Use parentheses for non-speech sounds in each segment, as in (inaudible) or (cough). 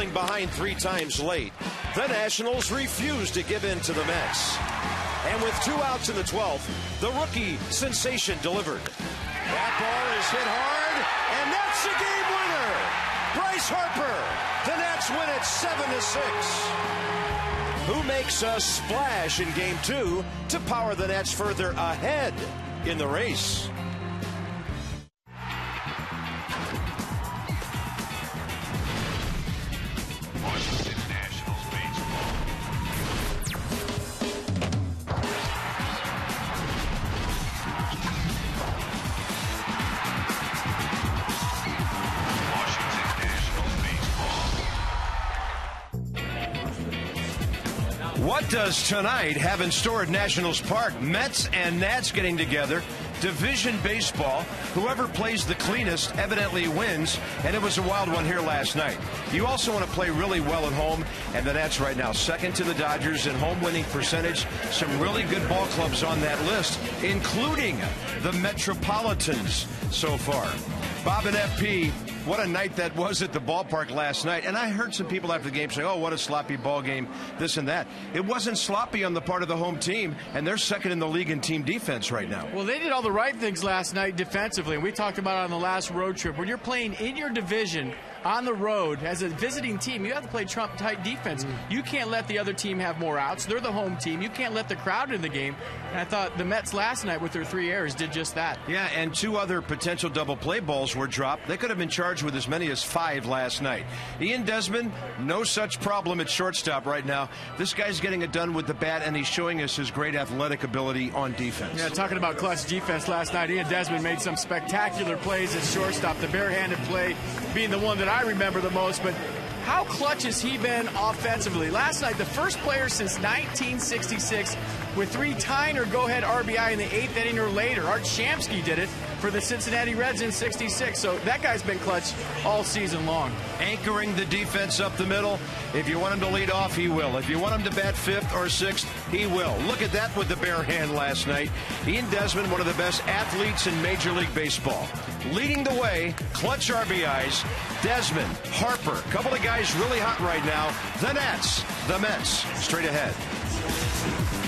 trailing behind three times late, the Nationals refused to give in to the Mets. And with two outs in the 12th, the rookie sensation delivered. That ball is hit hard, and that's the game winner. Bryce Harper. The Nats win it 7 to 6. Who makes a splash in game two to power the Nats further ahead in the race? Tonight have in store at Nationals Park? Mets and Nats getting together. Division baseball. Whoever plays the cleanest evidently wins, and it was a wild one here last night. You also want to play really well at home, and the Nats right now second to the Dodgers in home winning percentage. Some really good ball clubs on that list, including the Metropolitans so far. Bob and FP, what a night that was at the ballpark last night. And I heard some people after the game say, oh, what a sloppy ball game, this and that. It wasn't sloppy on the part of the home team, and they're second in the league in team defense right now. Well, they did all the right things last night defensively, and we talked about it on the last road trip. When you're playing in your division on the road as a visiting team, you have to play trump tight defense. Mm. You can't let the other team have more outs. They're the home team. You can't let the crowd in the game. And I thought the Mets last night with their three errors did just that. Yeah, and two other potential double play balls were dropped. They could have been charged with as many as five last night. Ian Desmond, no such problem at shortstop right now. This guy's getting it done with the bat, and he's showing us his great athletic ability on defense. Yeah, talking about clutch defense last night, Ian Desmond made some spectacular plays at shortstop. The barehanded play being the one that I remember the most, but how clutch has he been offensively? Last night, the first player since 1966 with three tying or go ahead RBI in the eighth inning or later. Art Shamsky did it for the Cincinnati Reds in 66. So that guy's been clutch all season long. Anchoring the defense up the middle. If you want him to lead off, he will. If you want him to bat fifth or sixth, he will. Look at that with the bare hand last night. Ian Desmond, one of the best athletes in Major League Baseball. Leading the way, clutch RBIs. Desmond, Harper, couple of guys really hot right now. The Nats, the Mets, straight ahead.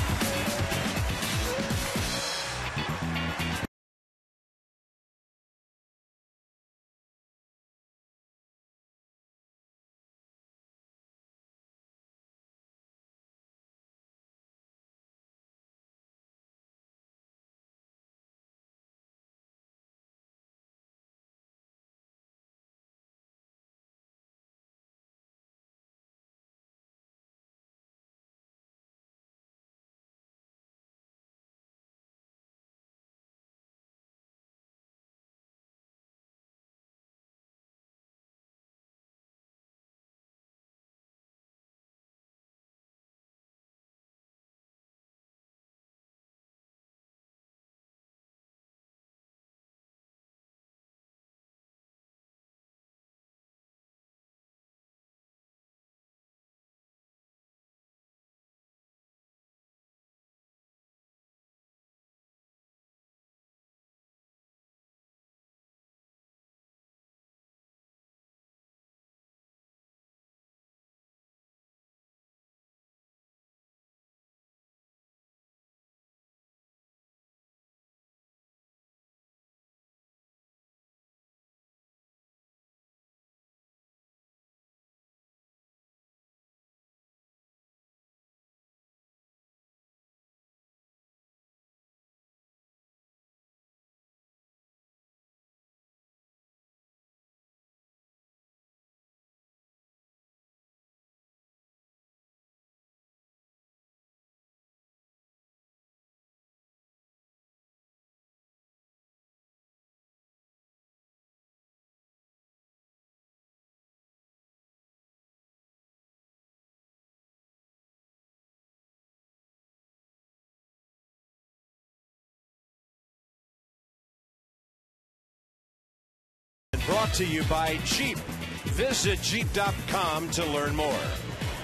Brought to you by Jeep. Visit Jeep.com to learn more.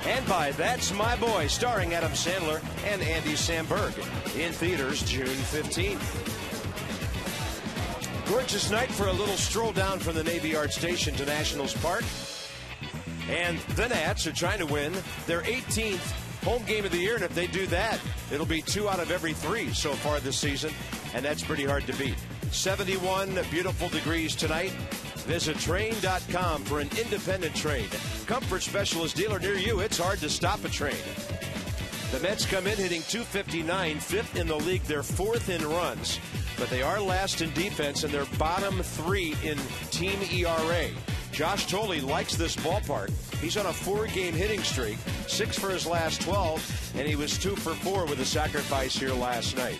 And by That's My Boy, starring Adam Sandler and Andy Samberg. In theaters June 15th. Gorgeous night for a little stroll down from the Navy Yard Station to Nationals Park. And the Nats are trying to win their 18th home game of the year. And if they do that, it'll be two out of every three so far this season. And that's pretty hard to beat. 71 beautiful degrees tonight. Visit trane.com for an independent Trane. Comfort specialist dealer near you. It's hard to stop a Trane. The Mets come in hitting 259, fifth in the league. They're fourth in runs, but they are last in defense and they're bottom three in team ERA. Josh Thole likes this ballpark. He's on a four game hitting streak, six for his last 12, and he was two for four with a sacrifice here last night.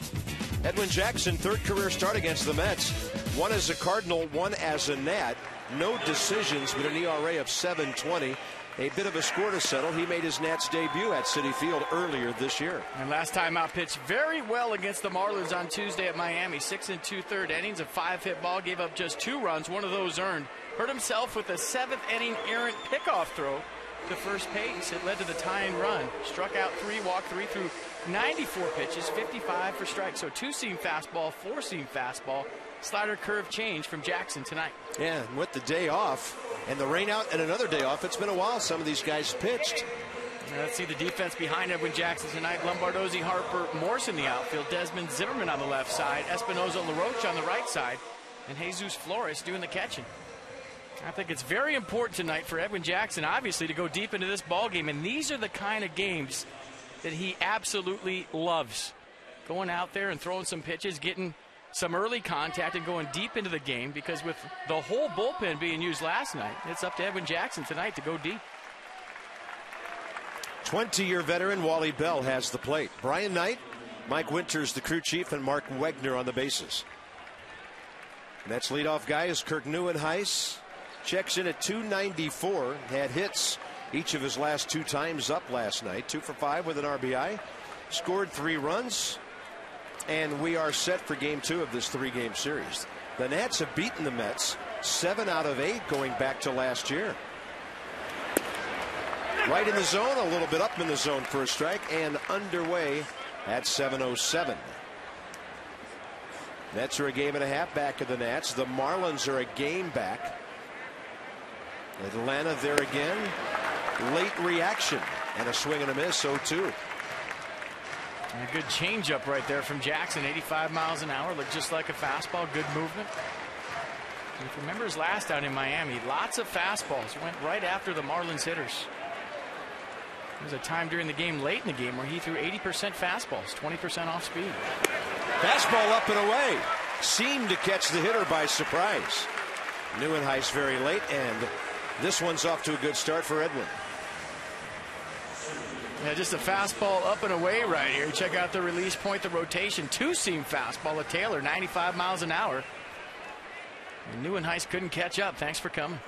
Edwin Jackson, third career start against the Mets. One as a Cardinal, one as a Nat. No decisions, but an ERA of 720 a bit of a score to settle. He made his Nats debut at Citi Field earlier this year. And last time out pitched very well against the Marlins on Tuesday at Miami. Six and two third innings, a five hit ball, gave up just two runs, one of those earned. Hurt himself with a seventh inning errant pickoff throw to first base. It led to the tying run. Struck out three, walked three through 94 pitches, 55 for strikes. So two seam fastball, four seam fastball, slider curve change from Jackson tonight. Yeah, with the day off and the rain out and another day off, it's been a while some of these guys pitched. Now let's see the defense behind Edwin Jackson tonight. Lombardozzi, Harper, Morse in the outfield. Desmond Zimmerman on the left side. Espinosa LaRoche on the right side. And Jesus Flores doing the catching. I think it's very important tonight for Edwin Jackson, obviously, to go deep into this ball game. And these are the kind of games that he absolutely loves. Going out there and throwing some pitches, getting some early contact and going deep into the game because with the whole bullpen being used last night, it's up to Edwin Jackson tonight to go deep. 20 year veteran Wally Bell has the plate. Brian Knight, Mike Winters, the crew chief, and Mark Wegner on the bases. Mets leadoff guy is Kirk Nieuwenhuis. Checks in at 294, had hits each of his last two times up last night. Two for five with an RBI. Scored three runs, and we are set for game two of this three game series. The Nats have beaten the Mets seven out of eight going back to last year. Right in the zone, a little bit up in the zone for a strike, and underway at 707. Mets are a game and a half back of the Nats. The Marlins are a game back. Atlanta there again. Late reaction and a swing and a miss, 0 2. And a good changeup right there from Jackson, 85 miles an hour, looked just like a fastball, good movement. And if you remember his last out in Miami, lots of fastballs went right after the Marlins hitters. There was a time during the game, late in the game, where he threw 80% fastballs, 20% off speed. Fastball up and away. Seemed to catch the hitter by surprise. Nieuwenhuis very late, and this one's off to a good start for Edwin. Yeah, just a fastball up and away right here. Check out the release point, the rotation. Two seam fastball of Taylor, 95 miles an hour. New and Nieuwenhuis couldn't catch up. Thanks for coming.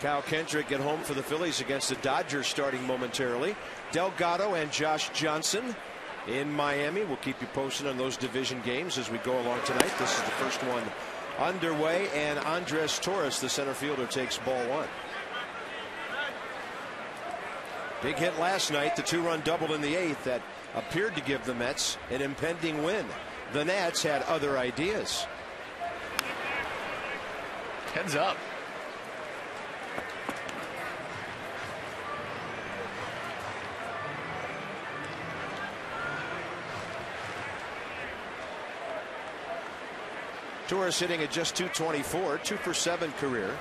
Kyle Kendrick get home for the Phillies against the Dodgers starting momentarily. Delgado and Josh Johnson in Miami. We'll keep you posted on those division games as we go along tonight. This is the first one underway, and Andres Torres, the center fielder, takes ball one. Big hit last night, the two run double in the eighth that appeared to give the Mets an impending win. The Nats had other ideas. Heads up. Torres hitting at just 224, two for seven career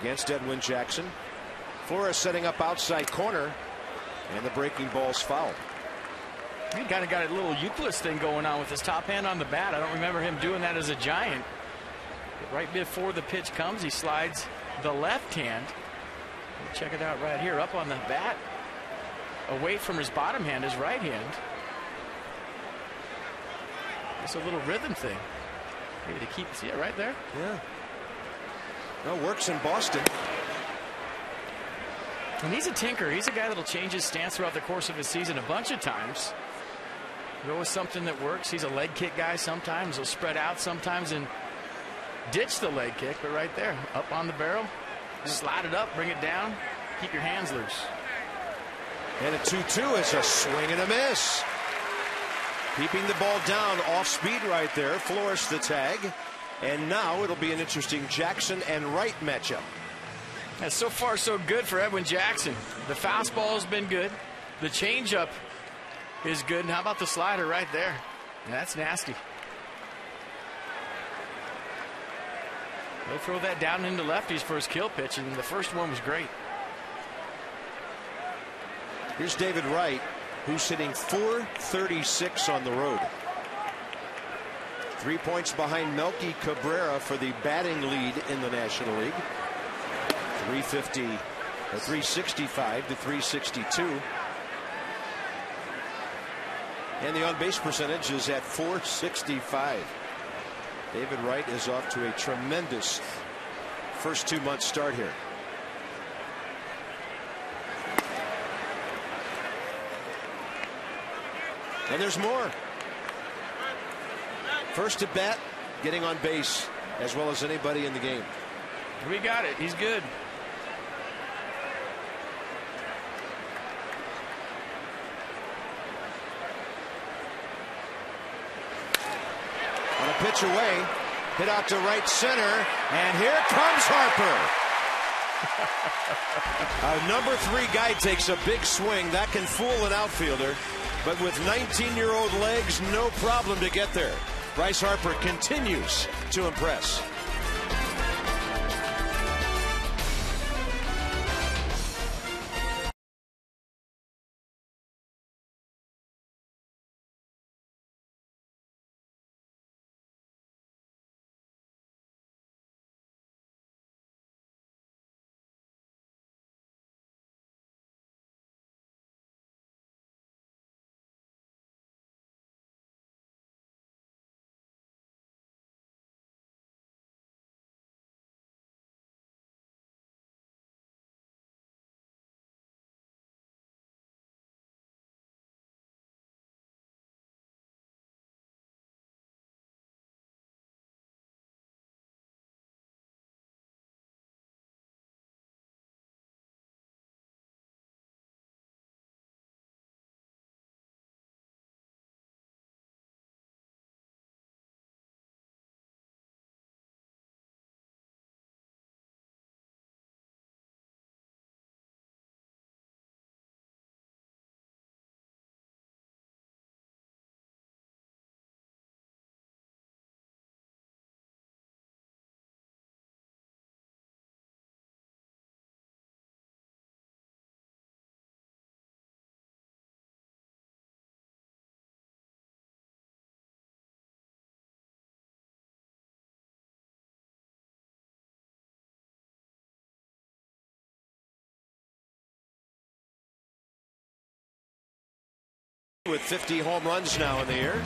against Edwin Jackson. Flores setting up outside corner, and the breaking ball's fouled. He kind of got a little Euclid thing going on with his top hand on the bat. I don't remember him doing that as a giant. But right before the pitch comes, he slides the left hand. Check it out right here, up on the bat, away from his bottom hand, his right hand. It's a little rhythm thing. Maybe to keep, see it right there? Yeah. No, works in Boston. And he's a tinker. He's a guy that'll change his stance throughout the course of his season a bunch of times. Go with something that works. He's a leg kick guy sometimes. He'll spread out sometimes and ditch the leg kick. But right there, up on the barrel, slide it up, bring it down, keep your hands loose. And a 2-2 is a swing and a miss. Keeping the ball down off speed right there. Flores the tag. And now it'll be an interesting Jackson and Wright matchup. And so far, so good for Edwin Jackson. The fastball has been good. The changeup is good. And how about the slider right there? That's nasty. He'll throw that down into lefties for his kill pitch, and the first one was great. Here's David Wright, who's hitting 436 on the road. Three points behind Melky Cabrera for the batting lead in the National League. 350 or 365 to 362. And the on base percentage is at 465. David Wright is off to a tremendous first two month start here. And there's more. First at bat, getting on base as well as anybody in the game. We got it. He's good. Pitch away, hit out to right center, and here comes Harper. (laughs) a number three guy takes a big swing. That can fool an outfielder, but with 19 year old legs, no problem to get there. Bryce Harper continues to impress. With 50 home runs now in the year.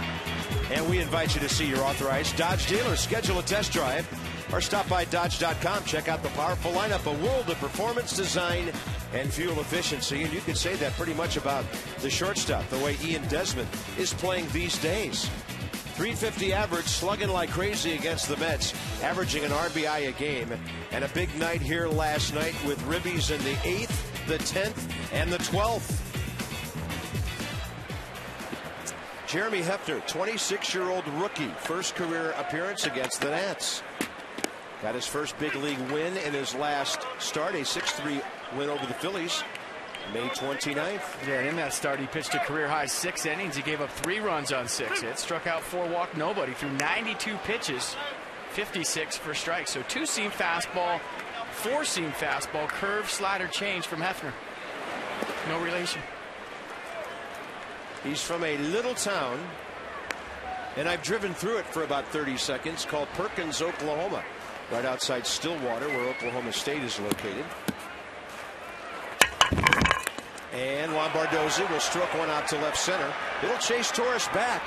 And we invite you to see your authorized Dodge dealer. Schedule a test drive or stop by Dodge.com. Check out the powerful lineup, a world of performance design and fuel efficiency. And you could say that pretty much about the shortstop, the way Ian Desmond is playing these days. 350 average, slugging like crazy against the Mets, averaging an RBI a game. And a big night here last night with ribbies in the 8th, the 10th, and the 12th. Jeremy Hefner, 26 year old rookie, first career appearance against the Nats. Got his first big league win in his last start, a 6 3 win over the Phillies. May 29th. Yeah, in that start, he pitched a career high six innings. He gave up three runs on six hits, struck out four, walked nobody through 92 pitches, 56 for strikes. So two seam fastball, four seam fastball, curve, slider, change from Hefner. No relation. He's from a little town, and I've driven through it for about 30 seconds, called Perkins, Oklahoma, Wright outside Stillwater, where Oklahoma State is located. And Lombardozzi will stroke one out to left center. It'll chase Torres back.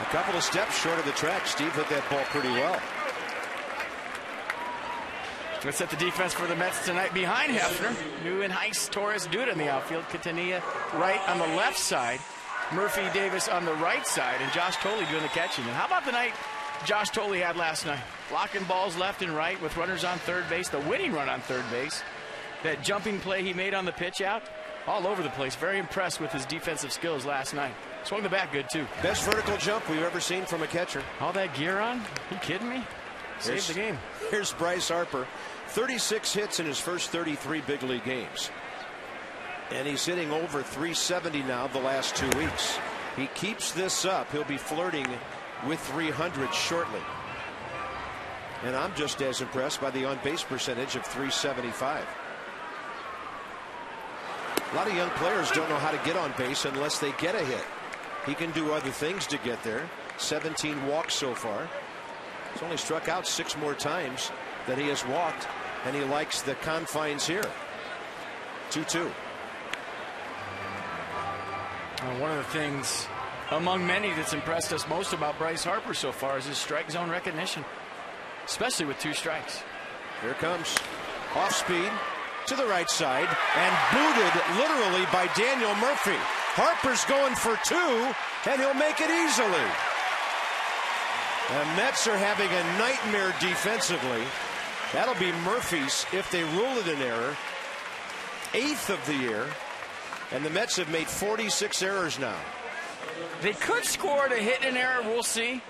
A couple of steps short of the track. Steve hit that ball pretty well. Let's set the defense for the Mets tonight behind Hefner. Nieuwenhuis, Torres, Duda in the outfield. Quintanilla right on the left side. Murphy Davis on the right side. And Josh Thole doing the catching. And how about the night Josh Thole had last night? Blocking balls left and right with runners on third base. The winning run on third base. That jumping play he made on the pitch out. All over the place. Very impressed with his defensive skills last night. Swung the bat good, too. Best vertical jump we've ever seen from a catcher. All that gear on? You kidding me? Saved Here's- the game. (laughs) Here's Bryce Harper 36 hits in his first 33 big league games. And he's hitting over 370 now the last two weeks. He keeps this up. He'll be flirting with 300 shortly. And I'm just as impressed by the on base percentage of 375. A lot of young players don't know how to get on base unless they get a hit. He can do other things to get there. 17 walks so far. He's only struck out six more times than he has walked, and he likes the confines here. 2 2. One of the things among many that's impressed us most about Bryce Harper so far is his strike zone recognition, especially with two strikes. Here comes off speed to the right side and booted literally by Daniel Murphy. Harper's going for two, and he'll make it easily. The Mets are having a nightmare defensively. That'll be Murphy's if they rule it an error. Eighth of the year. And the Mets have made 46 errors now. They could score to hit an error, we'll see.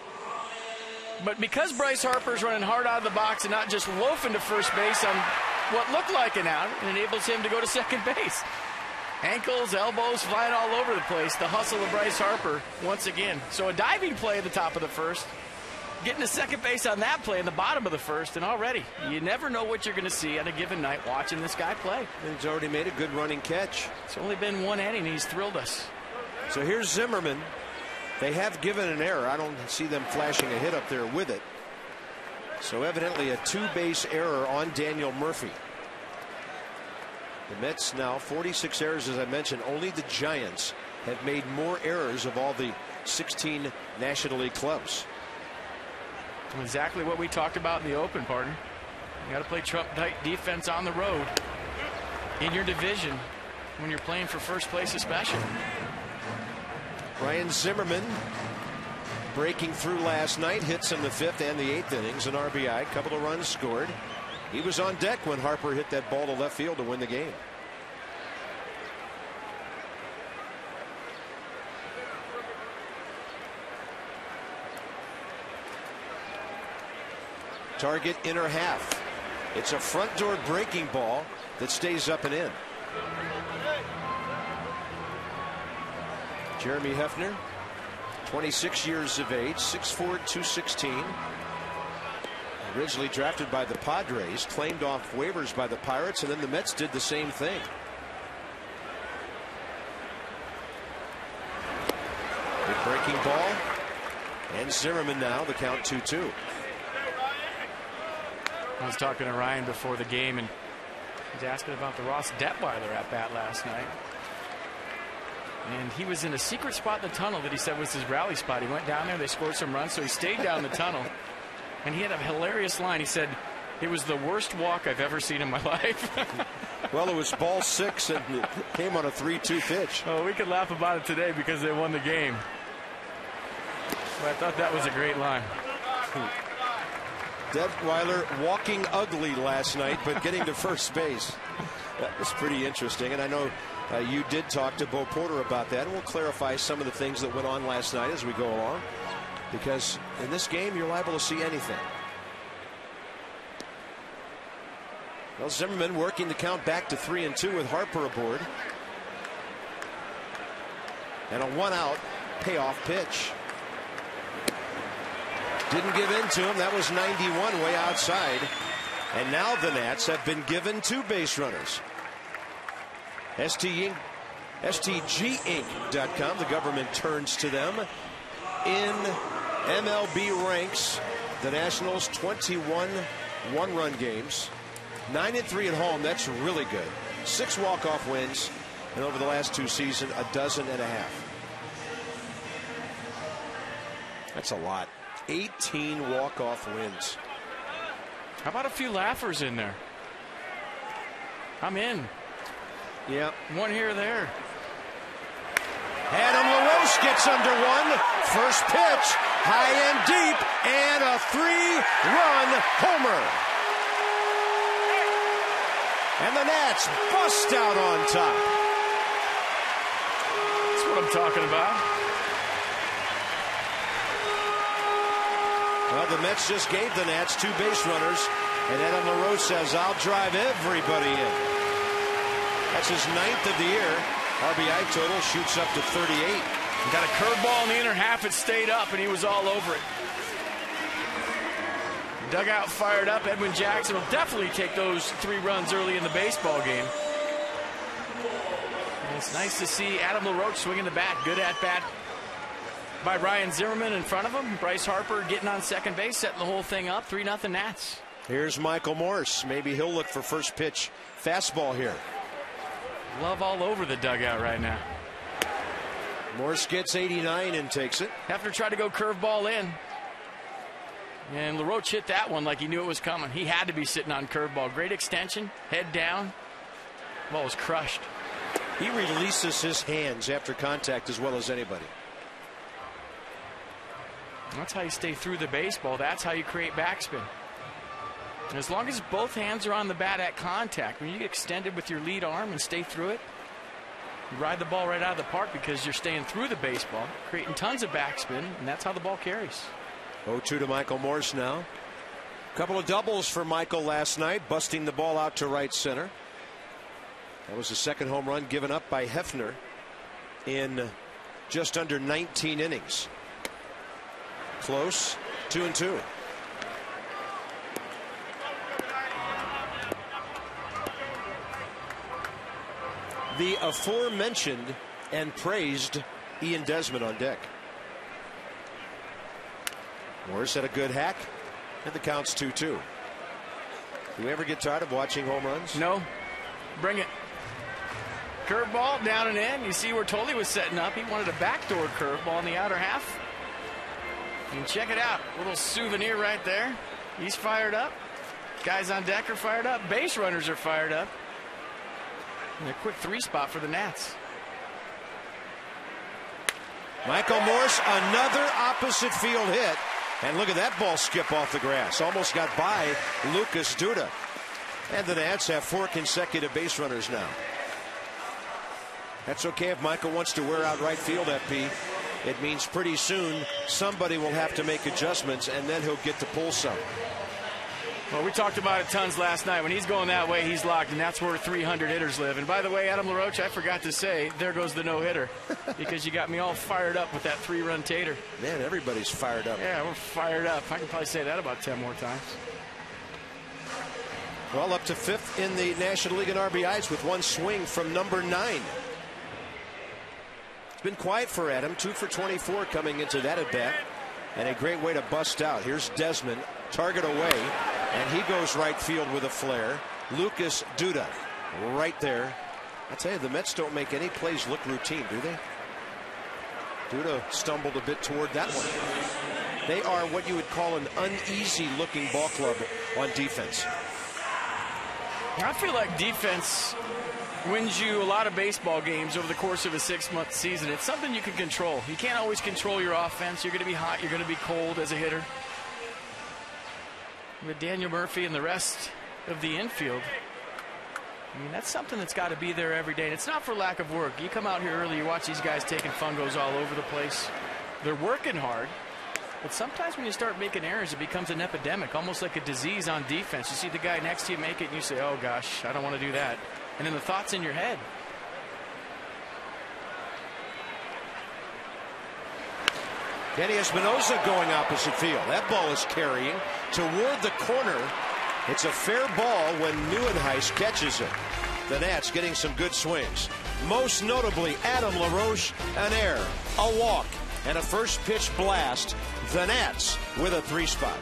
But because Bryce Harper's running hard out of the box and not just loafing to first base on what looked like an out, it enables him to go to (laughs) second base. Ankles, elbows flying all over the place. The hustle of Bryce Harper once again. So a diving play at the top of the first. Getting to second base on that play in the bottom of the first, and already you never know what you're going to see on a given night watching this guy play. And He's already made a good running catch. It's only been one inning. He's thrilled us. So here's Zimmerman. They have given an error. I don't see them flashing a hit up there with it. So evidently a two base error on Daniel Murphy. The Mets now 46 errors, as I mentioned. Only the Giants have made more errors of all the 16 National League clubs. Exactly what we talked about in the open, partner. You got to play Trump tight defense on the road in your division when you're playing for first place, especially. Ryan Zimmerman breaking through last night, hits in the fifth and the eighth innings, an RBI, couple of runs scored. He was on deck when Harper hit that ball to left field to win the game. Target inner half. It's a front door breaking ball that stays up and in. Jeremy Hefner, 26 years of age, 6'4", 216. Originally drafted by the Padres, claimed off waivers by the Pirates, and then the Mets did the same thing. Breaking ball. And Zimmerman now, the count 2-2. I was talking to Ryan before the game, and he's asking about the Ross Detweiler at bat last night. And he was in a secret spot in the tunnel that he said was his rally spot. He went down there, they scored some runs, so he stayed down the tunnel. (laughs) And he had a hilarious line. He said, It was the worst walk I've ever seen in my (laughs) life. (laughs) well, it was ball six and it came on a 3 2 pitch. Oh, we could laugh about it today because they won the game. But I thought that was a great line. Detweiler walking ugly last night, but getting to first base. That was pretty interesting. And I know uh, you did talk to Bo Porter about that, and we'll clarify some of the things that went on last night as we go along. Because in this game, you're liable to see anything. Well, Zimmerman working the count back to three and two with Harper aboard. And a one out payoff pitch. Didn't give in to him. That was 91 way outside. And now the Nats have been given two base runners. ST STGinc.com. The government turns to them in MLB ranks the Nationals 21 one run games, 9 and 3 at home. That's really good. Six walk off wins, and over the last two seasons, a dozen and a half. That's a lot. 18 walk off wins. How about a few laughers in there? I'm in. Yep. One here or there. Adam LaRoche gets under one. First pitch, high and deep, and a three-run homer. And the Nats bust out on top. That's what I'm talking about. Well, the Mets just gave the Nats two base runners And Adam LaRoche says, I'll drive everybody in. That's his ninth of the year. RBI total shoots up to 38. Got a curveball in the inner half. It stayed up, and he was all over it. Dugout fired up. Edwin Jackson will definitely take those three runs early in the baseball game. And it's nice to see Adam LaRoche swinging the bat. Good at bat by Ryan Zimmerman in front of him. Bryce Harper getting on second base, setting the whole thing up. 3 0 Nats. Here's Michael Morse. Maybe he'll look for first pitch fastball here. Love all over the dugout right now. Morse gets 89 and takes it. Hefner tried to go curveball in. And LaRoche hit that one like he knew it was coming. He had to be sitting on curveball. Great extension, head down. Ball was crushed. He releases his hands after contact as well as anybody. That's how you stay through the baseball. That's how you create backspin. And as long as both hands are on the bat at contact, when you get extended with your lead arm and stay through it, you ride the ball right out of the park because you're staying through the baseball, creating tons of backspin, and that's how the ball carries. 0 2 to Michael Morse now. Couple of doubles for Michael last night, busting the ball out to right center. That was the second home run given up by Hefner in just under 19 innings. Close, two and two. The aforementioned and praised Ian Desmond on deck. Morse had a good hack, and the count's 2 2. Do we ever get tired of watching home runs? No. Bring it. Curveball down and in. You see where Thole was setting up. He wanted a backdoor curveball in the outer half. And check it out. Little souvenir right there. He's fired up. Guys on deck are fired up. Base runners are fired up. And a quick three spot for the Nats. Michael Morse, another opposite field hit. And look at that ball skip off the grass. Almost got by Lucas Duda. And the Nats have four consecutive base runners now. That's okay if Michael wants to wear out right field, FP. It means pretty soon somebody will have to make adjustments and then he'll get to pull some. Well, we talked about it tons last night. When he's going that way, he's locked, and that's where 300 hitters live. And by the way, Adam LaRoche, I forgot to say, there goes the no hitter (laughs) because you got me all fired up with that three run tater. Man, everybody's fired up. Yeah, we're fired up. I can probably say that about 10 more times. Well, up to fifth in the National League in RBIs with one swing from number nine. It's been quiet for Adam, two for 24 coming into that at bat, and a great way to bust out. Here's Desmond, target away, and he goes right field with a flare. Lucas Duda, right there. I tell you, the Mets don't make any plays look routine, do they? Duda stumbled a bit toward that one. They are what you would call an uneasy looking ball club on defense. I feel like defense wins you a lot of baseball games over the course of a six month season. It's something you can control. You can't always control your offense. You're going to be hot, you're going to be cold as a hitter. With Daniel Murphy and the rest of the infield, I mean, that's something that's got to be there every day. And it's not for lack of work. You come out here early, you watch these guys taking fungos all over the place. They're working hard. But sometimes when you start making errors, it becomes an epidemic, almost like a disease on defense. You see the guy next to you make it, and you say, oh gosh, I don't want to do that. And then the thought's in your head. Danny Espinosa going opposite field. That ball is carrying toward the corner. It's a fair ball when Nieuwenhuis catches it. The Nats getting some good swings. Most notably, Adam LaRoche, an air, a walk, and a first pitch blast. The Nats with a three spot.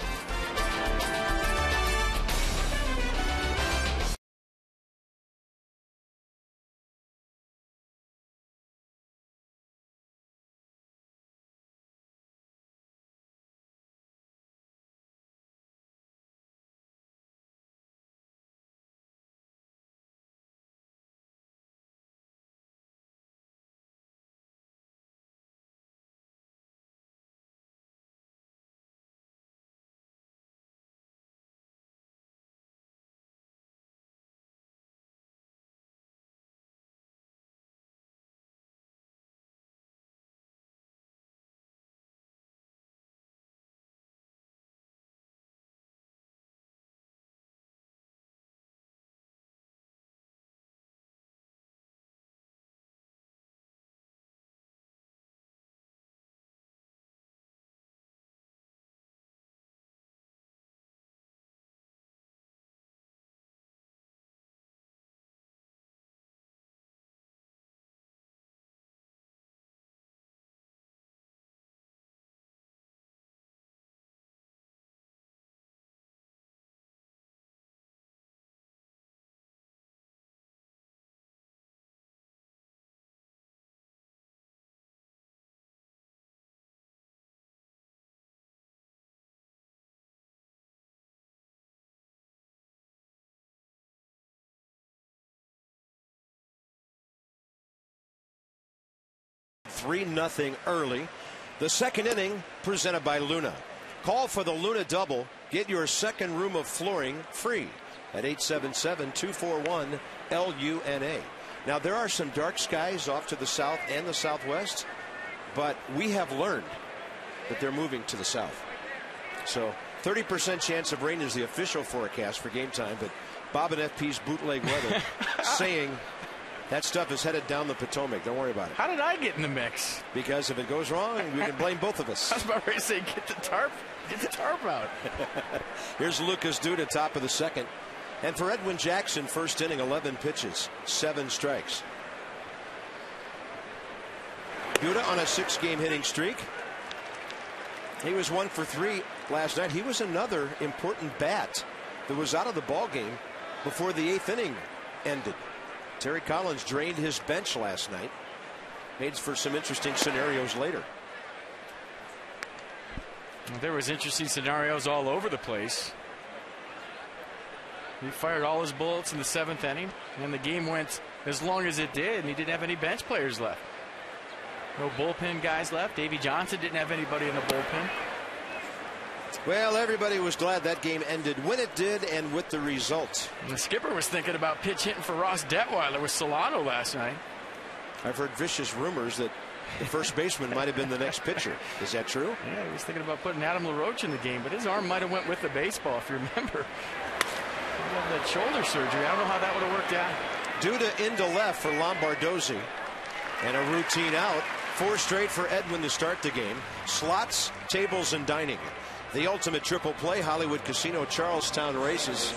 3 0 early. The second inning presented by Luna. Call for the Luna double. Get your second room of flooring free at 877 241 LUNA. Now, there are some dark skies off to the south and the southwest, but we have learned that they're moving to the south. So 30% chance of rain is the official forecast for game time, but Bob and FP's bootleg weather (laughs) saying that stuff is headed down the Potomac. Don't worry about it. How did I get in the mix? Because if it goes wrong, we can blame both of us. (laughs) I was about to say, get the tarp, get the tarp out. (laughs) Here's Lucas Duda, top of the second. And for Edwin Jackson, first inning, 11 pitches, seven strikes. Duda on a six game hitting streak. He was one for three last night. He was another important bat that was out of the ball game before the eighth inning ended. Terry Collins drained his bench last night. Made for some interesting scenarios later. There was interesting scenarios all over the place. He fired all his bullets in the seventh inning, and the game went as long as it did, and he didn't have any bench players left. No bullpen guys left. Davey Johnson didn't have anybody in the bullpen. Well, everybody was glad that game ended when it did and with the result. The skipper was thinking about pitch hitting for Ross Detweiler with Solano last night. I've heard vicious rumors that the first baseman might have been the next pitcher. Is that true? Yeah, he was thinking about putting Adam LaRoche in the game, but his arm might have went with the baseball, if you remember. That shoulder surgery. I don't know how that would have worked out. Duda into left for Lombardozzi. And a routine out. Four straight for Edwin to start the game. Slots, tables, and dining. The ultimate triple play, Hollywood Casino Charlestown races.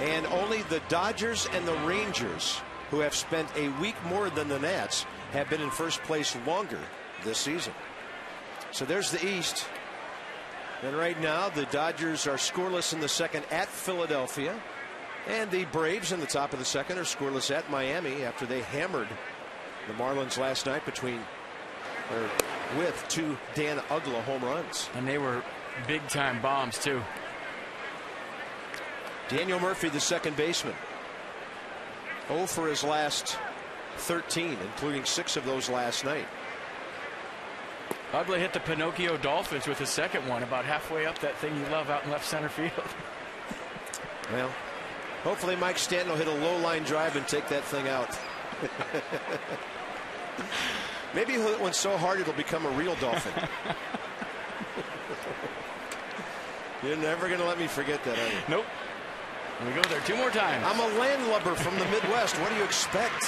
And only the Dodgers and the Rangers, who have spent a week more than the Nats, have been in first place longer this season. So there's the East. And right now, the Dodgers are scoreless in the second at Philadelphia. And the Braves in the top of the second are scoreless at Miami after they hammered the Marlins last night between or with two Dan Uggla home runs. And they were big time bombs, too. Daniel Murphy, the second baseman. 0 for his last 13, including six of those last night. Uggla hit the Pinocchio Dolphins with his second one, about halfway up that thing you love out in left center field. (laughs) Well, hopefully Mike Stanton will hit a low line drive and take that thing out. (laughs) Maybe he'll hit one so hard it'll become a real dolphin. (laughs) You're never going to let me forget that, are you? Nope. We go there two more times. I'm a landlubber from the Midwest. What do you expect?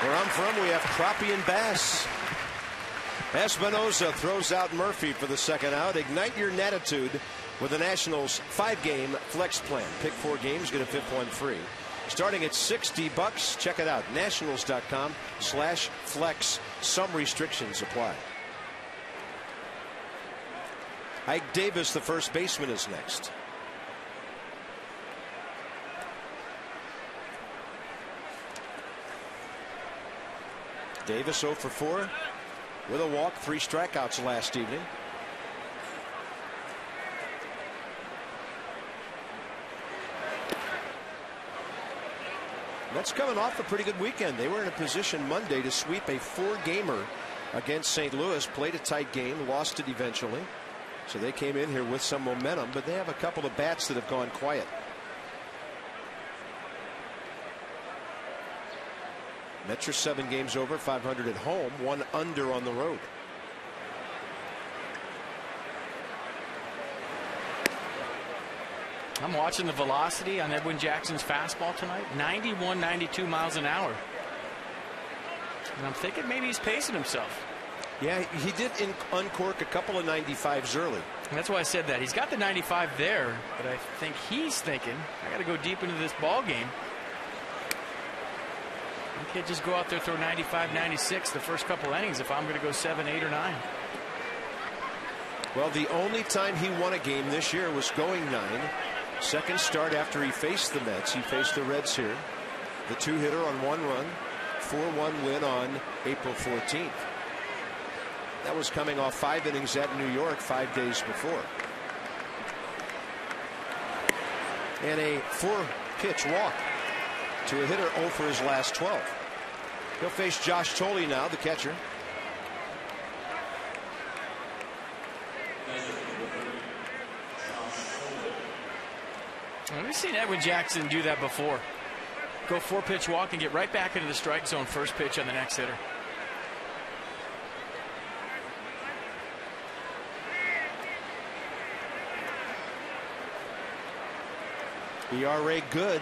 Where I'm from, we have crappie and bass. Espinosa throws out Murphy for the second out. Ignite your natitude with the Nationals five-game flex plan. Pick four games, get a fifth one free. Starting at 60 bucks. Check it out. Nationals.com slash flex. Some restrictions apply. Ike Davis, the first baseman, is next. Davis 0 for 4 with a walk, three strikeouts last evening. That's coming off a pretty good weekend. They were in a position Monday to sweep a four gamer against St. Louis, played a tight game, lost it eventually. So they came in here with some momentum, but they have a couple of bats that have gone quiet. Mets seven games over, 500 at home, one under on the road. I'm watching the velocity on Edwin Jackson's fastball tonight 91, 92 miles an hour. And I'm thinking maybe he's pacing himself. Yeah, he did uncork a couple of 95s early. And that's why I said that. He's got the 95 there, but I think he's thinking, I got to go deep into this ball game. I can't just go out there throw 95, 96 the first couple innings if I'm going to go 7, 8, or 9. Well, the only time he won a game this year was going nine. Second start after he faced the Mets. He faced the Reds here. The two hitter on one run, 4 1 win on April 14th. That was coming off five innings at New York five days before. And a four pitch walk to a hitter 0 for his last 12. He'll face Josh Thole now, the catcher. We've seen Edwin Jackson do that before. Go four pitch walk and get right back into the strike zone first pitch on the next hitter. ERA good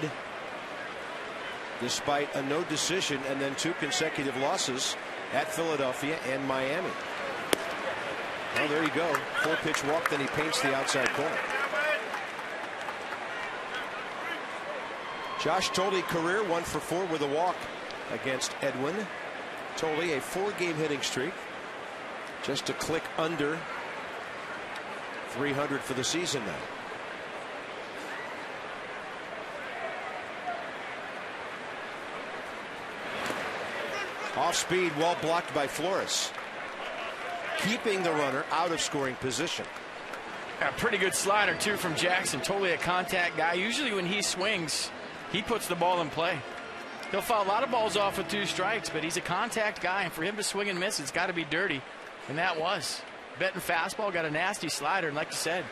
despite a no decision and then two consecutive losses at Philadelphia and Miami. Well, there you go. Four pitch walk, then he paints the outside corner. Josh Thole career one for four with a walk against Edwin. Thole a four game hitting streak. Just a click under 300 for the season now. Off speed, well blocked by Flores. Keeping the runner out of scoring position. A pretty good slider, too, from Jackson. Totally a contact guy. Usually, when he swings, he puts the ball in play. He'll foul a lot of balls off with two strikes, but he's a contact guy, and for him to swing and miss, it's got to be dirty. And that was. Betting fastball, got a nasty slider, and like you said,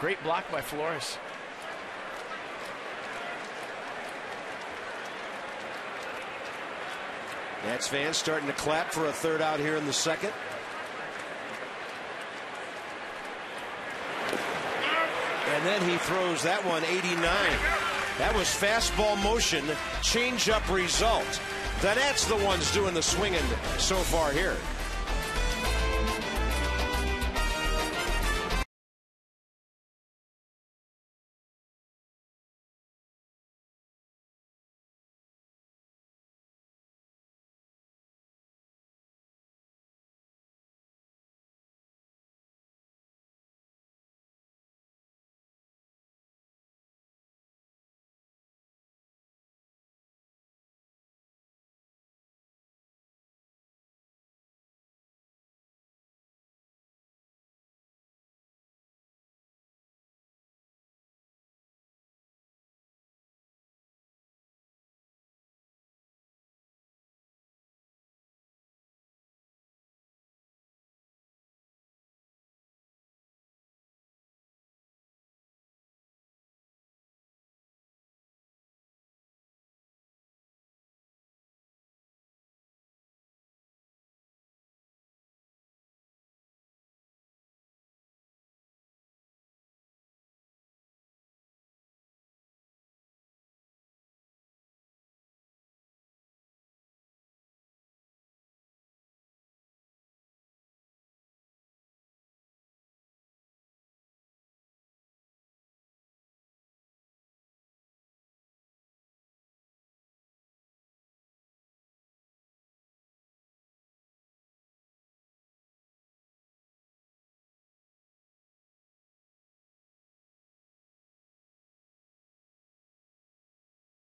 great block by Flores. Nats fans starting to clap for a third out here in the second. And then he throws that one 89. That was fastball motion, change up result. The Nats the ones doing the swinging so far here.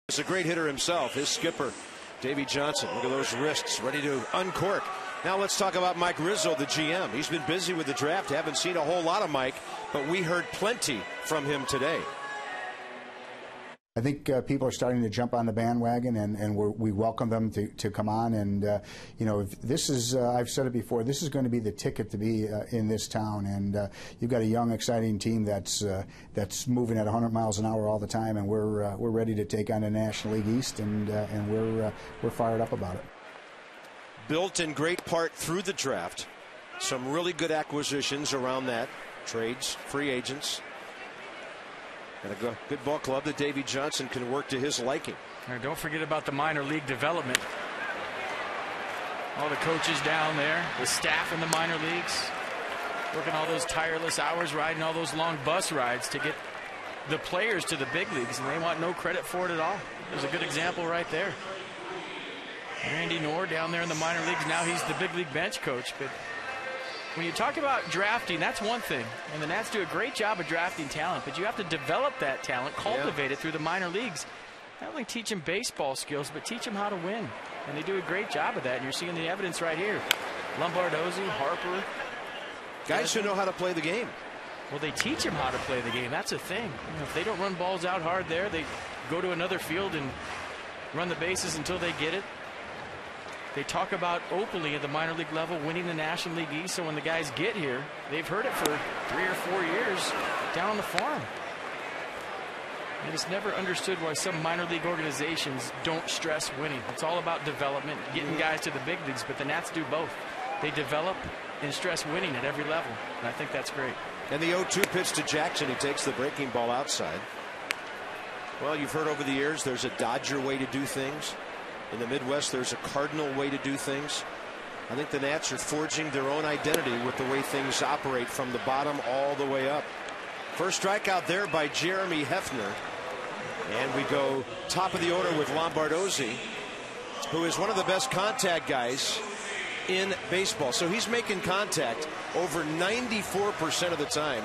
He's a great hitter himself. His skipper, Davey Johnson. Look at those wrists, ready to uncork. Now let's talk about Mike Rizzo, the GM. He's been busy with the draft. Haven't seen a whole lot of Mike, but we heard plenty from him today. I think uh, people are starting to jump on the bandwagon, and, and we welcome them to, to come on. And uh, you know, this is uh, I've said it before. This is going to be the ticket to be uh, in this town. And uh, you've got a young, exciting team that's uh, that's moving at 100 miles an hour all the time, and we're we're ready to take on the National League East, and and we're we're fired up about it. Built in great part through the draft, some really good acquisitions around that, trades, free agents and a good ball club that Davey Johnson can work to his liking. And don't forget about the minor league development. All the coaches down there, the staff in the minor leagues, working all those tireless hours, riding all those long bus rides to get the players to the big leagues, and they want no credit for it at all. There's a good example right there. Randy Knorr down there in the minor leagues. Now he's the big league bench coach, but when you talk about drafting, that's one thing. And the Nats do a great job of drafting talent, but you have to develop that talent, cultivate yeah. it through the minor leagues. Not only teach them baseball skills, but teach them how to win. And they do a great job of that. And you're seeing the evidence right here. Lombardozzi, Harper. Guys who know how to play the game. Well, they teach them how to play the game. That's a thing. You know, if they don't run balls out hard there, they go to another field and run the bases until they get it. They talk about openly at the minor league level winning the National League East. So when the guys get here, they've heard it for three or four years down on the farm. I just never understood why some minor league organizations don't stress winning. It's all about development, getting guys to the big leagues, but the Nats do both. They develop and stress winning at every level, and I think that's great. And the 0-2 pitch to Jackson. He takes the breaking ball outside. Well, you've heard over the years there's a Dodger way to do things. In the Midwest, there's a Cardinal way to do things. I think the Nats are forging their own identity with the way things operate from the bottom all the way up. First strikeout there by Jeremy Hefner. And we go top of the order with Lombardozzi, who is one of the best contact guys in baseball. So he's making contact over 94% of the time,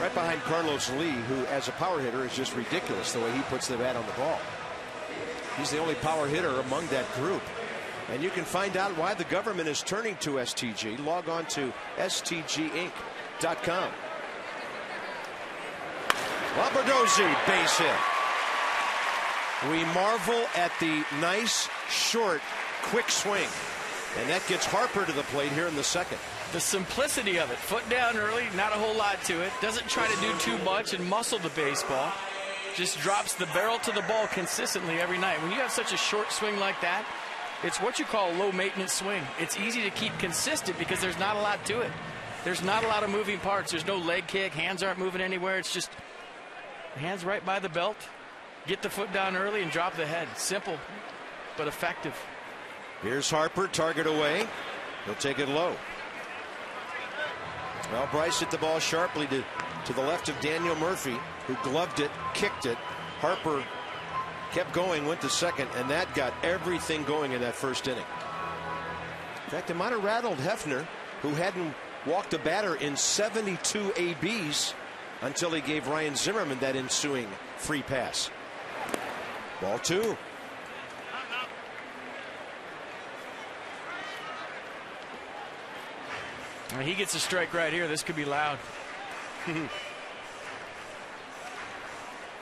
right behind Carlos Lee, who, as a power hitter, is just ridiculous the way he puts the bat on the ball. He's the only power hitter among that group. And you can find out why the government is turning to STG. Log on to stginc.com. Lombardozzi, base hit. We marvel at the nice, short, quick swing. And that gets Harper to the plate here in the second. The simplicity of it. Foot down early, not a whole lot to it. Doesn't try to do too much and muscle the baseball. Just drops the barrel to the ball consistently every night. When you have such a short swing like that, it's what you call a low maintenance swing. It's easy to keep consistent because there's not a lot to it. There's not a lot of moving parts. There's no leg kick. Hands aren't moving anywhere. It's just hands right by the belt. Get the foot down early and drop the head. Simple, but effective. Here's Harper, target away. He'll take it low. Well, Bryce hit the ball sharply to, to the left of Daniel Murphy, who gloved it, kicked it. Harper kept going, went to second, and that got everything going in that first inning. In fact, it might have rattled Hefner, who hadn't walked a batter in 72 ABs until he gave Ryan Zimmerman that ensuing free pass. Ball two. He gets a strike right here, this could be loud. (laughs)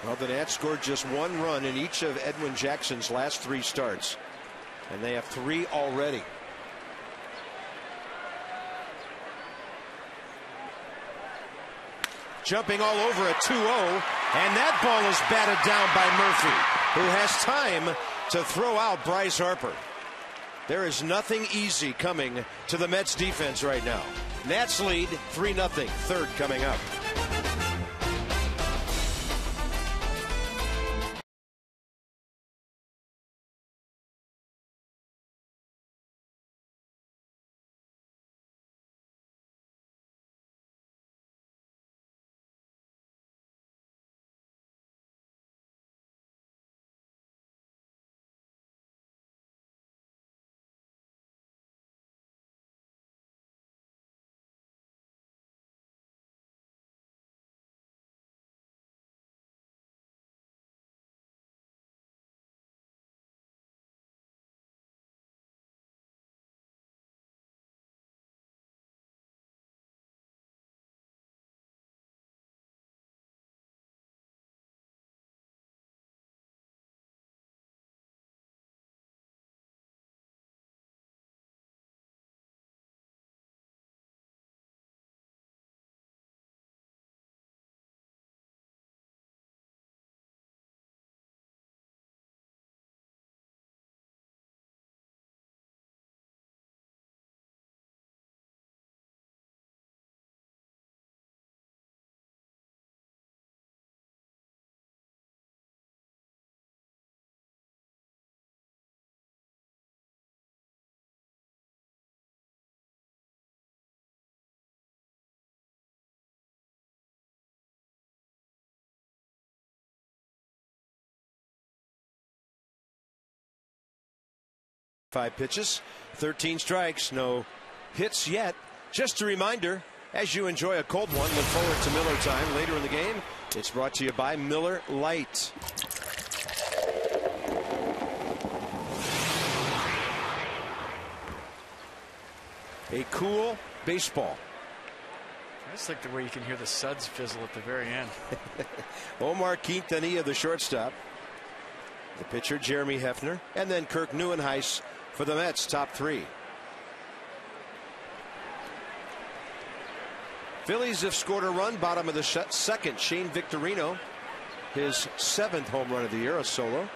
well, the Nats scored just one run in each of Edwin Jackson's last three starts, and they have three already. Jumping all over a 2 0, and that ball is batted down by Murphy, who has time to throw out Bryce Harper. There is nothing easy coming to the Mets defense right now. Nats lead 3 0. Third coming up. Five pitches, 13 strikes, no hits yet. Just a reminder as you enjoy a cold one, look forward to Miller time later in the game. It's brought to you by Miller Lite. A cool baseball. I just like the way you can hear the suds fizzle at the very end. (laughs) Omar Quintanilla, the shortstop. The pitcher, Jeremy Hefner. And then Kirk Nieuwenhuis for the Mets, top three. Phillies have scored a run, bottom of the second. Shane Victorino his seventh home run of the year, a solo.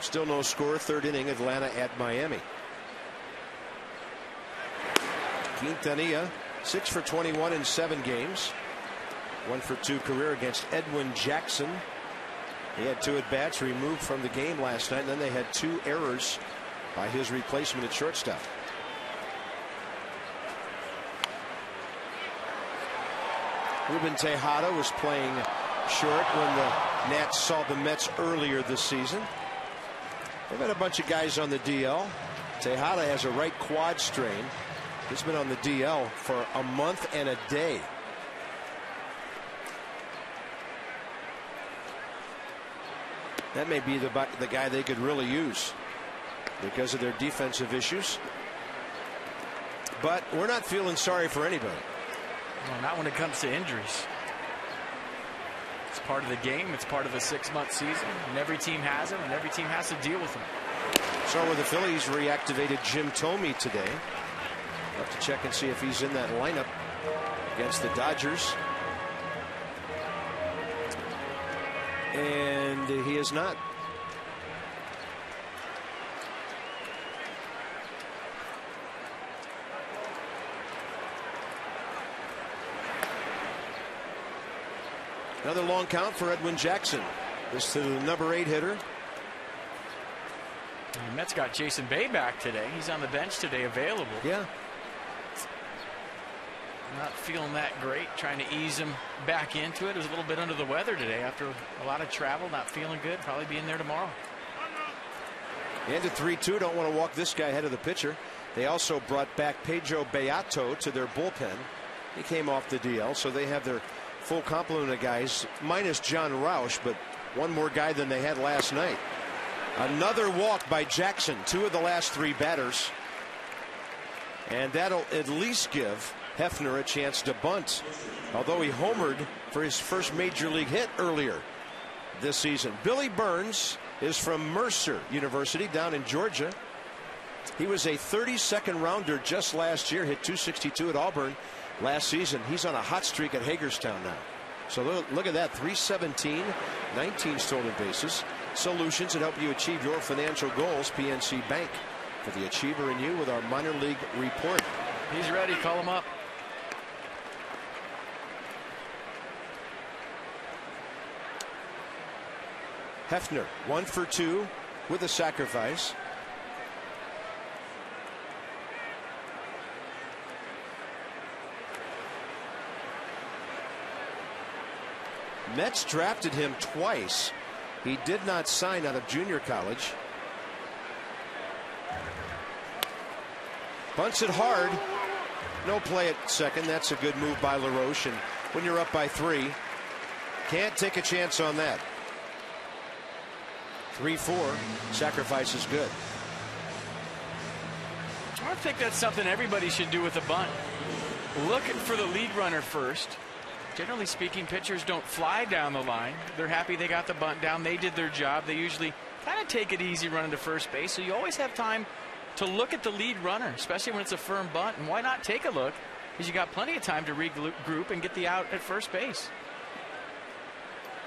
Still no score, third inning, Atlanta at Miami. Quintanilla, six for 21 in seven games. One for two career against Edwin Jackson. He had two at bats removed from the game last night, and then they had two errors by his replacement at shortstop. Ruben Tejada was playing short when the Nats saw the Mets earlier this season. They've had a bunch of guys on the DL. Tejada has a right quad strain. He's been on the DL for a month and a day. That may be the, the guy they could really use because of their defensive issues. But we're not feeling sorry for anybody. Well, not when it comes to injuries. It's part of the game. It's part of a six-month season, and every team has them, and every team has to deal with them. So with the Phillies reactivated Jim Thome today. Have to check and see if he's in that lineup against the Dodgers. And he is not. Another long count for Edwin Jackson. This to the number eight hitter. The Mets got Jason Bay back today. He's on the bench today, available. Yeah. Not feeling that great. Trying to ease him back into it. It was a little bit under the weather today after a lot of travel. Not feeling good. Probably be in there tomorrow. Ended 3 2. Don't want to walk this guy ahead of the pitcher. They also brought back Pedro Beato to their bullpen. He came off the DL, so they have their full complement of guys, minus Jon Rauch, but one more guy than they had last night. Another walk by Jackson, two of the last three batters. And that'll at least give Hefner a chance to bunt, although he homered for his first major league hit earlier this season. Billy Burns is from Mercer University down in Georgia. He was a 32nd rounder just last year, hit 262 at Auburn last season. He's on a hot streak at Hagerstown now. So look, at that 317, 19 stolen bases. Solutions that help you achieve your financial goals. PNC Bank for the achiever in you with our minor league report. He's ready. Call him up. Hefner, one for two with a sacrifice. Mets drafted him twice. He did not sign out of junior college. Bunts it hard. No play at second. That's a good move by LaRoche. And when you're up by three, can't take a chance on that. 3 4. Sacrifice is good. I think that's something everybody should do with a bunt. Looking for the lead runner first. Generally speaking, pitchers don't fly down the line. They're happy they got the bunt down. They did their job. They usually kind of take it easy running to first base. So you always have time to look at the lead runner, especially when it's a firm bunt. And why not take a look? Because you got plenty of time to regroup and get the out at first base.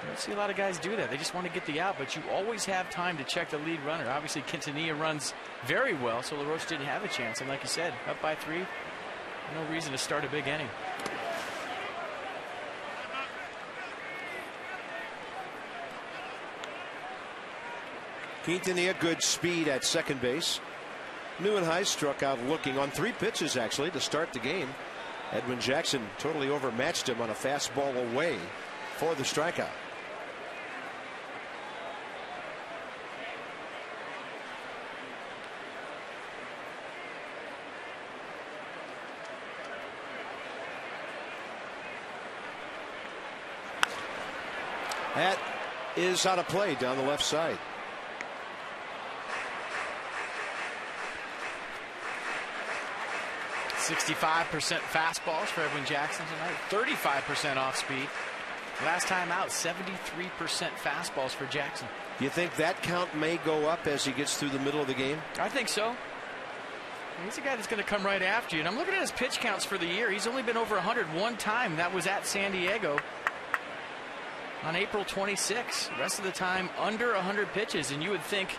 I don't see a lot of guys do that. They just want to get the out, but you always have time to check the lead runner. Obviously, Quintanilla runs very well, so LaRoche didn't have a chance. And like you said, up by three, no reason to start a big inning. Quintanilla, good speed at second base. Nieuwenhuis struck out looking on three pitches, actually, to start the game. Edwin Jackson totally overmatched him on a fastball away for the strikeout. That is out of play down the left side. 65% fastballs for Edwin Jackson tonight, 35% off speed. Last time out, 73% fastballs for Jackson. Do you think that count may go up as he gets through the middle of the game? I think so. He's a guy that's going to come right after you. And I'm looking at his pitch counts for the year. He's only been over 100 one time. That was at San Diego. On April 26. Rest of the time under 100 pitches, and you would think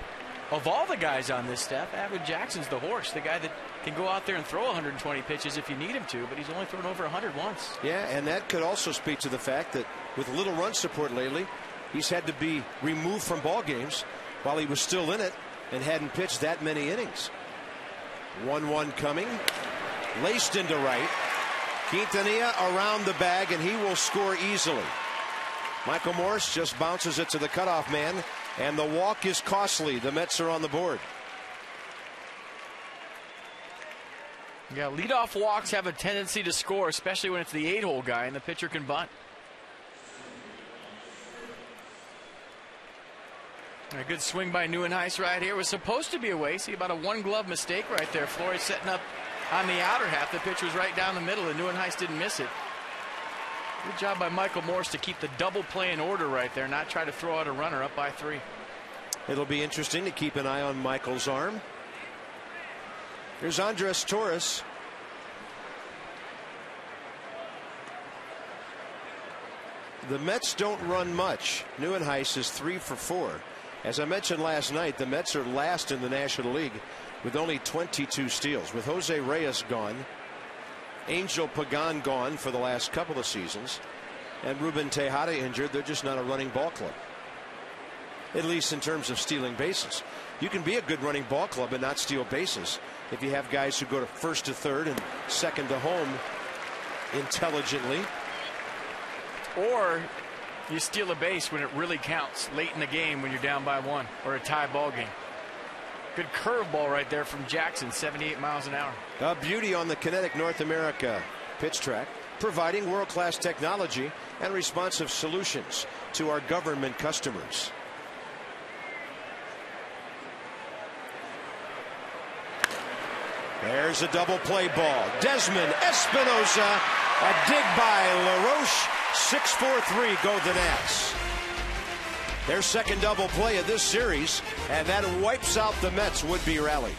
of all the guys on this staff, Edwin Jackson's the horse, the guy that can go out there and throw 120 pitches if you need him to, but he's only thrown over 100 once. Yeah, and that could also speak to the fact that with little run support lately, he's had to be removed from ball games while he was still in it and hadn't pitched that many innings. 1 1 coming. Laced into right. Quintanilla around the bag, and he will score easily. Michael Morse just bounces it to the cutoff man, and the walk is costly. The Mets are on the board. Yeah, leadoff walks have a tendency to score, especially when it's the eight hole guy and the pitcher can bunt. A good swing by Nieuwenhuis right here. Was supposed to be away. See about a one glove mistake right there. Flores setting up on the outer half. The pitch was right down the middle, and Nieuwenhuis didn't miss it. Good job by Michael Morse to keep the double play in order right there, not try to throw out a runner up by three. It'll be interesting to keep an eye on Michael's arm. Here's Andres Torres. The Mets don't run much. Nieuwenhuis is three for four. As I mentioned last night, the Mets are last in the National League with only 22 steals. With Jose Reyes gone, Angel Pagan gone for the last couple of seasons, and Ruben Tejada injured, they're just not a running ball club. At least in terms of stealing bases. You can be a good running ball club and not steal bases if you have guys who go to first to third and second to home intelligently. Or you steal a base when it really counts late in the game when you're down by one or a tie ball game. Good curveball right there from Jackson, 78 miles an hour. A beauty on the Kinetic North America pitch track, providing world class technology and responsive solutions to our government customers. There's a double play ball. Desmond Espinosa, a dig by LaRoche. 6 4 3 go the Nats. Their second double play of this series, and that wipes out the Mets' would be rally.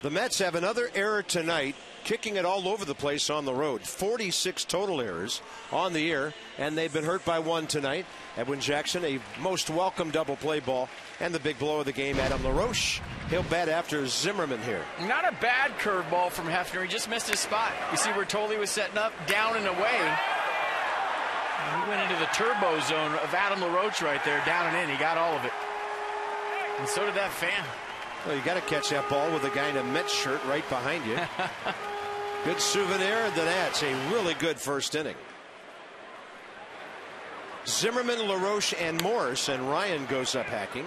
The Mets have another error tonight, kicking it all over the place on the road. 46 total errors on the year, and they've been hurt by one tonight. Edwin Jackson, a most welcome double play ball, and the big blow of the game, Adam LaRoche. He'll bat after Zimmerman here. Not a bad curveball from Hefner. He just missed his spot. You see where Thole was setting up, down and away. He went into the turbo zone of Adam LaRoche right there, down and in. He got all of it. And so did that fan. Well, you got to catch that ball with a guy in a Mets shirt right behind you. (laughs) good souvenir, and the Nats a really good first inning. Zimmerman, LaRoche, and Morse, and Ryan goes up hacking.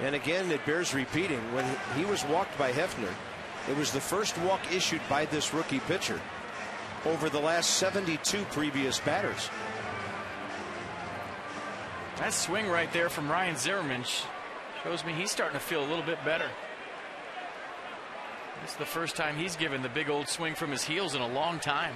And again, it bears repeating. When he was walked by Hefner, it was the first walk issued by this rookie pitcher over the last 72 previous batters. That swing right there from Ryan Zimmerman shows me he's starting to feel a little bit better. This is the first time he's given the big old swing from his heels in a long time.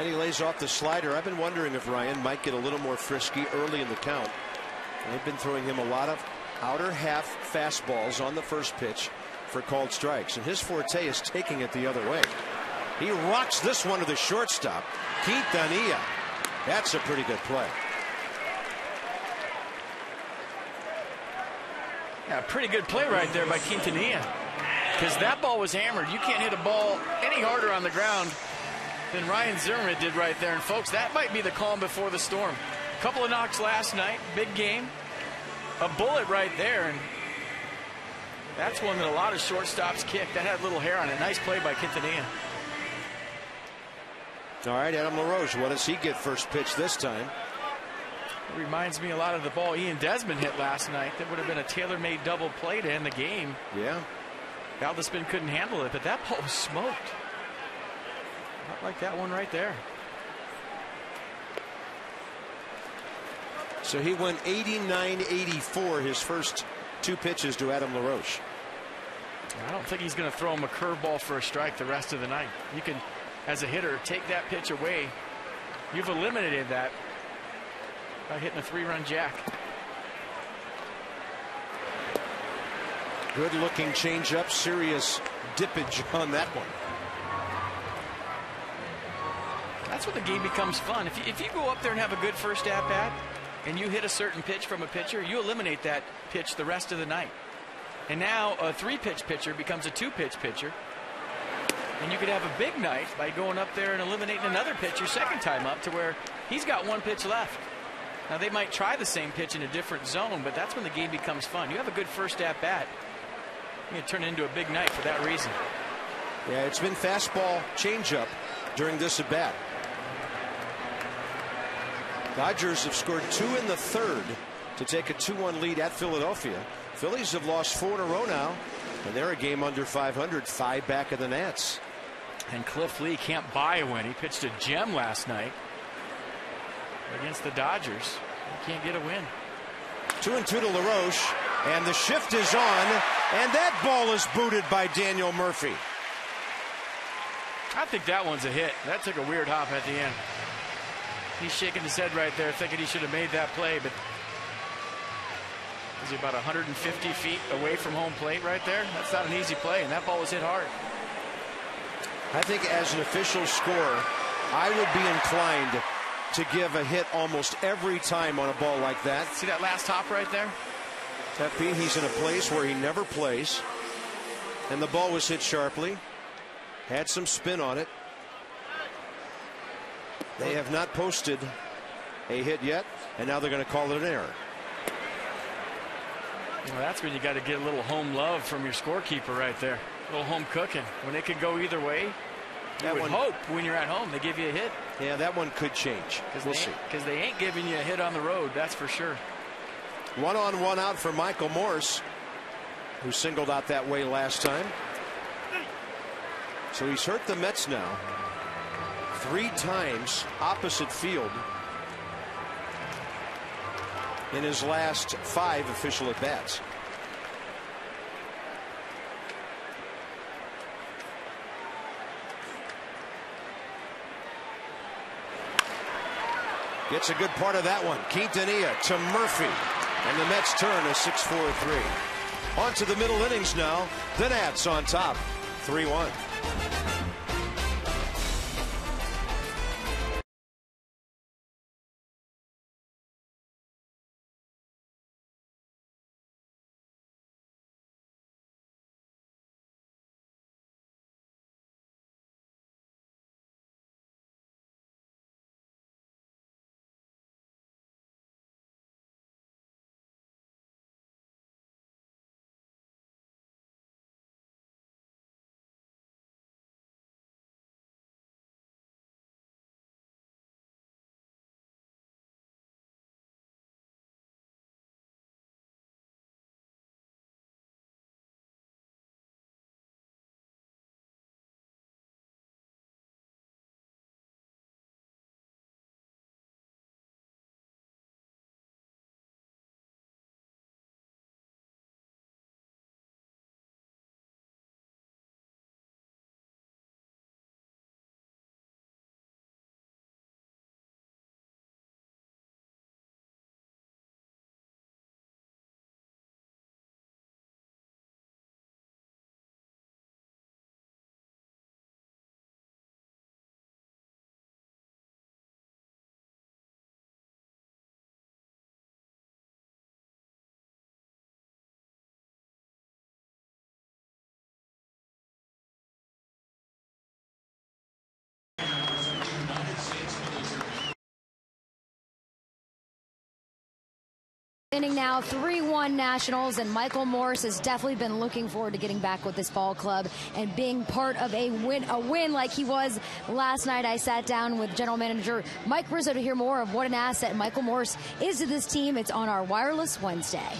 And he lays off the slider. I've been wondering if Ryan might get a little more frisky early in the count. They've been throwing him a lot of outer half fastballs on the first pitch for called strikes. And his forte is taking it the other way. He rocks this one to the shortstop. Quintanilla. That's a pretty good play. Yeah, pretty good play right there by Quintanilla. Because that ball was hammered. You can't hit a ball any harder on the ground than Ryan Zimmerman did right there. And folks, that might be the calm before the storm. A couple of knocks last night, big game. A bullet right there, and that's one that a lot of shortstops kick. That had little hair on it. Nice play by Quintanilla. All right, Adam LaRoche, what does he get first pitch this time? It reminds me a lot of the ball Ian Desmond hit last night. That would have been a tailor-made double play to end the game. Yeah. Valdespin couldn't handle it, but that ball was smoked. Not like that one right there. So he went 89 84 his first two pitches to Adam LaRoche. I don't think he's going to throw him a curveball for a strike the rest of the night. You can, as a hitter, take that pitch away. You've eliminated that by hitting a three run jack. Good looking changeup, serious dippage on that one. That's when the game becomes fun. If you, if you go up there and have a good first at bat and you hit a certain pitch from a pitcher, you eliminate that pitch the rest of the night. And now a three pitch pitcher becomes a two pitch pitcher. And you could have a big night by going up there and eliminating another pitch your second time up to where he's got one pitch left. Now they might try the same pitch in a different zone, but that's when the game becomes fun. You have a good first at bat. You turn it into a big night for that reason. Yeah, it's been fastball changeup during this at bat. Dodgers have scored two in the third to take a 2 1 lead at Philadelphia. Phillies have lost four in a row now, and they're a game under 500, five back of the Nats. And Cliff Lee can't buy a win. He pitched a gem last night against the Dodgers. He can't get a win. Two and two to LaRoche, and the shift is on, and that ball is booted by Daniel Murphy. I think that one's a hit. That took a weird hop at the end. He's shaking his head right there, thinking he should have made that play, but is he about 150 feet away from home plate right there? That's not an easy play, and that ball was hit hard. I think as an official scorer, I would be inclined to give a hit almost every time on a ball like that. See that last hop right there? That being he's in a place where he never plays, and the ball was hit sharply, had some spin on it. They have not posted a hit yet, and now they're going to call it an error. Well, that's when you got to get a little home love from your scorekeeper right there. Little home cooking. When it could go either way, you That would one- hope when you're at home they give you a hit. Yeah, that one could change. Because We'll they, see. ain't- 'cause they ain't giving you a hit on the road, that's for sure. One on, one out for Michael Morse, who singled out that way last time. So he's hurt the Mets now three times opposite field in his last five official at bats. Gets a good part of that one. Quintanilla to Murphy. And the Mets turn a 6-4-3. On to the middle innings now. The Nats on top. 3-1. Inning now 3-1 Nationals and Michael Morse has definitely been looking forward to getting back with this ball club and being part of a win a win like he was last night. I sat down with general manager Mike Rizzo to hear more of what an asset Michael Morse is to this team. It's on our wireless Wednesday.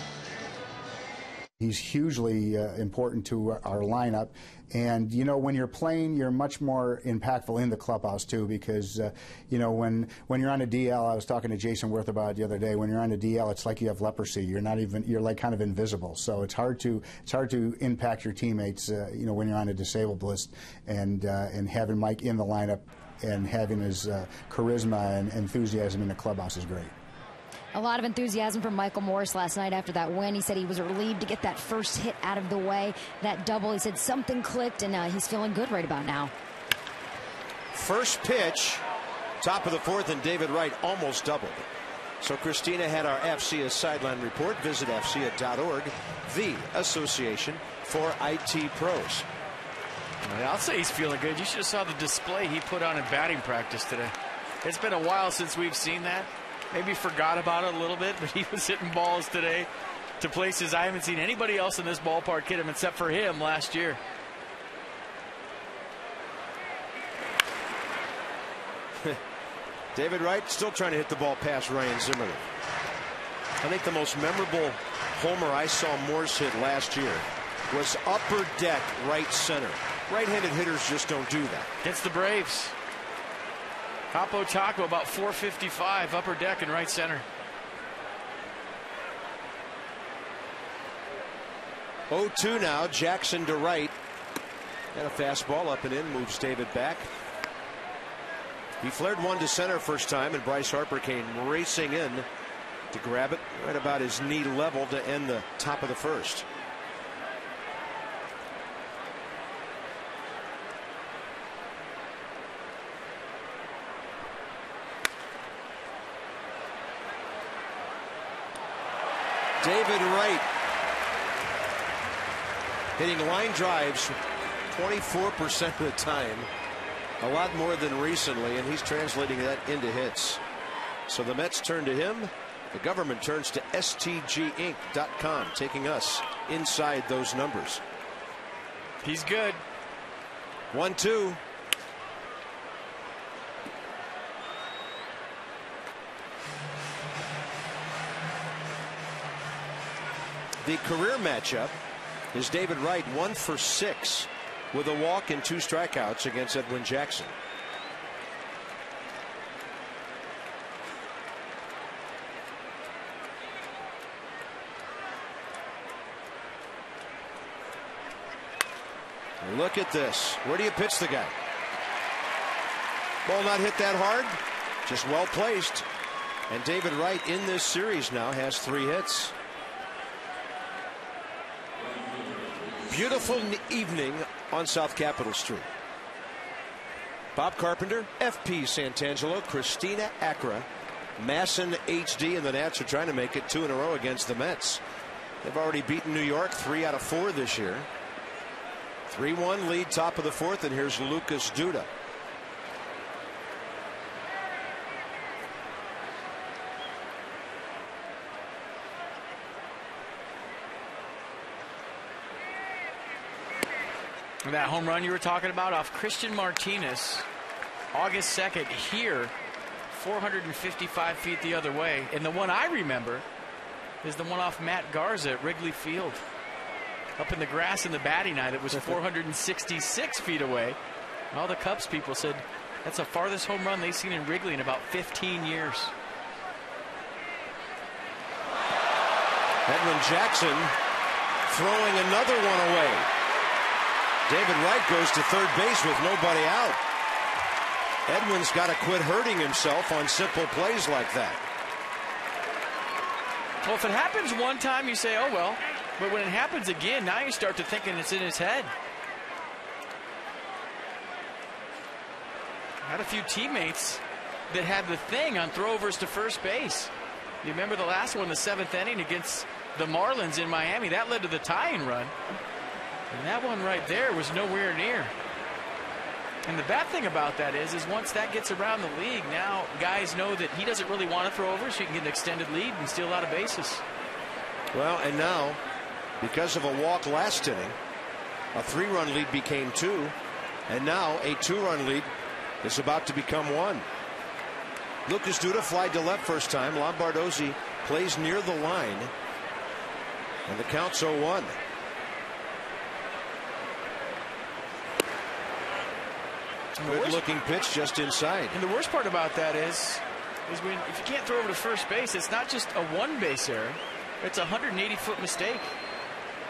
He's hugely uh, important to our lineup. And, you know, when you're playing, you're much more impactful in the clubhouse, too, because, uh, you know, when, when you're on a DL, I was talking to Jason Werth about it the other day, when you're on a DL, it's like you have leprosy. You're not even, you're like kind of invisible. So it's hard to, it's hard to impact your teammates, uh, you know, when you're on a disabled list. And, uh, and having Mike in the lineup and having his uh, charisma and enthusiasm in the clubhouse is great. A lot of enthusiasm from Michael Morse last night after that win. He said he was relieved to get that first hit out of the way. That double, he said something clicked, and uh, he's feeling good right about now. First pitch, top of the fourth, and David Wright almost doubled. So Christina had our FCA sideline report. Visit FCA.org, the association for IT pros. I'll say he's feeling good. You should have saw the display he put on in batting practice today. It's been a while since we've seen that maybe forgot about it a little bit, (laughs) but he was hitting balls today to places I haven't seen anybody else in this ballpark hit him except for him last year. (laughs) David Wright still trying to hit the ball past Ryan Zimmerman. I think the most memorable homer I saw Morse hit last year was upper deck right center. Right-handed hitters just don't do that. Against the Braves. Capo Taco about 455 upper deck and right center. Oh two now. Jackson to right. And a fastball up and in moves David back. He flared one to center first time, and Bryce Harper came racing in to grab it right about his knee level to end the top of the first. David Wright hitting line drives 24% of the time. A lot more than recently, and he's translating that into hits. So the Mets turn to him. The government turns to STGInc.com, taking us inside those numbers. He's good. One, two. The career matchup is David Wright one for six with a walk and two strikeouts against Edwin Jackson. Look at this. Where do you pitch the guy? Ball not hit that hard, just well placed. And David Wright in this series now has three hits. Beautiful evening on South Capitol Street. Bob Carpenter, FP Santangelo, Kristina Akra, MASN HD, and the Nats are trying to make it two in a row against the Mets. They've already beaten New York three out of four this year. 3 1 lead, top of the fourth, and here's Lucas Duda. That home run you were talking about off Christian Martinez, August 2nd, here, 455 feet the other way. And the one I remember is the one off Matt Garza at Wrigley Field. Up in the grass in the batting night, it was 466 feet away. All the Cubs people said that's the farthest home run they've seen in Wrigley in about 15 years. Edwin Jackson throwing another one away. David Wright goes to third base with nobody out. Edwin's got to quit hurting himself on simple plays like that. Well, if it happens one time, you say, oh, well. But when it happens again, now you start to thinking it's in his head. Had a few teammates that had the thing on throwovers to first base. You remember the last one, the seventh inning against the Marlins in Miami? That led to the tying run. And that one right there was nowhere near. And the bad thing about that is, is once that gets around the league, now guys know that he doesn't really want to throw over, so he can get an extended lead and steal a lot of bases. Well, and now, because of a walk last inning, a three run lead became two, and now a two run lead is about to become one. Lucas Duda flied to left first time. Lombardozzi plays near the line, and the count's 0 Good looking pitch just inside. And the worst part about that is, is when if you can't throw over to first base, it's not just a one base error; it's a 180 foot mistake.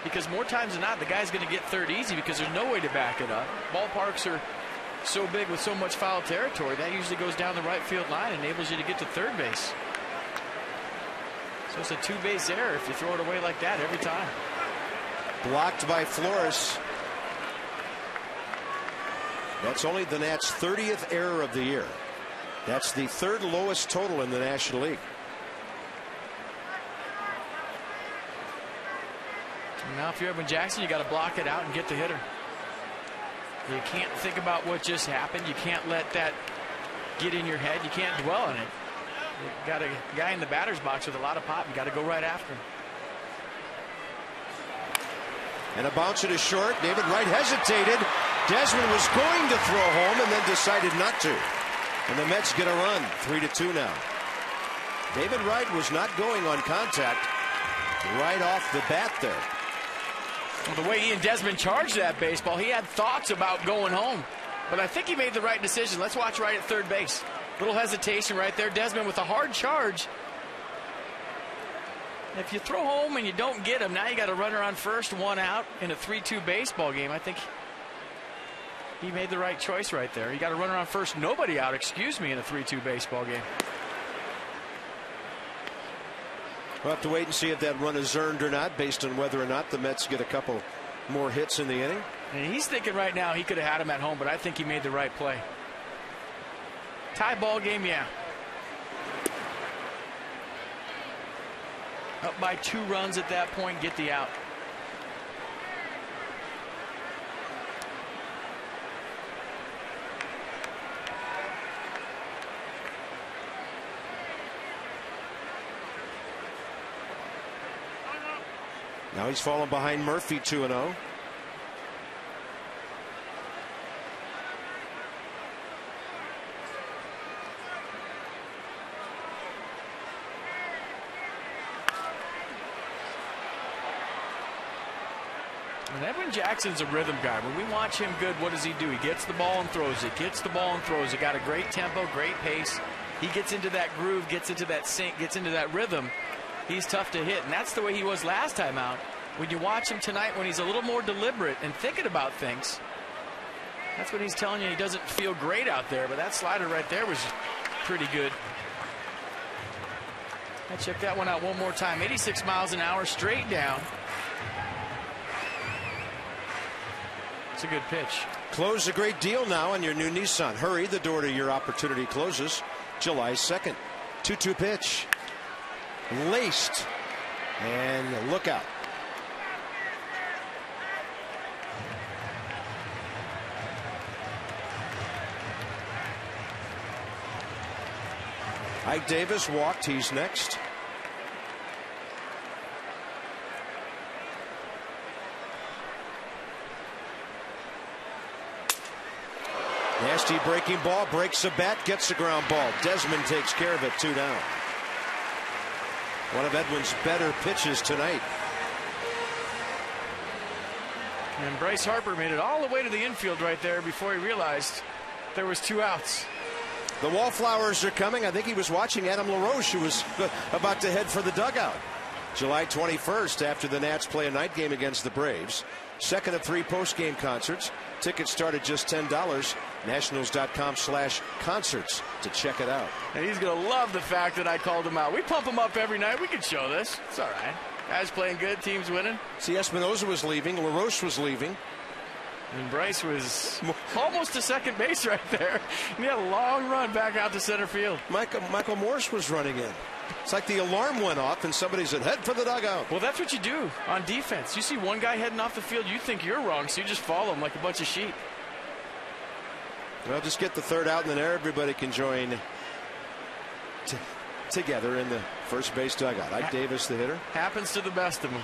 Because more times than not, the guy's going to get third easy because there's no way to back it up. Ballparks are so big with so much foul territory that usually goes down the right field line, and enables you to get to third base. So it's a two base error if you throw it away like that every time. Blocked by Flores. That's only the Nats' 30th error of the year. That's the third lowest total in the National League. Now, if you're Edwin Jackson, you got to block it out and get the hitter. You can't think about what just happened. You can't let that get in your head. You can't dwell on it. You got a guy in the batter's box with a lot of pop. You got to go right after him. And a bounce it is short. David Wright hesitated. Desmond was going to throw home and then decided not to. And the Mets get a run, three to two now. David Wright was not going on contact right off the bat there. Well, the way Ian Desmond charged that baseball, he had thoughts about going home. But I think he made the right decision. Let's watch right at third base. Little hesitation right there. Desmond with a hard charge. If you throw home and you don't get him, now you got a runner on first, one out in a 3 2 baseball game. I think he made the right choice right there. You got a runner on first, nobody out, excuse me, in a 3 2 baseball game. We'll have to wait and see if that run is earned or not, based on whether or not the Mets get a couple more hits in the inning. And he's thinking right now he could have had him at home, but I think he made the right play. Tie ball game, yeah. Up by two runs at that point, get the out. Now he's fallen behind Murphy 2 0. And oh. Edwin Jackson's a rhythm guy. When we watch him good, what does he do? He gets the ball and throws it, gets the ball and throws it. Got a great tempo, great pace. He gets into that groove, gets into that sync, gets into that rhythm. He's tough to hit, and that's the way he was last time out. When you watch him tonight, when he's a little more deliberate and thinking about things, that's when he's telling you he doesn't feel great out there. But that slider right there was pretty good. I check that one out one more time. 86 miles an hour straight down. It's a good pitch. Close a great deal now on your new Nissan. Hurry, the door to your opportunity closes July 2nd. 2 2 pitch. Laced. And look out. Ike Davis walked. He's next. Nasty breaking ball, breaks the bat, gets the ground ball. Desmond takes care of it, two down. One of Edwin's better pitches tonight. And Bryce Harper made it all the way to the infield right there before he realized there was two outs. The Wallflowers are coming. I think he was watching Adam LaRoche, who was (laughs) about to head for the dugout. July 21st, after the Nats play a night game against the Braves. Second of three post-game concerts. Tickets start at just $10. Nationals.com slash concerts to check it out. And he's going to love the fact that I called him out. We pump him up every night. We can show this. It's all right. Guys playing good, teams winning. See, Espinosa was leaving. LaRoche was leaving. And Bryce was almost to second base right there. And he had a long run back out to center field. Michael, Michael Morse was running in. It's like the alarm went off and somebody said, head for the dugout. Well, that's what you do on defense. You see one guy heading off the field, you think you're wrong, so you just follow him like a bunch of sheep. Well, just get the third out, and then everybody can join together in the first base dugout. Ike Davis, the hitter. Happens to the best of them.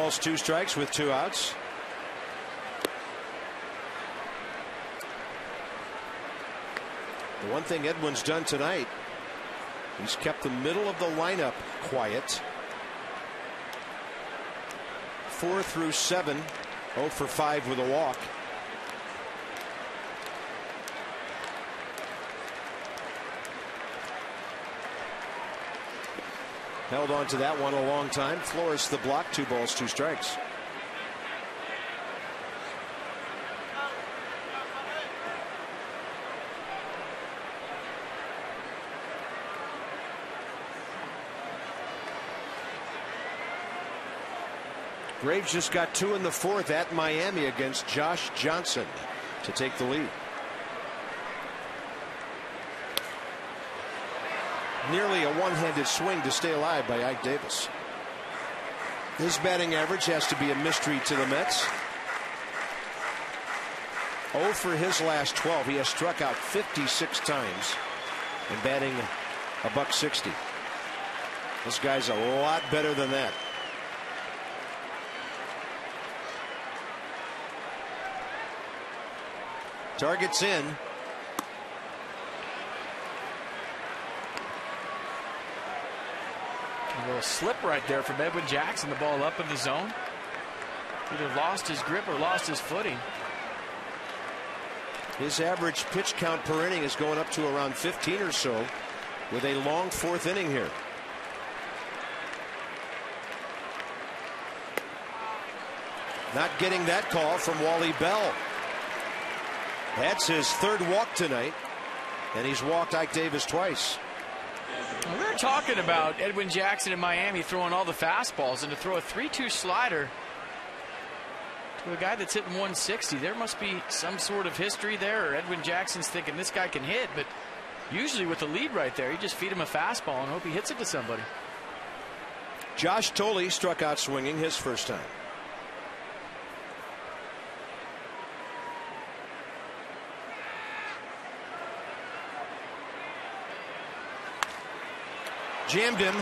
Balls, two strikes with two outs. The one thing Edwin's done tonight, he's kept the middle of the lineup quiet. Four through seven, 0 for 5 with a walk. Held on to that one a long time. Flores the block, two balls, two strikes. Braves just got two in the fourth at Miami against Josh Johnson to take the lead. Nearly a one-handed swing to stay alive by Ike Davis. His batting average has to be a mystery to the Mets. 0 for his last 12. He has struck out 56 times and batting a buck 60. This guy's a lot better than that. Targets in. Little slip right there from Edwin Jackson. The ball up in the zone. Either lost his grip or lost his footing. His average pitch count per inning is going up to around 15 or so with a long fourth inning here. Not getting that call from Wally Bell. That's his third walk tonight, and he's walked Ike Davis twice. Talking about Edwin Jackson in Miami throwing all the fastballs, and to throw a 3 2 slider to a guy that's hitting 160, there must be some sort of history there. Or Edwin Jackson's thinking this guy can hit, but usually with the lead right there, you just feed him a fastball and hope he hits it to somebody. Josh Thole struck out swinging his first time. Jammed him.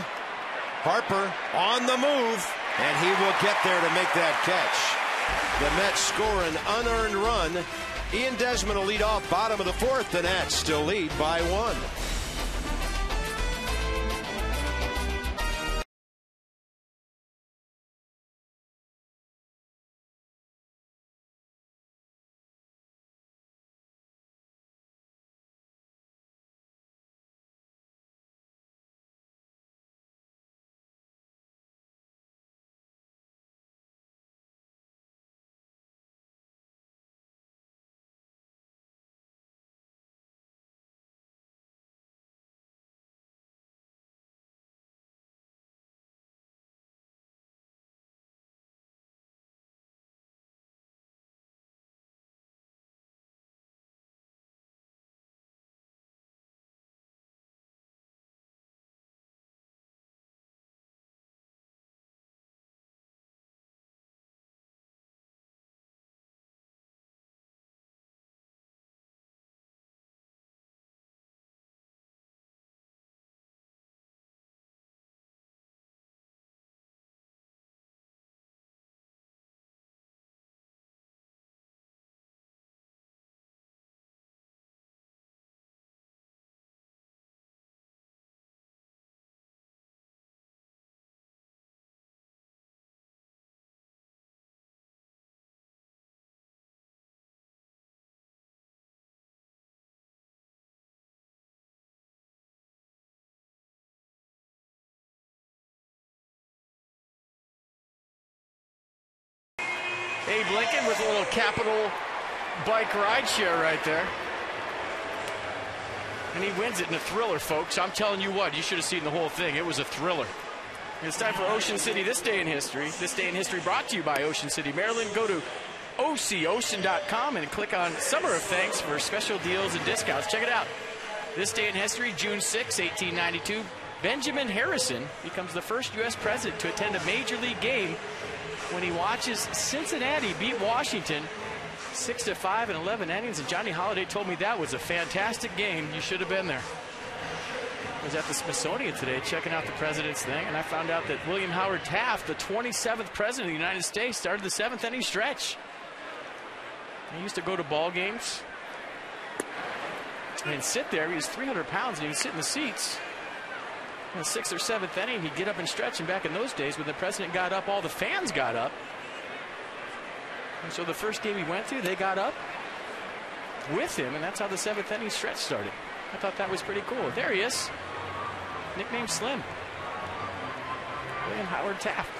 Harper on the move, and he will get there to make that catch. The Mets score an unearned run. Ian Desmond will lead off bottom of the fourth. The Nats still lead by one. Abe Lincoln with a little capital bike ride share right there. And he wins it in a thriller, folks. I'm telling you what, you should have seen the whole thing. It was a thriller. It's time for Ocean City This Day in History. This Day in History brought to you by Ocean City, Maryland. Go to OCOcean.com and click on Summer of Thanks for special deals and discounts. Check it out. This day in history, June 6, 1892, Benjamin Harrison becomes the first U.S. president to attend a major league game when he watches Cincinnati beat Washington 6 to 5 and 11 innings. And Johnny Holiday told me that was a fantastic game. You should have been there. I was at the Smithsonian today checking out the president's thing, and I found out that William Howard Taft, the 27th president of the United States, started the seventh inning stretch. He used to go to ball games and sit there. He was 300 pounds, and he would sit in the seats. In the sixth or seventh inning, he'd get up and stretch. And back in those days, when the president got up, all the fans got up. And so the first game he went to, they got up with him, and that's how the seventh inning stretch started. I thought that was pretty cool. There he is. Nickname Slim. William Howard Taft.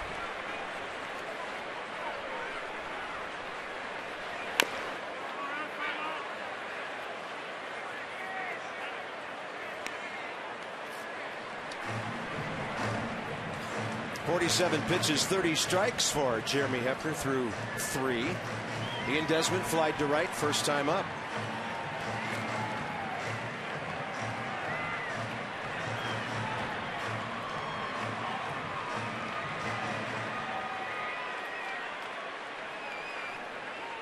Forty-seven pitches, 30 strikes for Jeremy Hefner through three. Ian Desmond flied to right, first time up.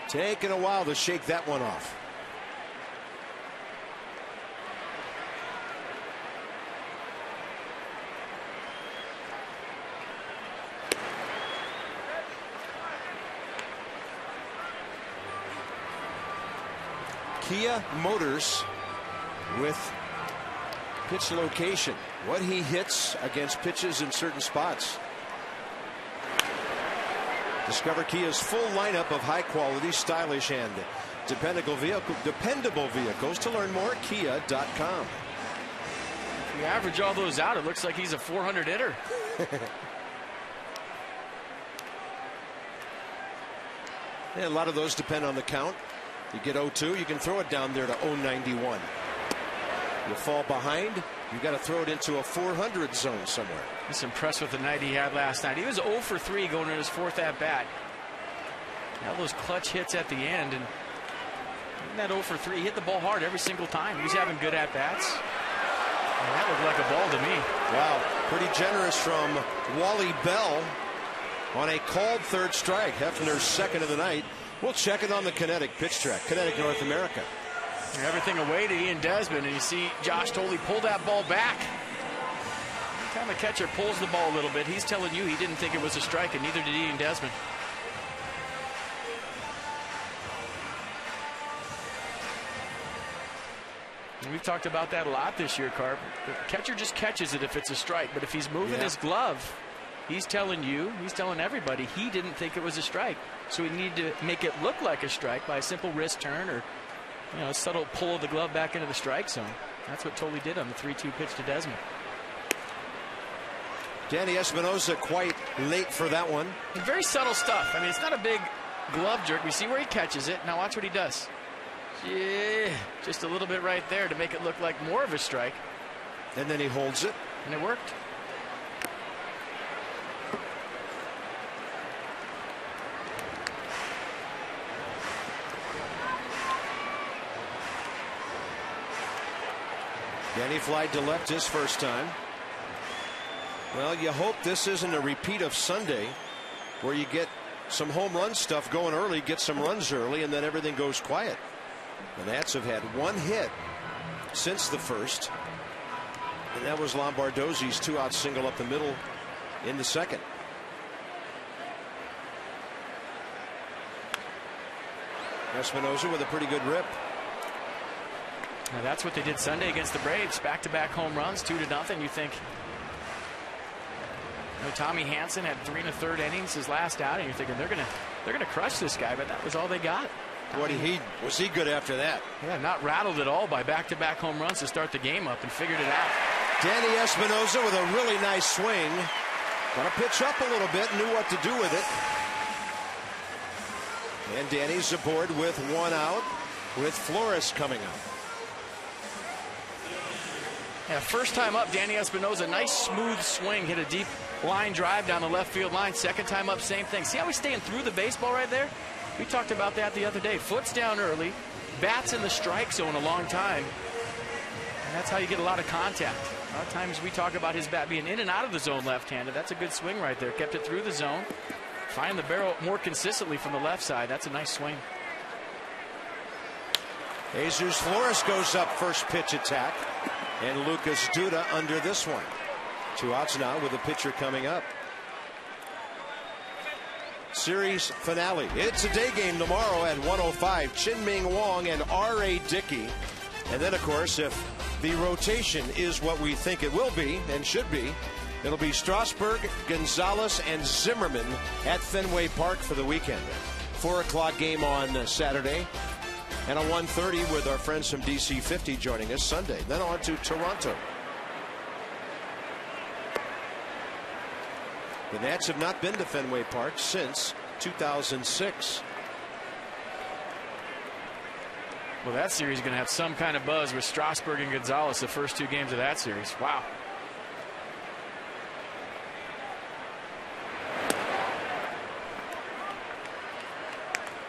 Taking a while to shake that one off. Kia Motors with pitch location. What he hits against pitches in certain spots. Discover Kia's full lineup of high quality, stylish, and dependable, vehicle, dependable vehicles. To learn more, kia.com. If you average all those out, it looks like he's a 400 hitter. (laughs) Yeah, a lot of those depend on the count. You get 0-2, you can throw it down there to 0-91. You fall behind, you got to throw it into a 400 zone somewhere. Just impressed with the night he had last night. He was 0 for 3 going in his fourth at bat. All those clutch hits at the end, and that 0 for 3, he hit the ball hard every single time. He was having good at bats. And that looked like a ball to me. Wow, pretty generous from Wally Bell on a called third strike. Hefner's second of the night. We'll check it on the Kinetic pitch track, Kinetic North America. Everything away to Ian Desmond, and you see Josh Thole pull that ball back. Anytime a catcher pulls the ball a little bit, he's telling you he didn't think it was a strike, and neither did Ian Desmond. And we've talked about that a lot this year, Carp. The catcher just catches it if it's a strike, but if he's moving Yeah. his glove, he's telling you, he's telling everybody he didn't think it was a strike. So we need to make it look like a strike by a simple wrist turn or you know, a subtle pull of the glove back into the strike zone. That's what Thole did on the 3-2 pitch to Desmond. Danny Espinosa quite late for that one. And very subtle stuff. I mean, it's not a big glove jerk. We see where he catches it. Now watch what he does. Yeah, just a little bit right there to make it look like more of a strike, And then he holds it. and it worked. Danny flied to left his first time. Well, you hope this isn't a repeat of Sunday where you get some home run stuff going early, get some runs early, and then everything goes quiet. The Nats have had one hit since the first, and that was Lombardozzi's two out single up the middle in the second. Espinosa with a pretty good rip. Now that's what they did Sunday against the Braves. Back-to-back home runs, two to nothing. You think? You know, Tommy Hanson had three and a third innings his last out, and You're thinking they're gonna they're gonna crush this guy, but that was all they got. What he was he good after that? Yeah, not rattled at all by back-to-back home runs to start the game up and figured it out. Danny Espinosa with a really nice swing. Gonna pitch up a little bit, knew what to do with it. And Danny's aboard with one out with Flores coming up. Yeah, first time up, Danny Espinosa, nice smooth swing, hit a deep line drive down the left field line. Second time up, same thing. See how he's staying through the baseball right there? We talked about that the other day. Foot's down early, bats in the strike zone a long time, and that's how you get a lot of contact. A lot of times we talk about his bat being in and out of the zone left-handed. That's a good swing right there. Kept it through the zone. Find the barrel more consistently from the left side. That's a nice swing. Jesus Flores goes up first pitch attack. And Lucas Duda under this one. Two outs now with a pitcher coming up. Series finale. It's a day game tomorrow at 105. Chien-Ming Wang and R.A. Dickey. And then, of course, if the rotation is what we think it will be and should be, it'll be Strasburg, Gonzalez, and Zimmermann at Fenway Park for the weekend. Four o'clock game on Saturday, and a 1.30 with our friends from DC 50 joining us Sunday. Then on to Toronto. The Nats have not been to Fenway Park since 2006. Well, that series is going to have some kind of buzz with Strasburg and Gonzalez the first two games of that series. Wow.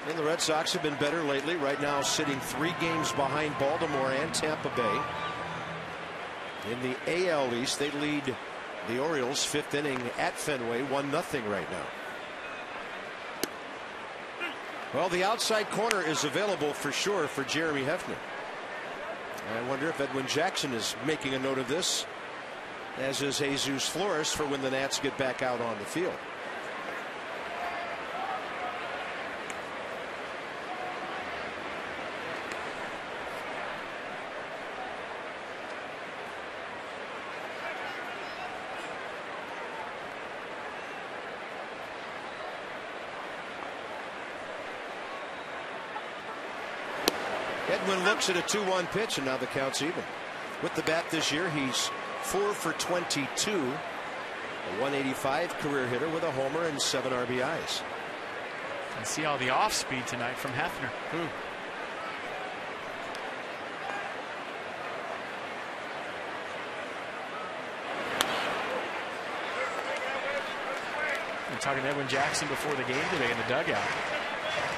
And the Red Sox have been better lately. Right now, sitting three games behind Baltimore and Tampa Bay. In the AL East, they lead the Orioles fifth inning at Fenway, one nothing right now. Well, the outside corner is available for sure for Jeremy Hefner. I wonder if Edwin Jackson is making a note of this, as is Jesus Flores for when the Nats get back out on the field. Looks at a 2 1 pitch, and now the count's even. With the bat this year, he's 4 for 22, a 185 career hitter with a homer and seven RBIs. And see all the off speed tonight from Hefner. Hmm. Talking to Edwin Jackson before the game today in the dugout.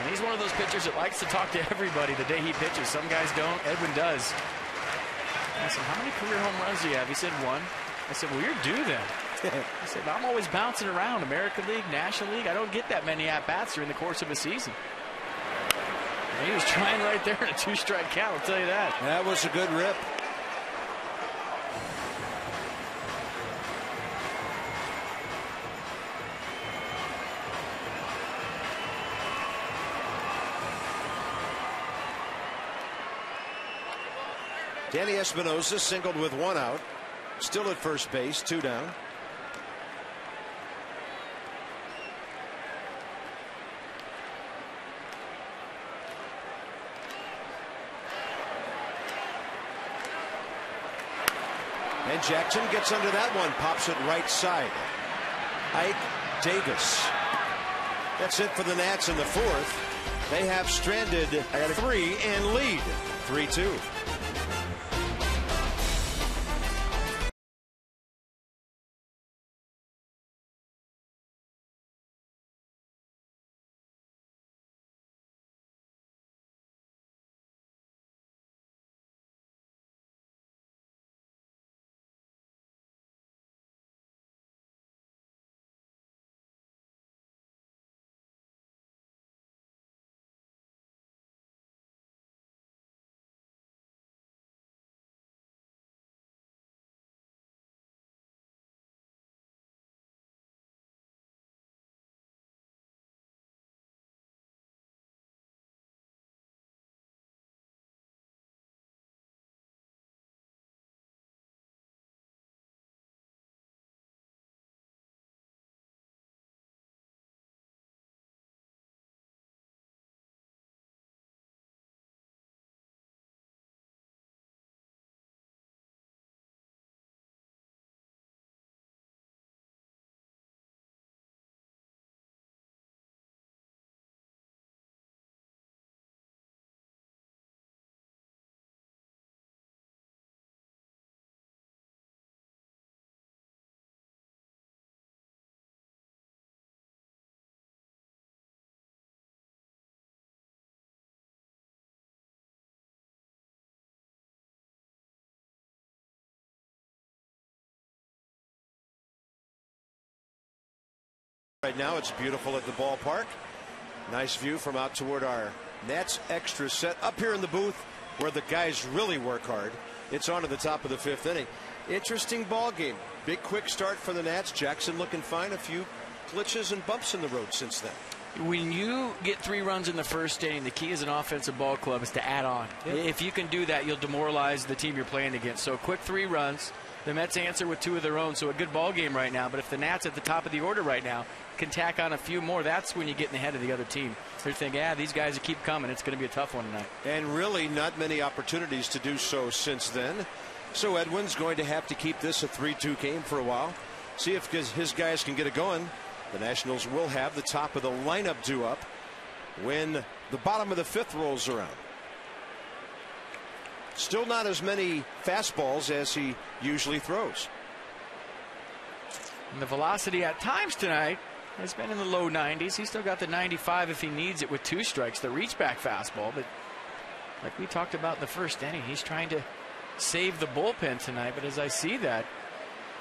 And he's one of those pitchers that likes to talk to everybody the day he pitches. Some guys don't. Edwin does. I said, how many career home runs do you have? He said, one. I said, well, you're due then. (laughs) he said, I'm always bouncing around American League, National League. I don't get that many at-bats during the course of a season. And he was (laughs) trying right there in a two-strike count, I'll tell you that. That was a good rip. Danny Espinosa singled with one out. Still at first base, two down. And Jackson gets under that one, pops it right side. Ike Davis. That's it for the Nats in the fourth. They have stranded three and lead 3 2. Right now, it's beautiful at the ballpark. Nice view from out toward our Nats extra set. Up here in the booth, where the guys really work hard, it's on to the top of the fifth inning. Interesting ball game. Big quick start for the Nats. Jackson looking fine. A few glitches and bumps in the road since then. When you get three runs in the first inning, the key as an offensive ball club is to add on. If you can do that, you'll demoralize the team you're playing against. So quick three runs. The Mets answer with two of their own, so a good ball game right now. But if the Nats at the top of the order right now can tack on a few more, that's when you get in the head of the other team. They're thinking, yeah, these guys keep coming. It's going to be a tough one tonight. And really not many opportunities to do so since then. So Edwin's going to have to keep this a 3-2 game for a while. See if his- his guys can get it going. The Nationals will have the top of the lineup due up when the bottom of the fifth rolls around. Still not as many fastballs as he usually throws. And the velocity at times tonight has been in the low 90s. He's still got the 95 if he needs it with two strikes, the reach back fastball. But like we talked about in the first inning, he's trying to save the bullpen tonight. But as I see that,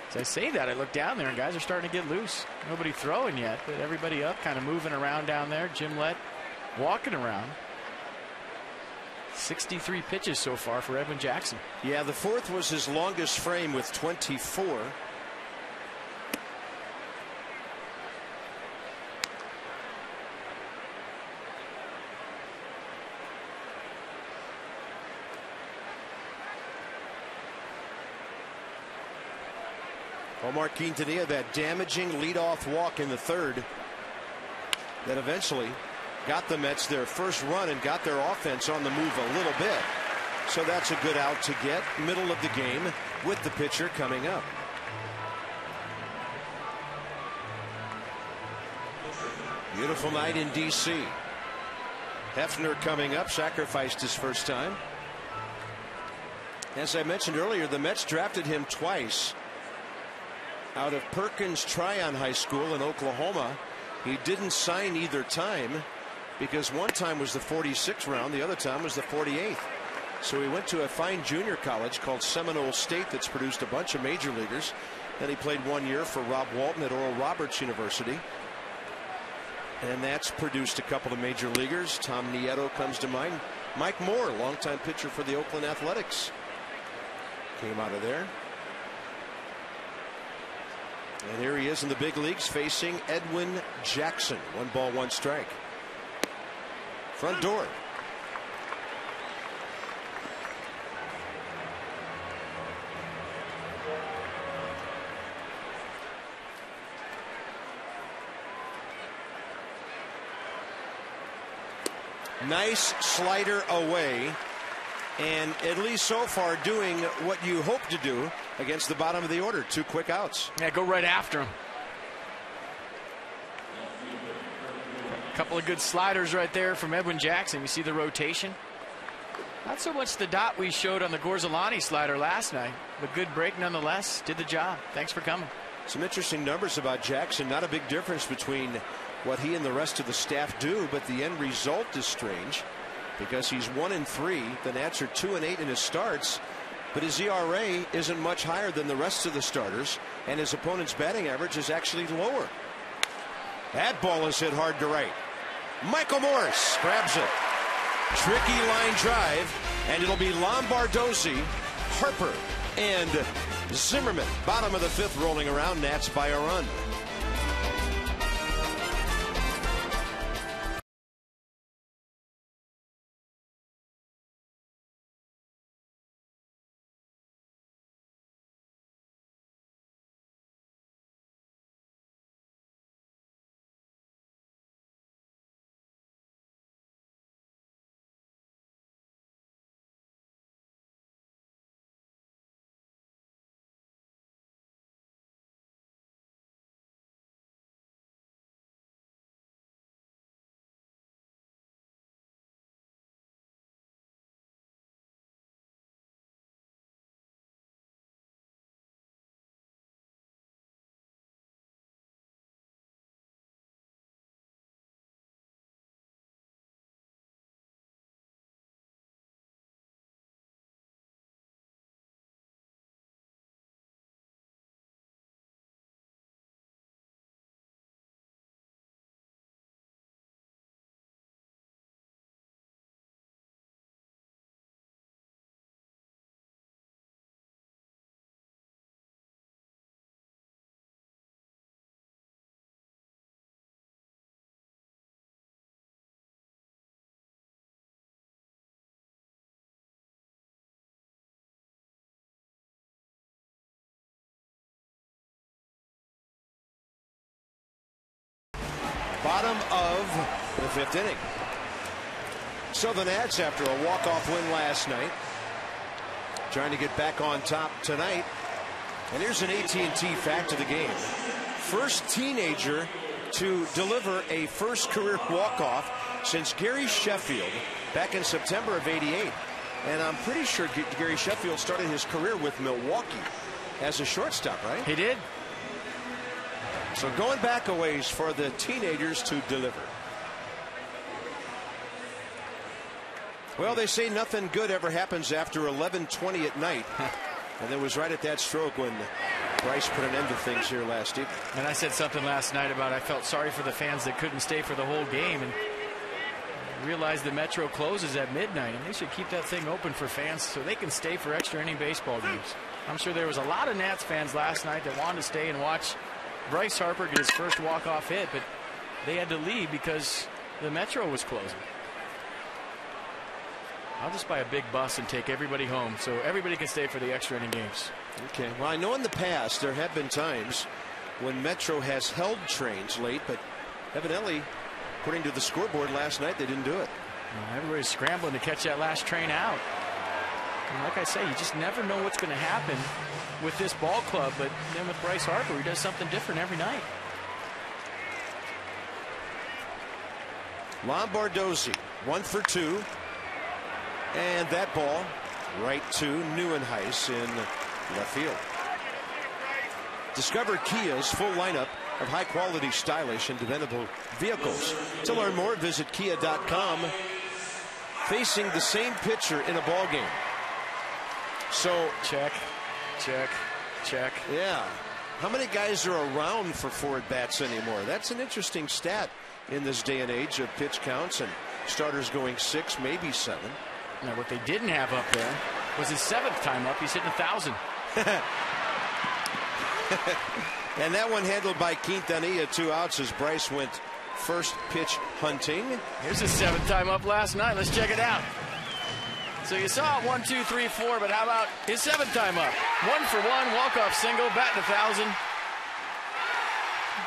as I say that, I look down there and guys are starting to get loose. Nobody throwing yet, but everybody up, kind of moving around down there. Jim Lett walking around. 63 pitches so far for Edwin Jackson. Yeah, the fourth was his longest frame with 24. Omar Quintanilla, that damaging leadoff walk in the third that eventually got the Mets their first run and got their offense on the move a little bit. So that's a good out to get middle of the game with the pitcher coming up. Beautiful night in D.C. Hefner coming up, sacrificed his first time. As I mentioned earlier, the Mets drafted him twice out of Perkins Tryon High School in Oklahoma. He didn't sign either time because one time was the 46th round, the other time was the 48th. So he went to a fine junior college called Seminole State that's produced a bunch of major leaguers. Then he played one year for Rob Walton at Oral Roberts University. And that's produced a couple of major leaguers. Tom Nieto comes to mind. Mike Moore, longtime pitcher for the Oakland Athletics, came out of there. And here he is in the big leagues facing Edwin Jackson. One ball, one strike. Front door. Nice slider away. And at least so far doing what you hope to do against the bottom of the order. Two quick outs. Yeah, go right after him. Couple of good sliders right there from Edwin Jackson. You see the rotation. Not so much the dot we showed on the Gorzelanny slider last night, but good break nonetheless. Did the job. Thanks for coming. Some interesting numbers about Jackson. Not a big difference between what he and the rest of the staff do, but the end result is strange because he's one and three. The Nats are two and eight in his starts, but his ERA isn't much higher than the rest of the starters, and his opponent's batting average is actually lower. That ball is hit hard to right. Michael Morse grabs it. Tricky line drive, and it'll be Lombardozzi, Harper, and Zimmerman. Bottom of the fifth rolling around. Nats by a run. Bottom of the fifth inning. So the Nats, after a walk-off win last night, trying to get back on top tonight. And here's an AT&T fact of the game. First teenager to deliver a first career walk-off since Gary Sheffield back in September of 88. And I'm pretty sure Gary Sheffield started his career with Milwaukee as a shortstop, right? He did. So going back a ways for the teenagers to deliver. Well, they say nothing good ever happens after 11:20 at night, (laughs) and it was right at that stroke when Bryce put an end to things here last evening. And I said something last night about I felt sorry for the fans that couldn't stay for the whole game and realized the Metro closes at midnight and they should keep that thing open for fans so they can stay for extra inning baseball games. I'm sure there was a lot of Nats fans last night that wanted to stay and watch Bryce Harper get his first walk-off hit, but they had to leave because the Metro was closing. I'll just buy a big bus and take everybody home so everybody can stay for the extra inning games. Okay. Well, I know in the past there have been times when Metro has held trains late, but evidently, according to the scoreboard last night, they didn't do it. Everybody's scrambling to catch that last train out. And like I say, you just never know what's going to happen with this ball club. But then with Bryce Harper, he does something different every night. Lombardozzi, one for two. And that ball right to Nieuwenhuis in left field. Discover Kia's full lineup of high quality, stylish, and dependable vehicles. To learn more, visit kia.com. Facing the same pitcher in a ball game. So, Check, check, check. yeah. How many guys are around for four at bats anymore? That's an interesting stat in this day and age of pitch counts and starters going six, maybe seven. Now, what they didn't have up there was his seventh time up. He's hitting a thousand. (laughs) And that one handled by Quintanilla, two outs as Bryce went first pitch hunting. Here's his seventh time up last night. Let's check it out. So you saw one, two, three, four, but how about his seventh time up? One for one, walk-off single, batting a thousand.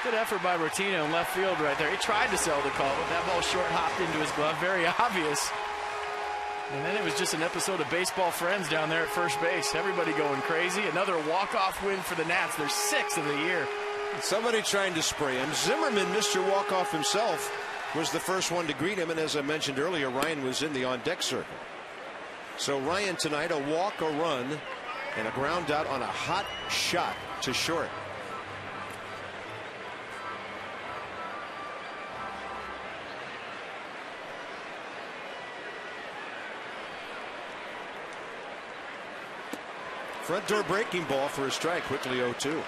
Good effort by Rottino in left field right there. He tried to sell the call, but that ball short hopped into his glove. Very (laughs) obvious. And then it was just an episode of Baseball Friends down there at first base. Everybody going crazy. Another walk-off win for the Nats. Their sixth of the year. Somebody trying to spray him. Zimmerman, Mr. Walkoff himself, was the first one to greet him. And as I mentioned earlier, Ryan was in the on deck circle. So Ryan tonight, a walk, a run, and a ground out on a hot shot to short. Front door breaking ball for a strike, quickly 0 2.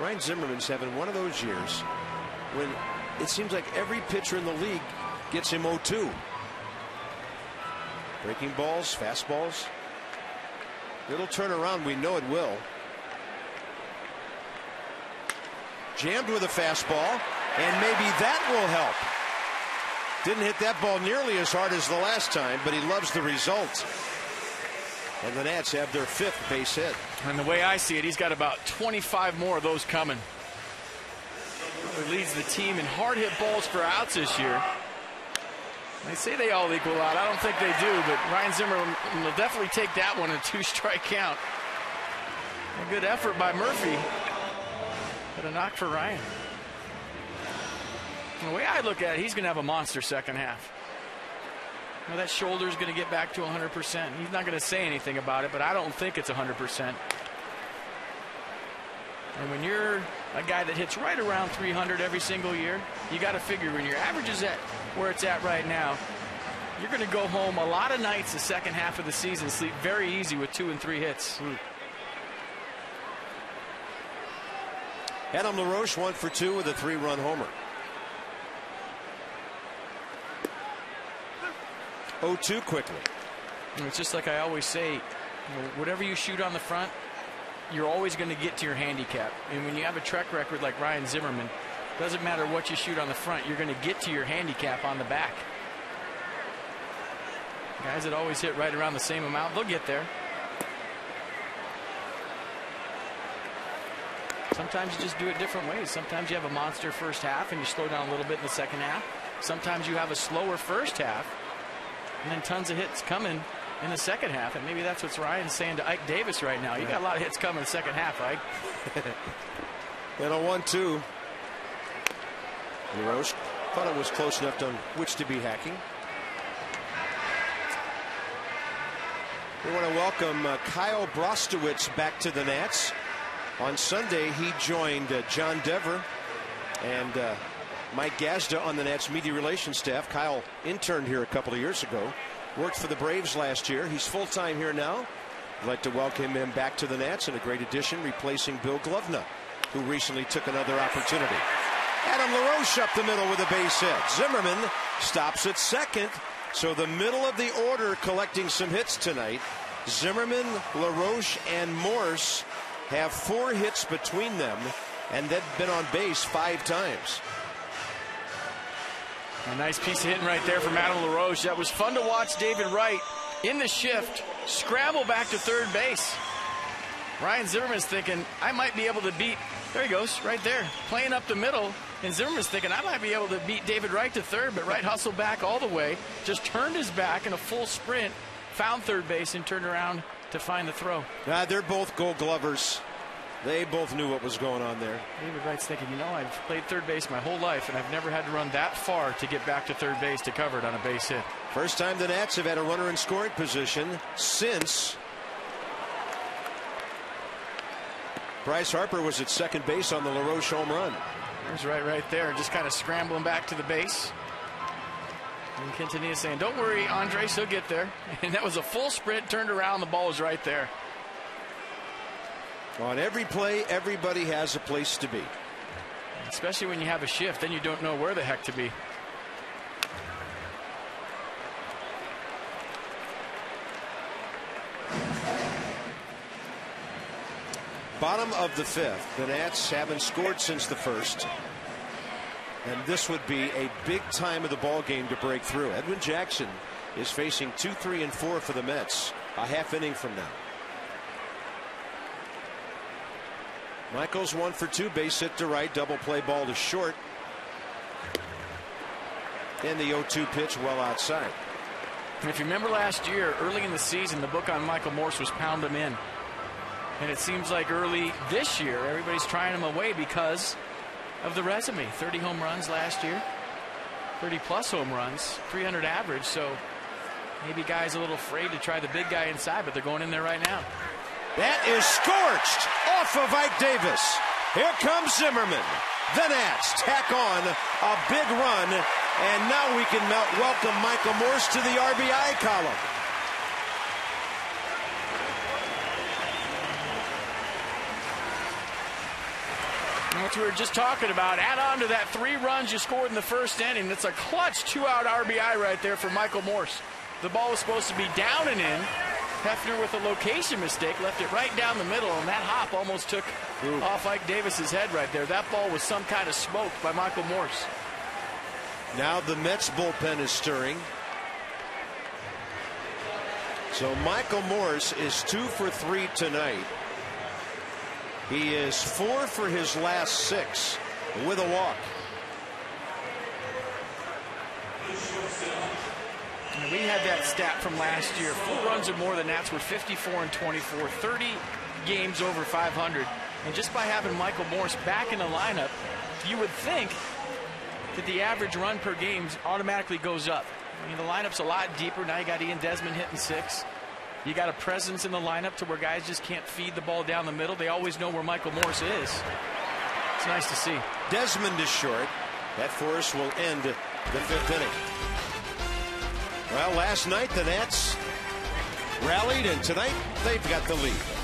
Ryan Zimmerman's having one of those years when it seems like every pitcher in the league gets him 0 2. Breaking balls, fastballs. It'll turn around, we know it will. Jammed with a fastball, and maybe that will help. Didn't hit that ball nearly as hard as the last time, but he loves the result. And the Nats have their fifth base hit. And the way I see it, he's got about 25 more of those coming. He leads the team in hard hit balls for outs this year. They say they all equal out. I don't think they do, but Ryan Zimmerman will definitely take that one in a two strike count. A good effort by Murphy. But a knock for Ryan. The way I look at it, he's going to have a monster second half. Now that is going to get back to 100%. He's not going to say anything about it, but I don't think it's 100%. And when you're a guy that hits right around 300 every single year, you got to figure when your average is at where it's at right now, you're going to go home a lot of nights the second half of the season, sleep very easy with two and three hits. Hmm. Adam LaRoche one for two with a three run homer. 0 2 quickly. And It's just like I always say, you know, whatever you shoot on the front, you're always going to get to your handicap. And when you have a track record like Ryan Zimmerman, doesn't matter what you shoot on the front, you're going to get to your handicap on the back. Guys that always hit right around the same amount, they'll get there. Sometimes you just do it different ways. Sometimes you have a monster first half and you slow down a little bit in the second half. Sometimes you have a slower first half and then tons of hits coming in the second half. And maybe that's what Ryan's saying to Ike Davis right now. You got a lot of hits coming in the second half, Ike. (laughs) And a one-two. Thought it was close enough on which to be hacking. We want to welcome uh, Kyle Brostowitz back to the Nats. On Sunday, he joined uh, John Dever and uh, Mike Gazda on the Nats media relations staff. Kyle interned here a couple of years ago, worked for the Braves last year. He's full time here now. I'd like to welcome him back to the Nats and a great addition, replacing Bill Gluvna, who recently took another opportunity. Adam LaRoche up the middle with a base hit. Zimmerman stops at second. So the middle of the order collecting some hits tonight. Zimmerman, LaRoche, and Morse have four hits between them, and they've been on base five times. A nice piece of hitting right there from Adam LaRoche. That was fun to watch David Wright in the shift scramble back to third base. Ryan Zimmerman's thinking, I might be able to beat. There he goes, right there, playing up the middle. And Zimmerman's thinking, I might be able to beat David Wright to third, but Wright hustled back all the way, just turned his back in a full sprint, found third base, and turned around to find the throw. Uh, they're both gold glovers. They both knew what was going on there. David Wright's thinking, you know, I've played third base my whole life, and I've never had to run that far to get back to third base to cover it on a base hit. First time the Nats have had a runner in scoring position since Bryce Harper was at second base on the LaRoche home run. There's Wright, right there, just kind of scrambling back to the base. And Quintanilla saying, "Don't worry, Andres, he'll get there." (laughs) And that was a full sprint, turned around, the ball was right there. On every play, everybody has a place to be. Especially when you have a shift, then you don't know where the heck to be. Bottom of the fifth. The Nats haven't scored since the first. And this would be a big time of the ball game to break through. Edwin Jackson is facing two, three, and four for the Mets a half inning from now. Michaels one for two, base hit to right, double play ball to short. And the 0-2 pitch well outside. And if you remember last year, early in the season, the book on Michael Morse was pound him in. And it seems like early this year, everybody's trying him away because of the resume. 30 home runs last year, 30 plus home runs, 300 average. So maybe guys a little afraid to try the big guy inside, but they're going in there right now. That is scorched off of Ike Davis. Here comes Zimmerman. The Nats tack on a big run, and now we can welcome Michael Morse to the RBI column. We were just talking about, add on to that three runs you scored in the first inning. That's a clutch two-out RBI right there for Michael Morse. The ball was supposed to be down and in. Hefner with a location mistake left it right down the middle, and that hop almost took Ooh. off Ike Davis's head right there. That ball was some kind of smoke by Michael Morse. Now the Mets bullpen is stirring. So Michael Morse is two for three tonight. He is four for his last six with a walk. We had that stat from last year. Four runs or more, than Nats were 54 and 24, 30 games over 500. And just by having Michael Morse back in the lineup, you would think that the average run per game automatically goes up. I mean, the lineup's a lot deeper. Now you got Ian Desmond hitting six. You got a presence in the lineup to where guys just can't feed the ball down the middle. They always know where Michael Morse is. It's nice to see. Desmond is short. That force will end the fifth inning. Well, last night the Nats rallied, and tonight they've got the lead.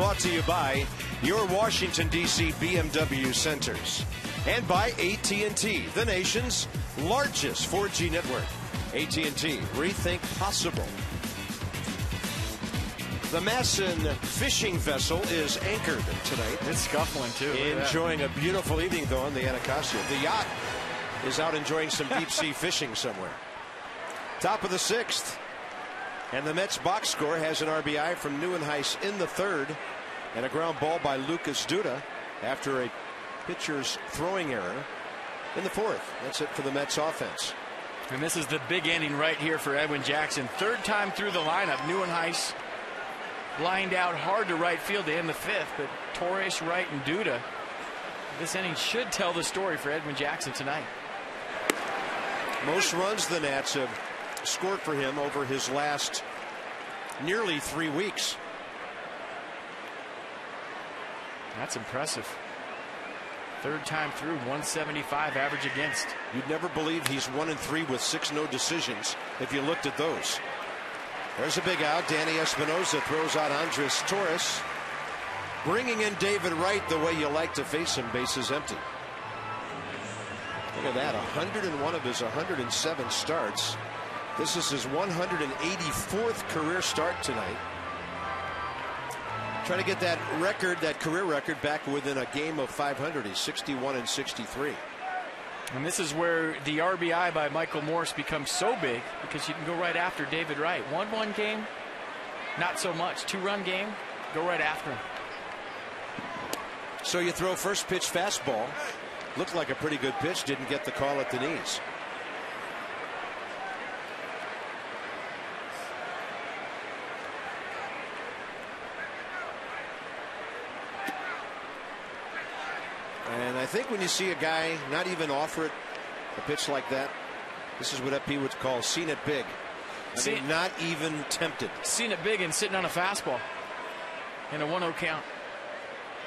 Brought to you by your Washington D.C. BMW centers and by AT&T, the nation's largest 4G network. AT&T, rethink possible. The MASN fishing vessel is anchored tonight. It's scuffling too. Look at that. Enjoying a beautiful evening, though, on the Anacostia. The yacht is out enjoying some deep sea (laughs) fishing somewhere. Top of the sixth. And the Mets box score has an RBI from Nieuwenhuis in the third and a ground ball by Lucas Duda after a pitcher's throwing error in the fourth. That's it for the Mets offense. And this is the big inning right here for Edwin Jackson. Third time through the lineup. Nieuwenhuis lined out hard to right field to end the fifth, but Torres, Wright, and Duda. This inning should tell the story for Edwin Jackson tonight. Most runs the Nats have scored for him over his last nearly three weeks. That's impressive. Third time through, 175 average against. You'd never believe he's one and three with six no decisions if you looked at those. There's a big out. Danny Espinosa throws out Andres Torres, bringing in David Wright the way you like to face him, bases empty. Look at that, 101 of his 107 starts. This is his 184th career start tonight. Trying to get that record, that career record, back within a game of 500. He's 61 and 63. And this is where the RBI by Michael Morse becomes so big because you can go right after David Wright. 1 1 game, not so much. Two run game, go right after him. So you throw first pitch fastball. Looked like a pretty good pitch. Didn't get the call at the knees. And I think when you see a guy not even offer it a pitch like that, this is what FP would call seen it big. I See- mean, not even tempted. Seen it big and sitting on a fastball in a 1 0 count.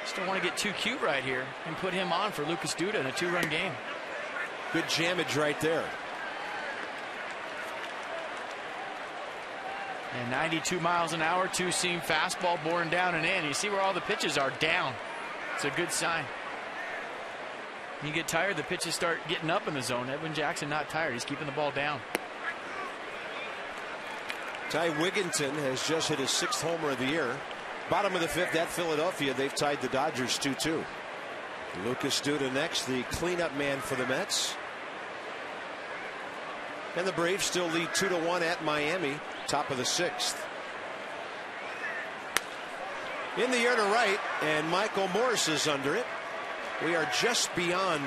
Just don't want to get too cute right here and put him on for Lucas Duda in a two run game. Good jammage right there. And 92 miles an hour, two seam fastball born down and in. You see where all the pitches are down. It's a good sign. You get tired, the pitches start getting up in the zone. Edwin Jackson not tired. He's keeping the ball down. Ty Wigginton has just hit his sixth homer of the year. Bottom of the fifth at Philadelphia, they've tied the Dodgers 2 2. Lucas Duda next, the cleanup man for the Mets. And the Braves still lead 2 to 1 at Miami, top of the sixth. In the air to right, and Michael Morse is under it. We are just beyond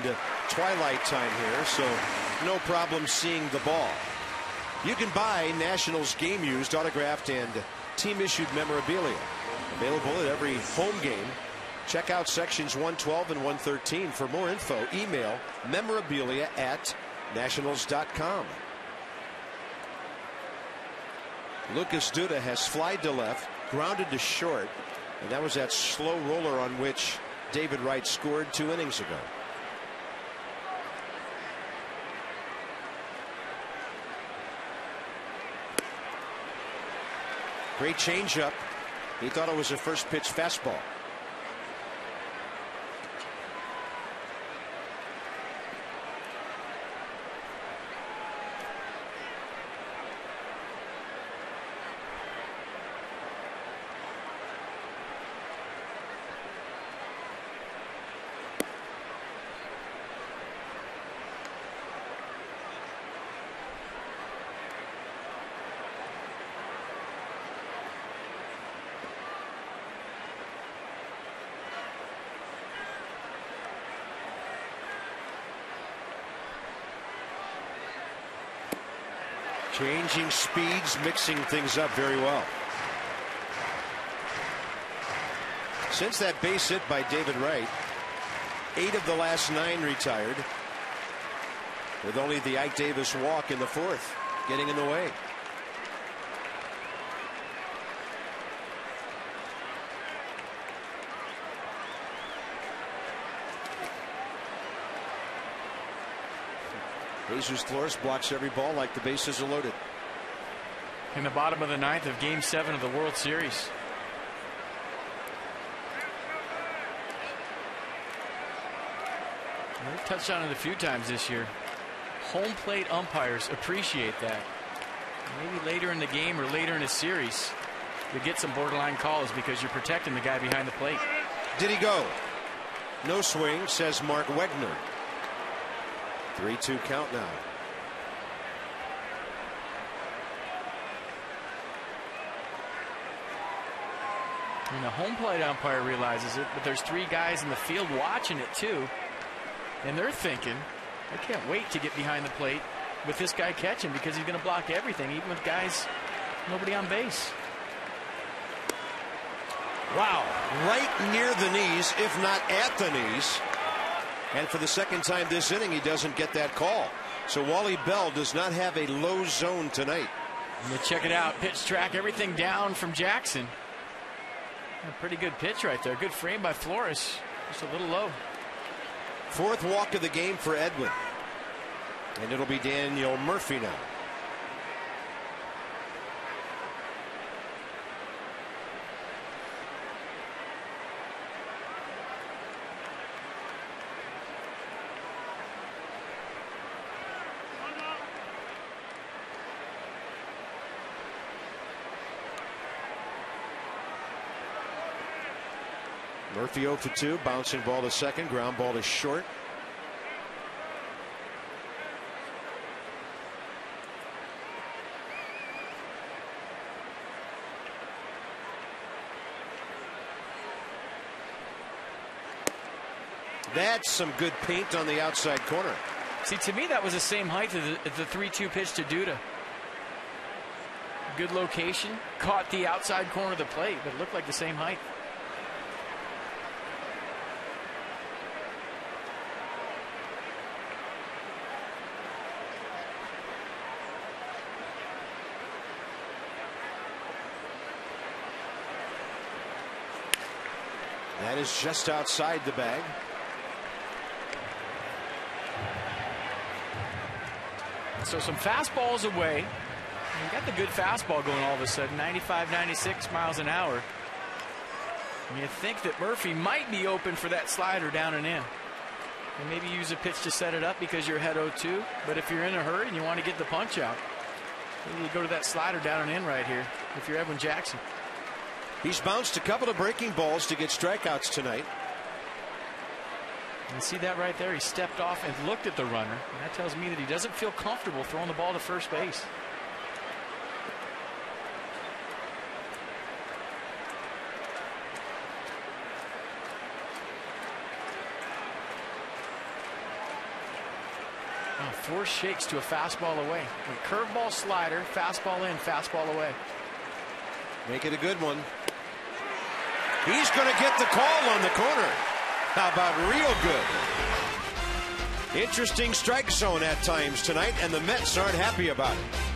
twilight time here, so no problem seeing the ball. You can buy Nationals game used, autographed, and team issued memorabilia. Available at every home game. Check out sections 112 and 113 for more info. Email memorabilia at nationals.com. Lucas Duda has flied to left, grounded to short, and that was that slow roller on which David Wright scored two innings ago. Great changeup. He thought it was a first pitch fastball. Changing speeds, mixing things up very well. Since that base hit by David Wright, eight of the last nine retired, with only the Ike Davis walk in the fourth getting in the way. Jesus Flores blocks every ball like the bases are loaded. In the bottom of the ninth of game seven of the World Series. They've touched on it a few times this year. Home plate umpires appreciate that. Maybe later in the game or later in a series, you'll get some borderline calls because you're protecting the guy behind the plate. Did he go? No swing, says Mark Wegner. 3 2 count now. And the home plate umpire realizes it, but there's three guys in the field watching it too. And they're thinking, I can't wait to get behind the plate with this guy catching because he's going to block everything, even with guys nobody on base. Wow, right near the knees, if not at the knees. And for the second time this inning, he doesn't get that call. So Wally Bell does not have a low zone tonight. Check it out, pitch track, everything down from Jackson. A pretty good pitch right there. Good frame by Flores. Just a little low. Fourth walk of the game for Edwin. And it'll be Daniel Murphy now. Murphy 0 for 2, bouncing ball to second, ground ball to short. That's some good paint on the outside corner. See, to me, that was the same height as the, the 3 2 pitch to Duda. Good location, caught the outside corner of the plate, but it looked like the same height. That is just outside the bag. So some fastballs away. And got the good fastball going all of a sudden, 95, 96 miles an hour. And you think that Murphy might be open for that slider down and in. And maybe use a pitch to set it up because you're ahead 0-2. But if you're in a hurry and you want to get the punch out, maybe you go to that slider down and in right here if you're Edwin Jackson. He's bounced a couple of breaking balls to get strikeouts tonight. And see that right there? He stepped off and looked at the runner. And that tells me that he doesn't feel comfortable throwing the ball to first base. Oh, four shakes to a fastball away. Curveball slider, fastball in, fastball away. Make it a good one. He's going to get the call on the corner. How about real good? Interesting strike zone at times tonight, and the Mets aren't happy about it.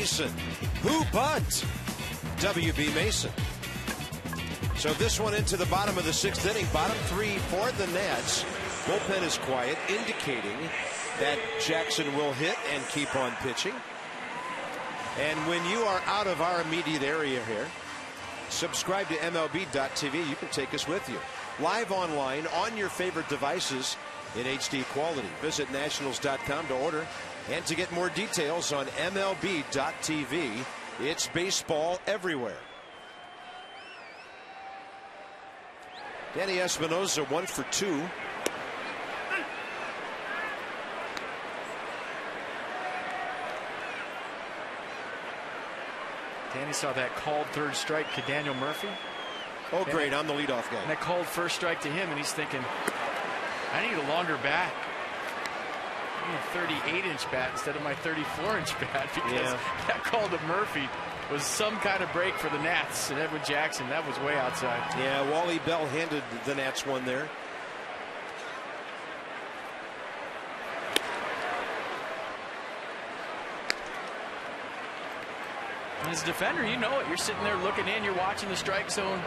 Mason. Who but WB Mason? So this one into the bottom of the sixth inning, bottom three for the Nats. Bullpen is quiet, indicating that Jackson will hit and keep on pitching. And when you are out of our immediate area here, subscribe to MLB.tv. You can take us with you. Live online on your favorite devices in HD quality. Visit Nationals.com to order and to get more details on MLB.tv. It's baseball everywhere. Danny Espinosa one for two. Danny saw that called third strike to Daniel Murphy. Oh, great. I'm the leadoff guy. And that called first strike to him, and he's thinking, I need a longer bat. I need a 38 inch bat instead of my 34 inch (laughs) bat because Yeah. that call to Murphy was some kind of break for the Nats. And Edwin Jackson, that was way outside. Yeah, Wally Bell handed the Nats one there. As a defender, you know it. You're sitting there looking in, you're watching the strike zone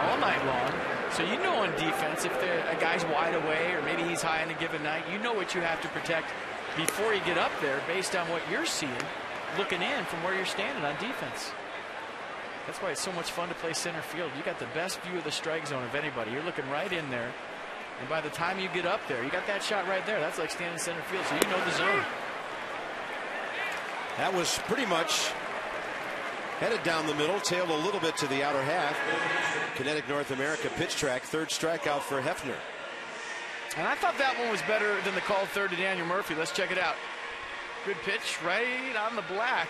all night long. So you know on defense if a guy's wide away or maybe he's high on a given night, you know what you have to protect before you get up there based on what you're seeing, looking in from where you're standing on defense. That's why it's so much fun to play center field. You got the best view of the strike zone of anybody. You're looking right in there. And by the time you get up there, you got that shot right there. That's like standing center field, so you know the zone. That was pretty much headed down the middle, tailed a little bit to the outer half. Kinetic North America pitch track, third strikeout for Hefner. And I thought that one was better than the call third to Daniel Murphy. Let's check it out. Good pitch right on the black.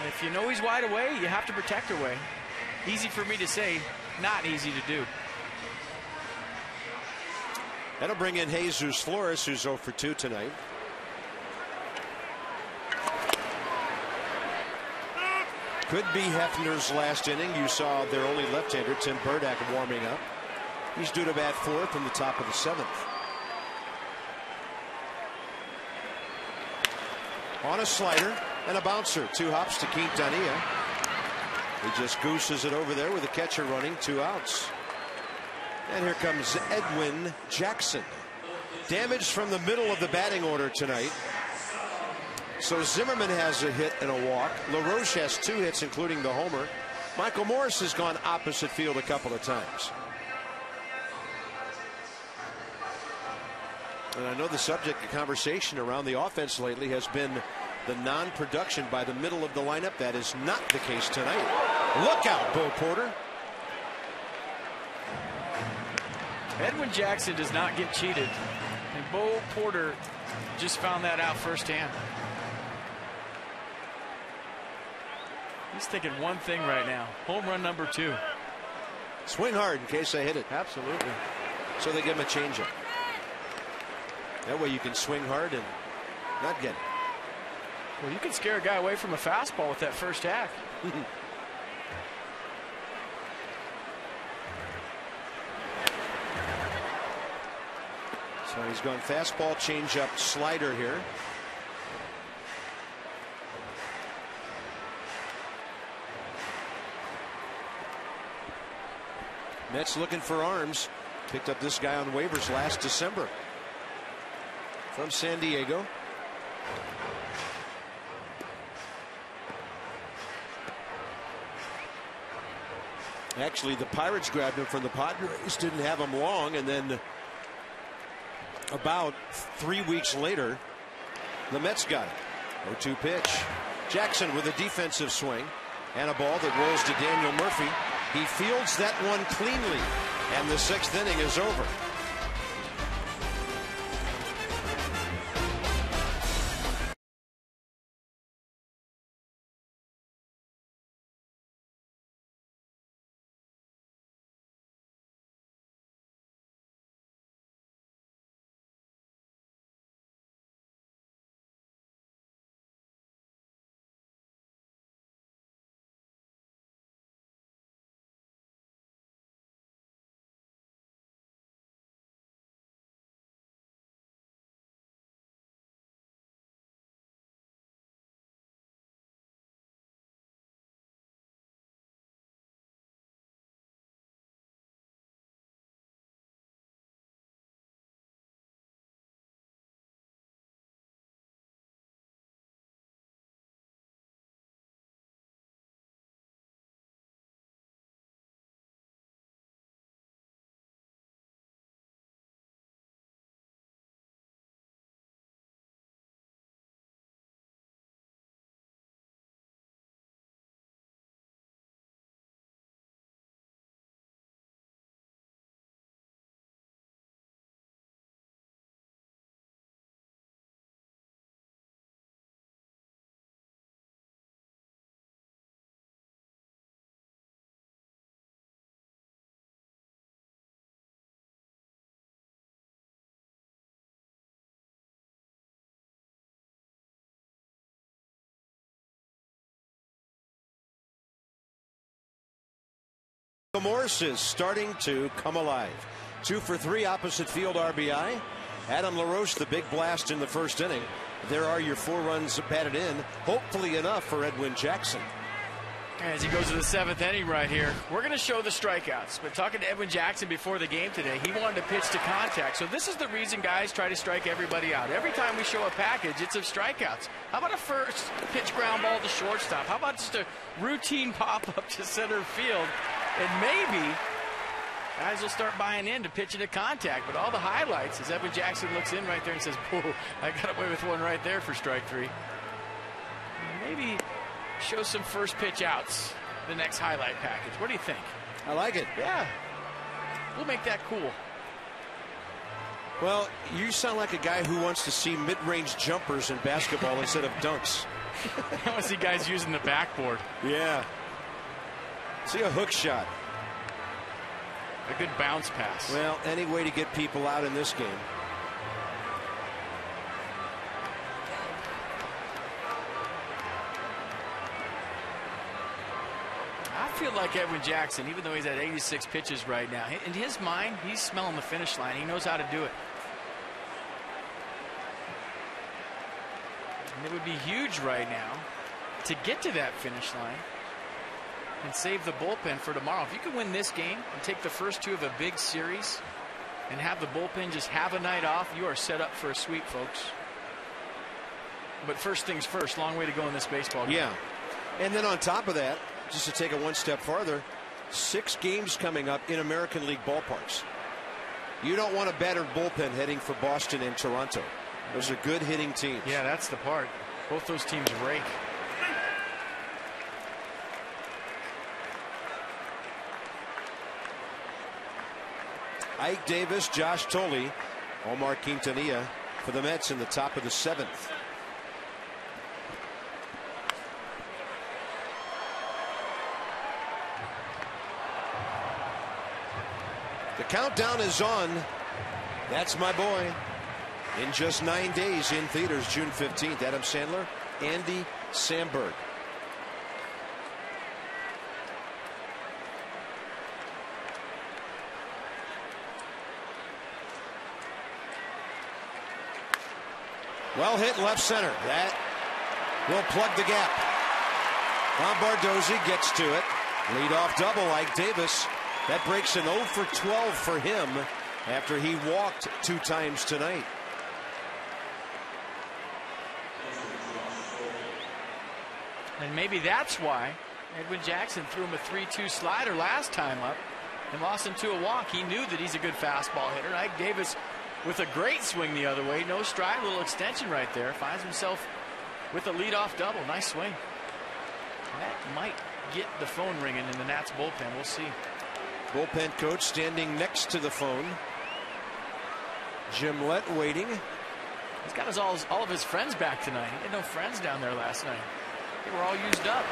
And if you know he's wide away, you have to protect away. Easy for me to say, not easy to do. That'll bring in Jesus Flores, who's 0 for 2 tonight. Could be Hefner's last inning. You saw their only left-hander, Tim Byrdak, warming up. He's due to bat fourth in the top of the seventh. On a slider and a bouncer. Two hops to Quintanilla. He just gooses it over there with the catcher running. Two outs. And here comes Edwin Jackson. Damage from the middle of the batting order tonight. So Zimmerman has a hit and a walk. LaRoche has two hits, including the homer. Michael Morse has gone opposite field a couple of times. And I know the subject of conversation around the offense lately has been the non-production by the middle of the lineup. That is not the case tonight. Look out, Bo Porter. Edwin Jackson does not get cheated. And Bo Porter just found that out firsthand. He's thinking one thing right now. Home run number two. Swing hard in case they hit it. Absolutely. So they give him a changeup. That way you can swing hard and not get it. Well, you can scare a guy away from a fastball with that first hack. (laughs) So he's going fastball, changeup, slider here. Mets looking for arms. Picked up this guy on waivers last December from San Diego. Actually, the Pirates grabbed him from the Padres, didn't have him long, and then about three weeks later, the Mets got him. 0 2 pitch. Jackson with a defensive swing and a ball that rolls to Daniel Murphy. He fields that one cleanly, and the sixth inning is over. Morse is starting to come alive. Two for three opposite field RBI. Adam LaRoche, the big blast in the first inning. There are your four runs batted in. Hopefully enough for Edwin Jackson. As he goes to the seventh inning right here, we're going to show the strikeouts. But talking to Edwin Jackson before the game today, he wanted to pitch to contact. So this is the reason guys try to strike everybody out. Every time we show a package, it's of strikeouts. How about a first pitch ground ball to shortstop? How about just a routine (laughs) pop up to center field? And maybe guys will start buying in to pitching to contact. But all the highlights as Edwin Jackson looks in right there and says, "Whoa, I got away with one right there for strike three. Maybe show some first pitch outs the next highlight package. What do you think? I like it. Yeah. We'll make that cool. Well, you sound like a guy who wants to see mid range jumpers in basketball instead of dunks. I want to see guys using the backboard. Yeah. See a hook shot. A good bounce pass. Well, any way to get people out in this game. I feel like Edwin Jackson, even though he's at 86 pitches right now, in his mind, he's smelling the finish line. He knows how to do it. And it would be huge right now to get to that finish line and save the bullpen for tomorrow. If you can win this game and take the first two of a big series and have the bullpen just have a night off, you are set up for a sweep, folks. But first things first, long way to go in this baseball game. Yeah. And then on top of that, just to take it one step farther, six games coming up in American League ballparks. You don't want a battered bullpen heading for Boston and Toronto. Those are good hitting teams. Yeah, that's the part. Both those teams rake. Ike Davis, Josh Thole, Omar Quintanilla for the Mets in the top of the seventh. The countdown is on. That's my boy. In just nine days in theaters, June 15th, Adam Sandler, Andy Samberg. Well hit left center. That will plug the gap. Lombardozzi gets to it. Lead off double Ike Davis. That breaks an 0 for 12 for him after he walked two times tonight. And maybe that's why Edwin Jackson threw him a 3-2 slider last time up and lost him to a walk. He knew that he's a good fastball hitter. Ike Davis with a great swing the other way. No stride, little extension right there. Finds himself with a leadoff double. Nice swing. That might get the phone ringing in the Nats bullpen. We'll see. Bullpen coach standing next to the phone. Jim Lett waiting. He's got his all, all of his friends back tonight. He had no friends down there last night. They were all used up.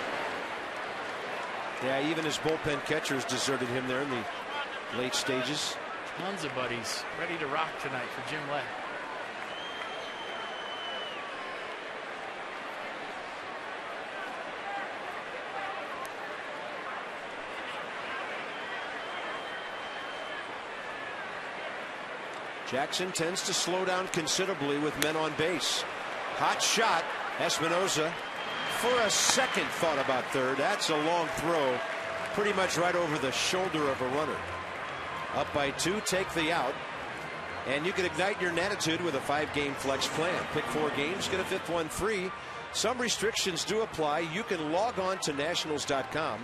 Yeah, even his bullpen catchers deserted him there in the late stages. Tons of buddies ready to rock tonight for Jim Lett. Jackson tends to slow down considerably with men on base. Hot shot. Espinosa for a second thought about third. That's a long throw. Pretty much right over the shoulder of a runner. Up by two, take the out. And you can ignite your attitude with a five game flex plan. Pick four games, get a fifth one free. Some restrictions do apply. You can log on to nationals.com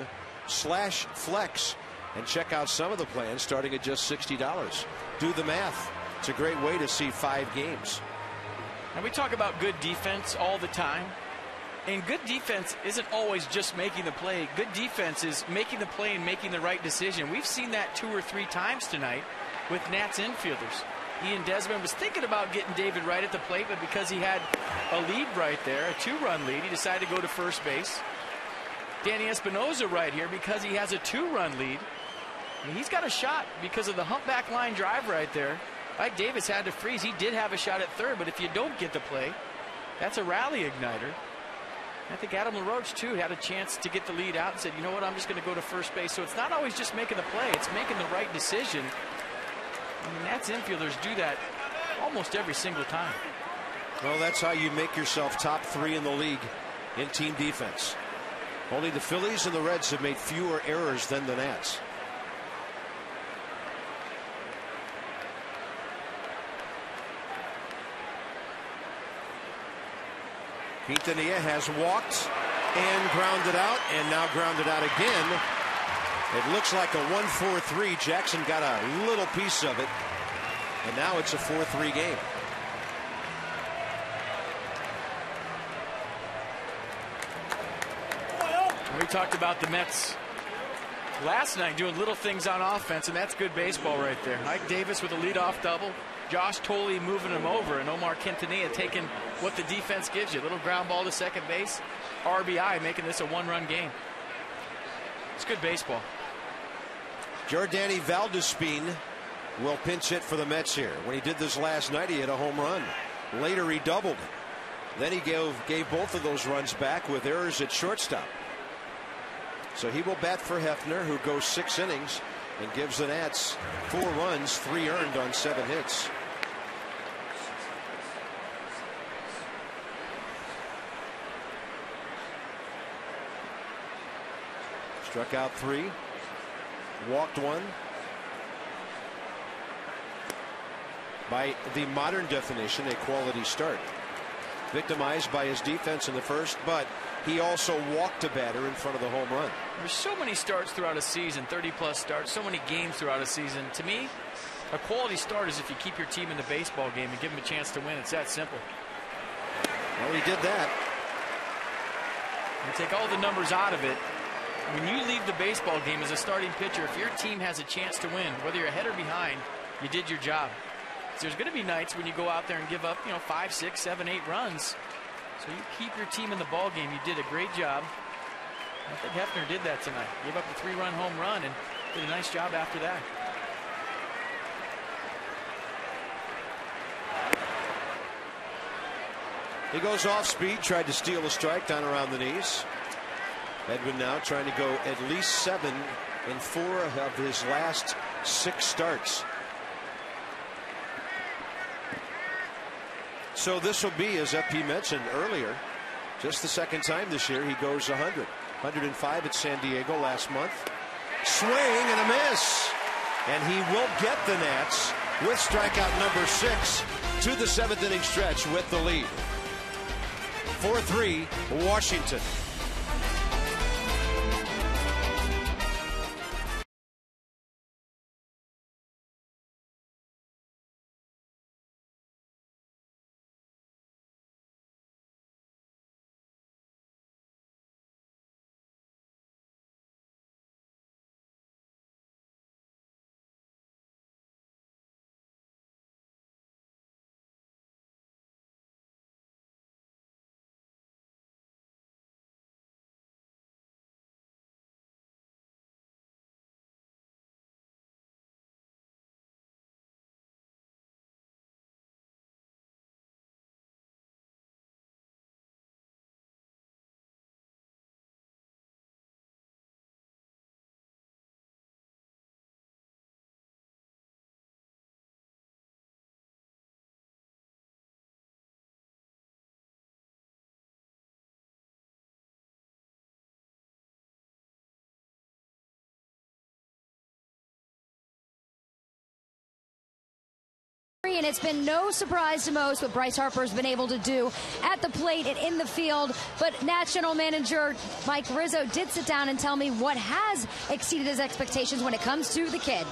slash flex and check out some of the plans starting at just $60. Do the math. It's a great way to see five games. And we talk about good defense all the time. And good defense isn't always just making the play. Good defense is making the play and making the right decision. We've seen that two or three times tonight with Nats infielders. Ian Desmond was thinking about getting David Wright at the plate, but because he had a lead right there, a two-run lead, he decided to go to first base. Danny Espinosa right here because he has a two-run lead. And he's got a shot because of the humpback line drive right there. Ike Davis had to freeze. He did have a shot at third, but if you don't get the play, that's a rally igniter. I think Adam LaRoche, too, had a chance to get the lead out and said, you know what, I'm just going to go to first base. So it's not always just making the play, it's making the right decision. I mean, Nats infielders do that almost every single time. Well, that's how you make yourself top three in the league in team defense. Only the Phillies and the Reds have made fewer errors than the Nats. Quintanilla has walked and grounded out and now grounded out again. It looks like a 1-4-3. Jackson got a little piece of it. And now it's a 4-3 game. We talked about the Mets last night doing little things on offense, and that's good baseball right there. Ike Davis with a leadoff double. Josh Thole moving him over, and Omar Quintanilla taking what the defense gives you. Little ground ball to second base. RBI making this a one-run game. It's good baseball. Jordany Valdespin will pinch hit for the Mets here. When he did this last night, he hit a home run. Later, he doubled. Then he gave, gave both of those runs back with errors at shortstop. So he will bat for Hefner, who goes six innings and gives the Nats four runs, three earned on seven hits. Struck out three, walked one. By the modern definition, a quality start. Victimized by his defense in the first, but he also walked a batter in front of the home run. There's so many starts throughout a season, 30 plus starts, so many games throughout a season. To me, a quality start is if you keep your team in the baseball game and give them a chance to win. It's that simple. Well, he did that. You take all the numbers out of it. When you leave the baseball game as a starting pitcher, if your team has a chance to win, whether you're ahead or behind, you did your job. So there's going to be nights when you go out there and give up, you know, five, six, seven, eight runs. So you keep your team in the ball game. You did a great job. I think Hefner did that tonight. Gave up a three-run home run and did a nice job after that. He goes off speed, tried to steal a strike down around the knees. Edwin now trying to go at least seven in four of his last six starts. So this will be, as FP mentioned earlier, just the second time this year he goes 100. 105 at San Diego last month. Swing and a miss. And he will get the Nats with strikeout number six to the seventh inning stretch with the lead. 4 3, Washington. And it's been no surprise to most what Bryce Harper's been able to do at the plate and in the field. But national manager Mike Rizzo did sit down and tell me what has exceeded his expectations when it comes to the kid.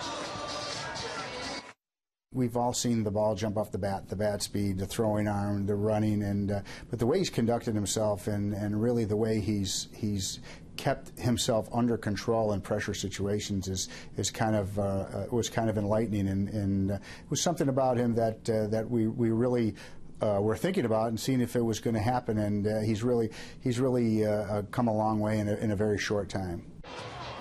We've all seen the ball jump off the bat, the bat speed, the throwing arm, the running, and uh, but the way he's conducted himself, and, and really the way he's he's kept himself under control in pressure situations is is kind of uh, uh, was kind of enlightening, and, and uh, it was something about him that uh, that we we really. Uh, were thinking about and seeing if it was going to happen, and uh, he's really he's really come a long way in a, in a very short time.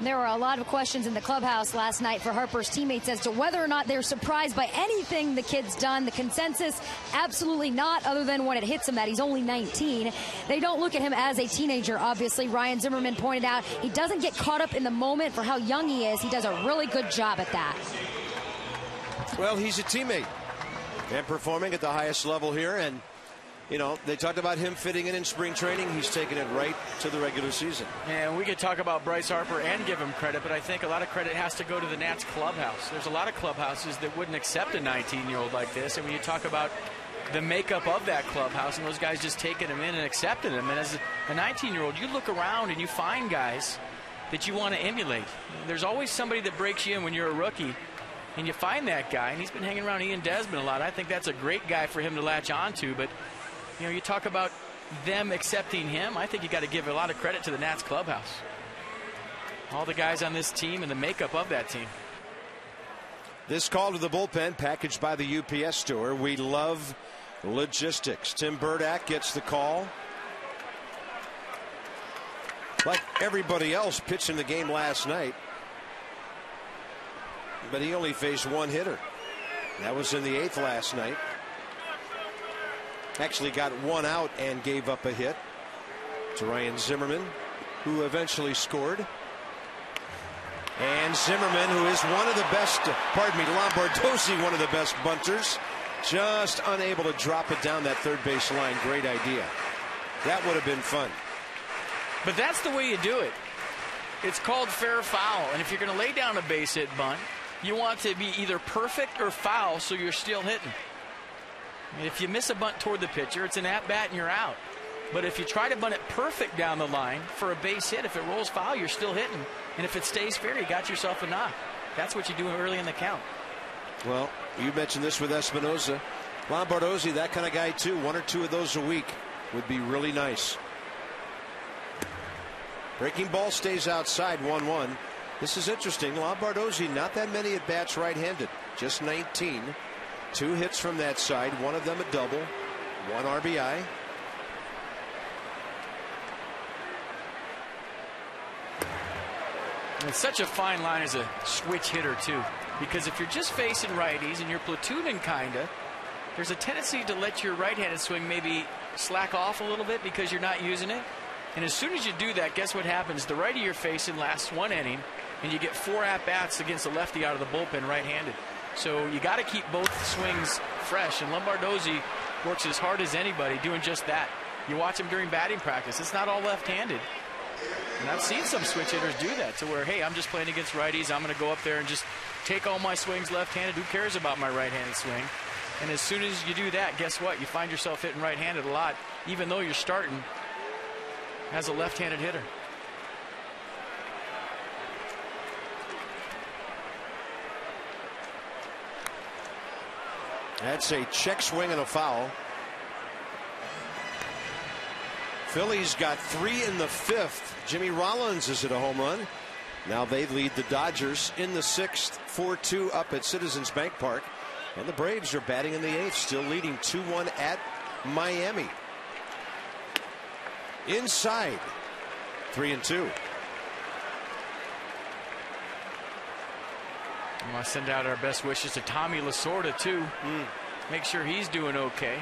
There were a lot of questions in the clubhouse last night for Harper's teammates as to whether or not they're surprised by anything the kid's done. The consensus, absolutely not, other than when it hits him that he's only 19. They don't look at him as a teenager, obviously. Ryan Zimmerman pointed out he doesn't get caught up in the moment for how young he is. He does a really good job at that. Well, he's a teammate and performing at the highest level here. And, you know, they talked about him fitting in in spring training. He's taken it right to the regular season. And we could talk about Bryce Harper and give him credit, but I think a lot of credit has to go to the Nats clubhouse. There's a lot of clubhouses that wouldn't accept a 19 year old like this. And when you talk about the makeup of that clubhouse and those guys just taking him in and accepting him, and as a 19 year old, you look around and you find guys that you want to emulate. There's always somebody that breaks you in when you're a rookie and you find that guy, and he's been hanging around Ian Desmond a lot. I think that's a great guy for him to latch onto. But you know, you talk about them accepting him. I think you got to give a lot of credit to the Nats clubhouse. All the guys on this team and the makeup of that team. This call to the bullpen, packaged by the UPS store. We love logistics. Tim Byrdak gets the call. Like everybody else pitching the game last night, but he only faced one hitter. That was in the eighth last night. Actually got one out and gave up a hit to Ryan Zimmerman, who eventually scored. And Zimmerman, who is one of the best, pardon me, Lombardozzi, one of the best bunters, just unable to drop it down that third base line. Great idea. That would have been fun. But that's the way you do it. It's called fair foul. And if you're going to lay down a base hit bunt, you want to be either perfect or foul so you're still hitting. If you miss a bunt toward the pitcher, it's an at bat and you're out. But if you try to bunt it perfect down the line for a base hit, if it rolls foul, you're still hitting. And if it stays fair, you got yourself a knock. That's what you do early in the count. Well, you mentioned this with Espinosa. Lombardozzi, that kind of guy too. One or two of those a week would be really nice. Breaking ball stays outside 1 1. This is interesting. Lombardozzi, not that many at bats right handed, just 19. Two hits from that side, one of them a double, one RBI. It's such a fine line as a switch hitter, too. Because if you're just facing righties and you're platooning kinda, there's a tendency to let your right-handed swing maybe slack off a little bit because you're not using it. And as soon as you do that, guess what happens? The righty you're facing lasts one inning, and you get four at-bats against the lefty out of the bullpen right-handed. So you got to keep both swings fresh. And Lombardozzi works as hard as anybody doing just that. You watch him during batting practice. It's not all left-handed. And I've seen some switch hitters do that to where, hey, I'm just playing against righties. I'm going to go up there and just take all my swings left-handed. Who cares about my right-handed swing? And as soon as you do that, guess what? You find yourself hitting right-handed a lot, even though you're starting as a left-handed hitter. That's a check swing and a foul. Phillies got three in the fifth. Jimmy Rollins is at a home run. Now they lead the Dodgers in the sixth, 4 2 up at Citizens Bank Park. And the Braves are batting in the eighth, still leading 2 1 at Miami. Inside, 3 and 2. I want to send out our best wishes to Tommy Lasorda, too. Hmm. Make sure he's doing okay.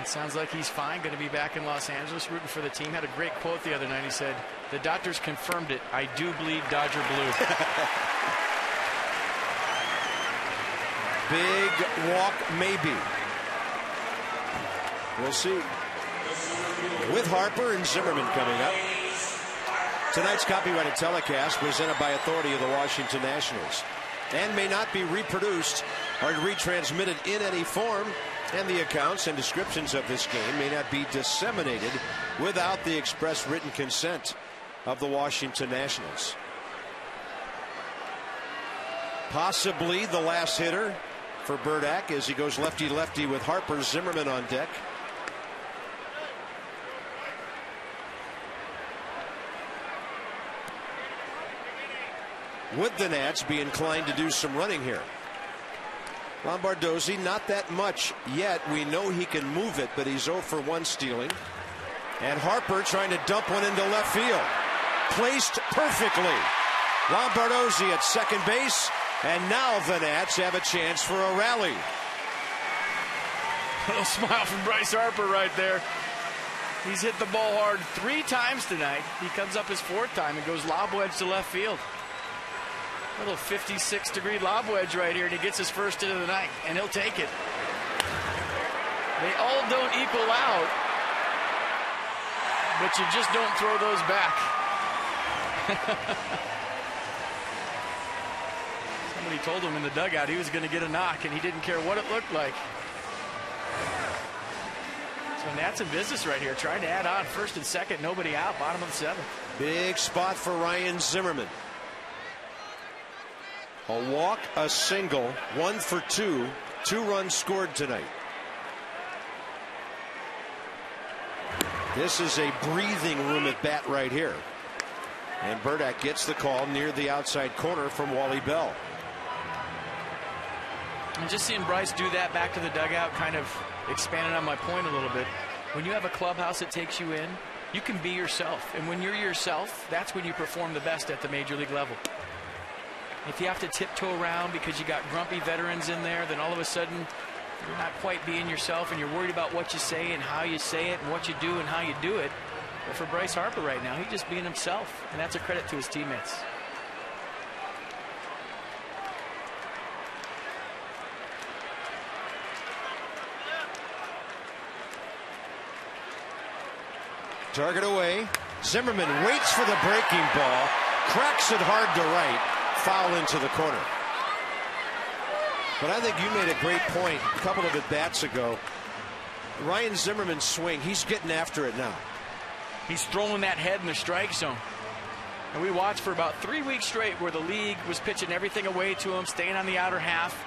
It sounds like he's fine. Going to be back in Los Angeles rooting for the team. Had a great quote the other night. He said, The doctors confirmed it. I do bleed Dodger blue. (laughs) Big walk, maybe. We'll see. With Harper and Zimmerman coming up. Tonight's copyrighted telecast presented by authority of the Washington Nationals and may not be reproduced or retransmitted in any form and the accounts and descriptions of this game may not be disseminated without the express written consent of the Washington Nationals. Possibly the last hitter for Byrdak as he goes lefty lefty with Harper Zimmerman on deck. Would the Nats be inclined to do some running here? Lombardozzi, not that much yet. We know he can move it, but he's 0 for 1 stealing. And Harper trying to dump one into left field. placed perfectly. Lombardozzi at second base, and now the Nats have a chance for a rally. A (laughs) Little smile from Bryce Harper right there. He's hit the ball hard three times tonight. He comes up his fourth time and goes lob wedge to left field. Little 56 degree lob wedge right here, and he gets his first of the night, and he'll take it. They all don't equal out, but you just don't throw those back. (laughs) Somebody told him in the dugout he was going to get a knock, and he didn't care what it looked like. So Nats in business right here, trying to add on first and second, nobody out, bottom of the seventh. Big spot for Ryan Zimmerman. A walk, a single, one for two, two runs scored tonight. This is a breathing room at bat right here. And Byrdak gets the call near the outside corner from Wally Bell. And just seeing Bryce do that back to the dugout kind of expanded on my point a little bit. When you have a clubhouse that takes you in, you can be yourself. And when you're yourself, that's when you perform the best at the major league level. If you have to tiptoe around because you got grumpy veterans in there, then all of a sudden you're not quite being yourself and you're worried about what you say and how you say it and what you do and how you do it. But for Bryce Harper right now, he's just being himself. And that's a credit to his teammates. Target away. Zimmerman waits for the breaking ball, cracks it hard to right, foul into the corner. But I think you made a great point a couple of at bats ago. Ryan Zimmerman's swing, he's getting after it now. He's throwing that head in the strike zone. And we watched for about three weeks straight where the league was pitching everything away to him, staying on the outer half.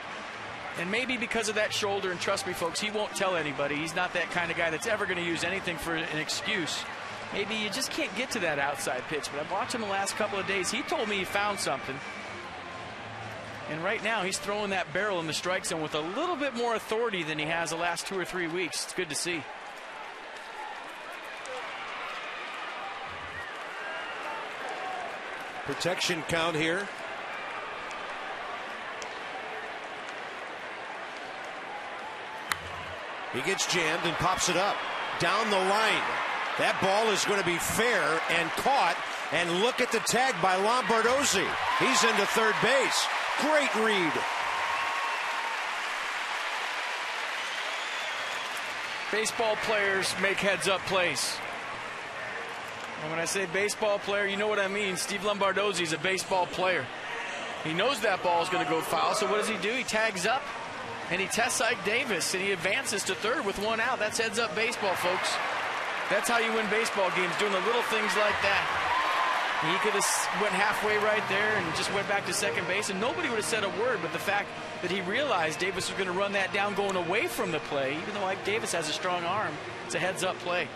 And maybe because of that shoulder, and trust me, folks, he won't tell anybody. He's not that kind of guy that's ever going to use anything for an excuse. Maybe you just can't get to that outside pitch. But I've watched him the last couple of days. He told me he found something. And right now, he's throwing that barrel in the strike zone with a little bit more authority than he has the last two or three weeks. It's good to see. Protection count here. He gets jammed and pops it up down the line. That ball is going to be fair and caught. And look at the tag by Lombardozzi. He's into third base. Great read. Baseball players make heads up plays. And when I say baseball player, you know what I mean. Steve Lombardozzi is a baseball player. He knows that ball is going to go foul, so what does he do? He tags up and he tests Ike Davis and he advances to third with one out. That's heads up baseball, folks. That's how you win baseball games, doing the little things like that. He could have went halfway right there and just went back to second base, and nobody would have said a word. But the fact that he realized Davis was going to run that down going away from the play, even though Ike Davis has a strong arm, it's a heads-up play.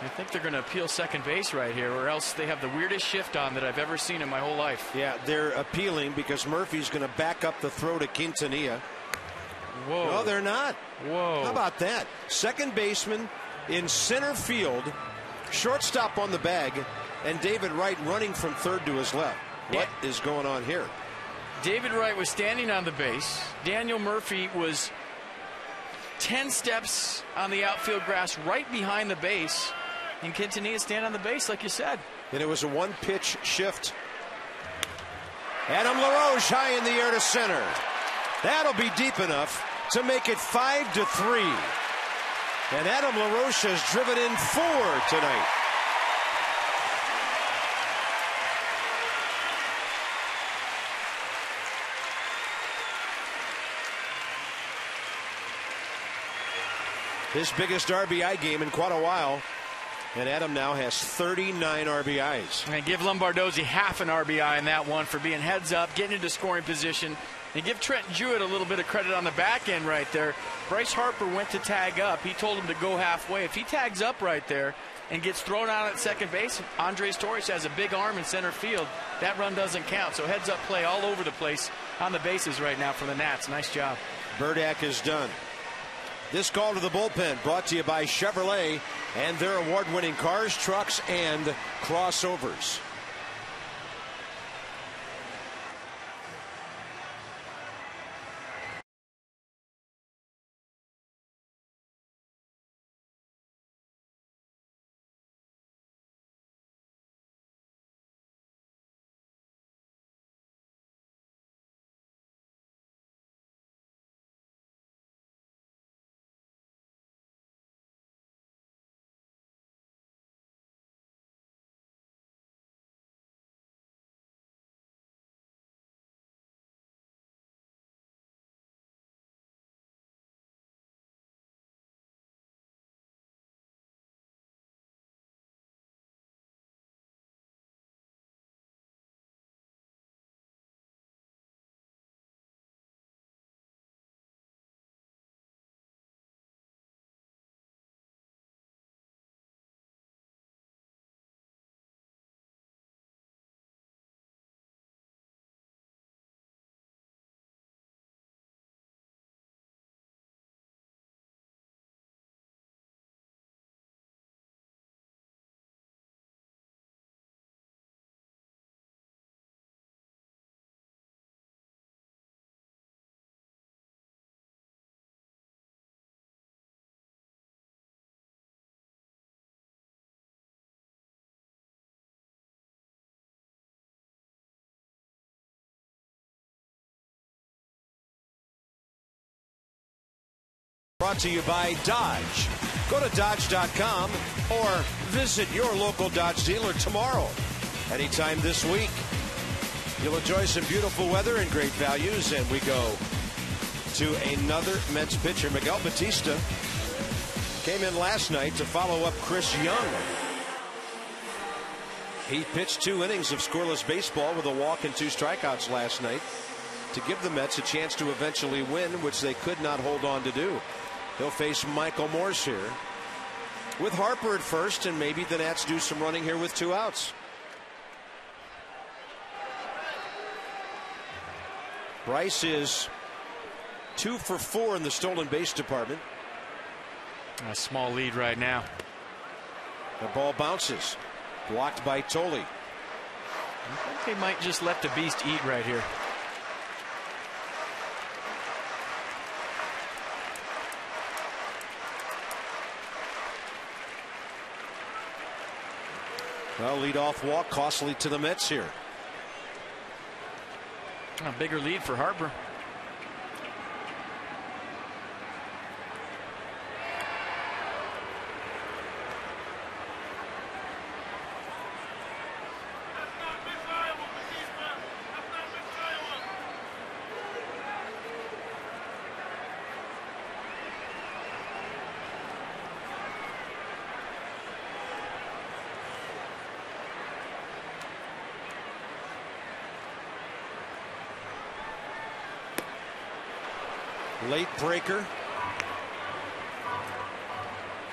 I think they're going to appeal second base right here, or else they have the weirdest shift on that I've ever seen in my whole life. Yeah, they're appealing because Murphy's going to back up the throw to Quintanilla. Whoa. No, they're not. Whoa. How about that? Second baseman in center field, shortstop on the bag, and David Wright running from third to his left. What Yeah. is going on here? David Wright was standing on the base. Daniel Murphy was 10 steps on the outfield grass right behind the base. And Quintanilla stand on the base, like you said. And it was a one pitch shift. Adam LaRoche high in the air to center. That'll be deep enough to make it five to three. And Adam LaRoche has driven in four tonight. His biggest RBI game in quite a while. And Adam now has 39 RBIs. And give Lombardozzi half an RBI in that one for being heads up, getting into scoring position. And give Trent Jewett a little bit of credit on the back end right there. Bryce Harper went to tag up. He told him to go halfway. If he tags up right there and gets thrown out at second base, Andres Torres has a big arm in center field. That run doesn't count. So heads up play all over the place on the bases right now for the Nats. Nice job. Byrdak is done. This call to the bullpen brought to you by Chevrolet and their award winning cars, trucks, and crossovers. Brought to you by Dodge. Go to Dodge.com or visit your local Dodge dealer tomorrow. Anytime this week. You'll enjoy some beautiful weather and great values. And we go to another Mets pitcher, Miguel Batista. Came in last night to follow up Chris Young. He pitched two innings of scoreless baseball with a walk and two strikeouts last night to give the Mets a chance to eventually win, which they could not hold on to do. He'll face Michael Morse here with Harper at first, and maybe the Nats do some running here with two outs. Bryce is two for four in the stolen base department. A small lead right now. The ball bounces, blocked by Thole. I think they might just let the beast eat right here. Well, lead off walk costly to the Mets here. A bigger lead for Harper. Late breaker.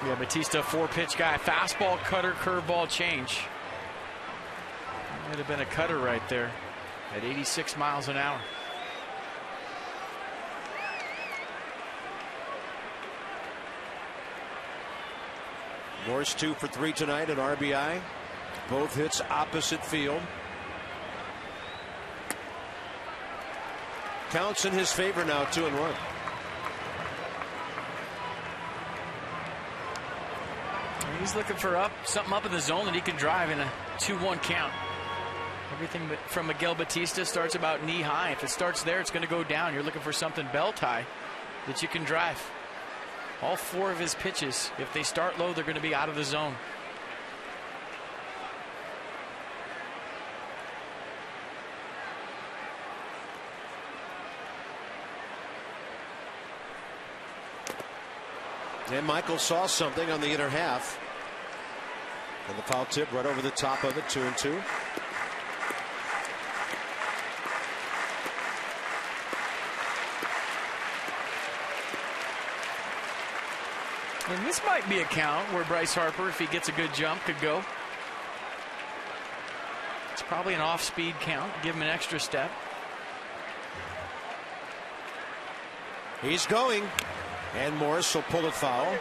Yeah, Batista, four pitch guy. Fastball, cutter, curveball, change. Might have been a cutter right there at 86 miles an hour. Morse two for three tonight at RBI. Both hits opposite field. Counts in his favor now, two and one. He's looking for up something up in the zone that he can drive in a 2-1 count. Everything from Miguel Batista starts about knee high. If it starts there, it's going to go down. You're looking for something belt high that you can drive. All four of his pitches, if they start low, they're going to be out of the zone. And Michael saw something on the inner half. And the foul tip right over the top of it, two and two. And this might be a count where Bryce Harper, if he gets a good jump, could go. It's probably an off speed count. Give him an extra step. He's going. And Morse will pull it foul.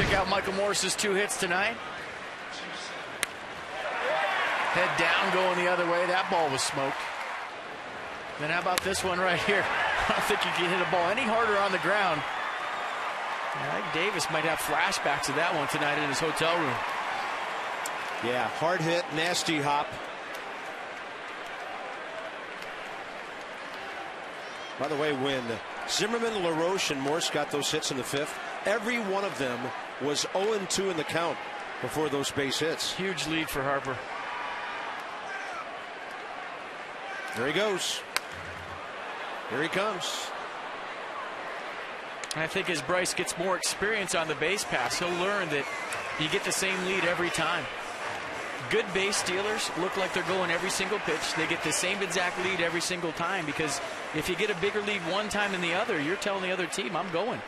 Check out Michael Morse's two hits tonight. Head down, going the other way. That ball was smoked. Then how about this one right here? (laughs) I don't think you can hit a ball any harder on the ground. I think Davis might have flashbacks of that one tonight in his hotel room. Yeah, hard hit, nasty hop. By the way, when Zimmerman, LaRoche, and Morse got those hits in the fifth, every one of them was 0-2 in the count before those base hits. Huge lead for Harper. There he goes. Here he comes. I think as Bryce gets more experience on the base pass, he'll learn that you get the same lead every time. Good base stealers look like they're going every single pitch. They get the same exact lead every single time because if you get a bigger lead one time than the other, you're telling the other team, I'm going.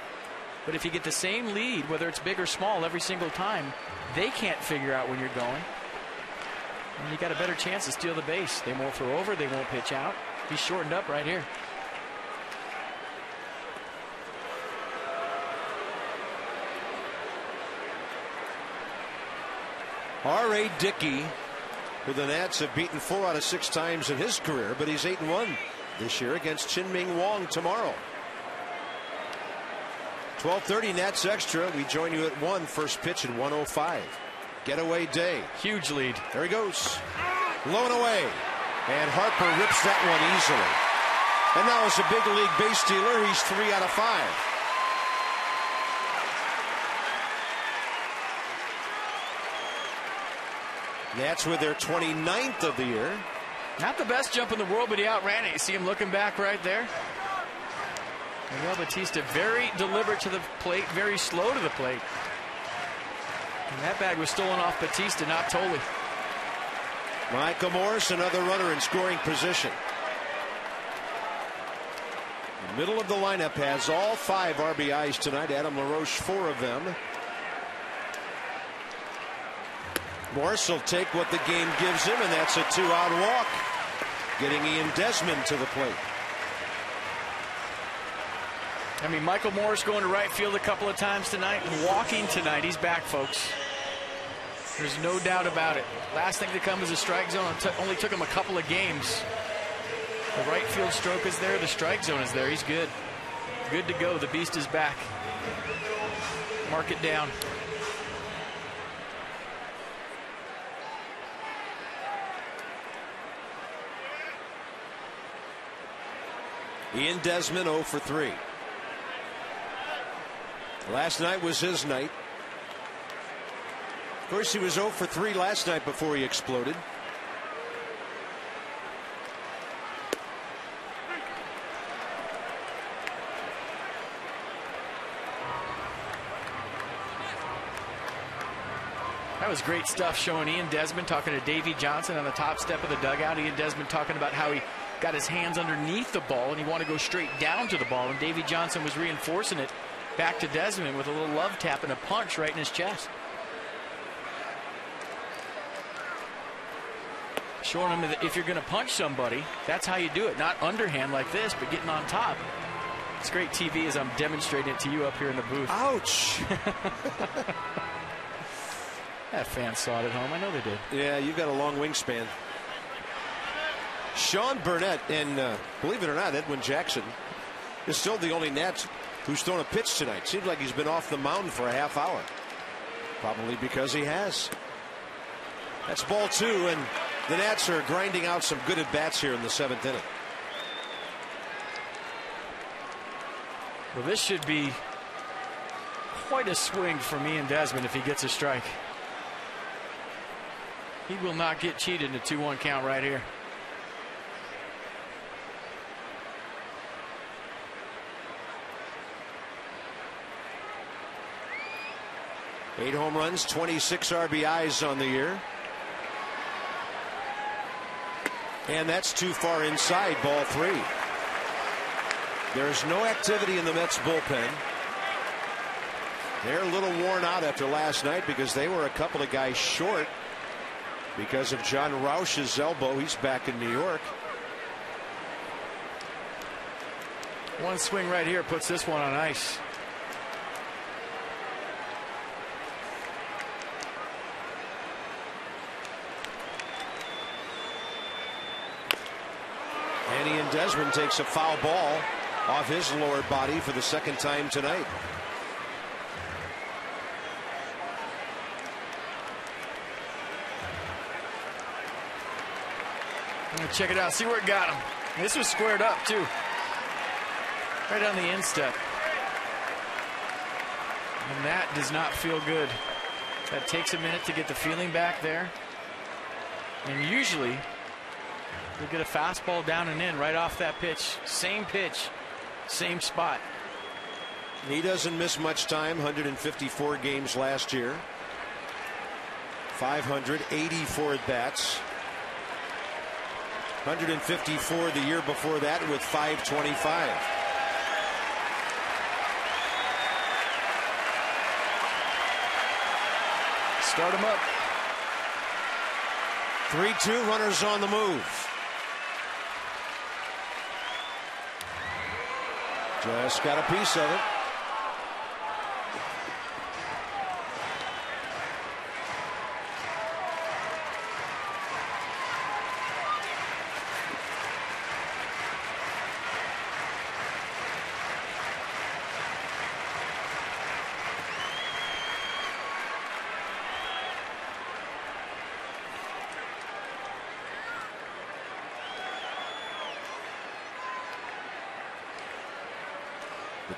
But if you get the same lead, whether it's big or small, every single time, they can't figure out when you're going. And you got a better chance to steal the base. They won't throw over, they won't pitch out. He's shortened up right here. R.A. Dickey, who the Nats have beaten four out of six times in his career, but he's 8 and 1 this year against Chien-Ming Wang tomorrow. 12:30 Nats extra. We join you at one. First pitch at 105. Getaway day. Huge lead. There he goes. Low and away. And Harper rips that one easily. And now as a big league base stealer, he's three out of five. Nats with their 29th of the year. Not the best jump in the world, but he outran it. You see him looking back right there. Miguel Batista very deliberate to the plate, very slow to the plate. And that bag was stolen off Batista, not Thole. Michael Morse, another runner in scoring position. The middle of the lineup has all five RBIs tonight. Adam LaRoche, four of them. Morse will take what the game gives him, and that's a two out walk. Getting Ian Desmond to the plate. I mean, Michael Morse going to right field a couple of times tonight and walking tonight. He's back, folks. There's no doubt about it. Last thing to come is a strike zone. It only took him a couple of games. The right field stroke is there. The strike zone is there. He's good. Good to go. The beast is back. Mark it down. Ian Desmond 0 for 3. Last night was his night. Of course, he was 0 for 3 last night before he exploded. That was great stuff showing Ian Desmond talking to Davey Johnson on the top step of the dugout. Ian Desmond talking about how he got his hands underneath the ball and he wanted to go straight down to the ball. And Davey Johnson was reinforcing it back to Desmond with a little love tap and a punch right in his chest. Showing him that if you're going to punch somebody, that's how you do it. Not underhand like this, but getting on top. It's great TV as I'm demonstrating it to you up here in the booth. Ouch. (laughs) that fan saw it at home. I know they did. Yeah, you've got a long wingspan. Sean Burnett and uh, believe it or not, Edwin Jackson is still the only Nats who's thrown a pitch tonight. Seems like he's been off the mound for a half hour. Probably because he has. That's ball two, and the Nats are grinding out some good at bats here in the seventh inning. Well, this should be quite a swing for me and Desmond if he gets a strike. He will not get cheated in a 2 1 count right here. Eight home runs, 26 RBIs on the year. And that's too far inside ball three. There's no activity in the Mets bullpen. They're a little worn out after last night because they were a couple of guys short because of Jon Rauch's elbow. He's back in New York. One swing right here puts this one on ice. Andy and Desmond takes a foul ball off his lower body for the second time tonight. Check it out. See where it got him. This was squared up, too. Right on the instep. And that does not feel good. That takes a minute to get the feeling back there. And usually, you'll get a fastball down and in right off that pitch. Same pitch, same spot. He doesn't miss much time, 154 games last year. 584 at bats. 154 the year before that with 525. Start him up. 3 2 runners on the move. Just got a piece of it.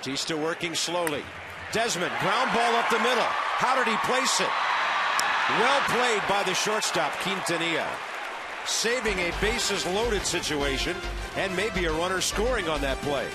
Batista working slowly. Desmond, ground ball up the middle. How did he place it? Well played by the shortstop, Quintanilla. Saving a bases loaded situation and maybe a runner scoring on that play.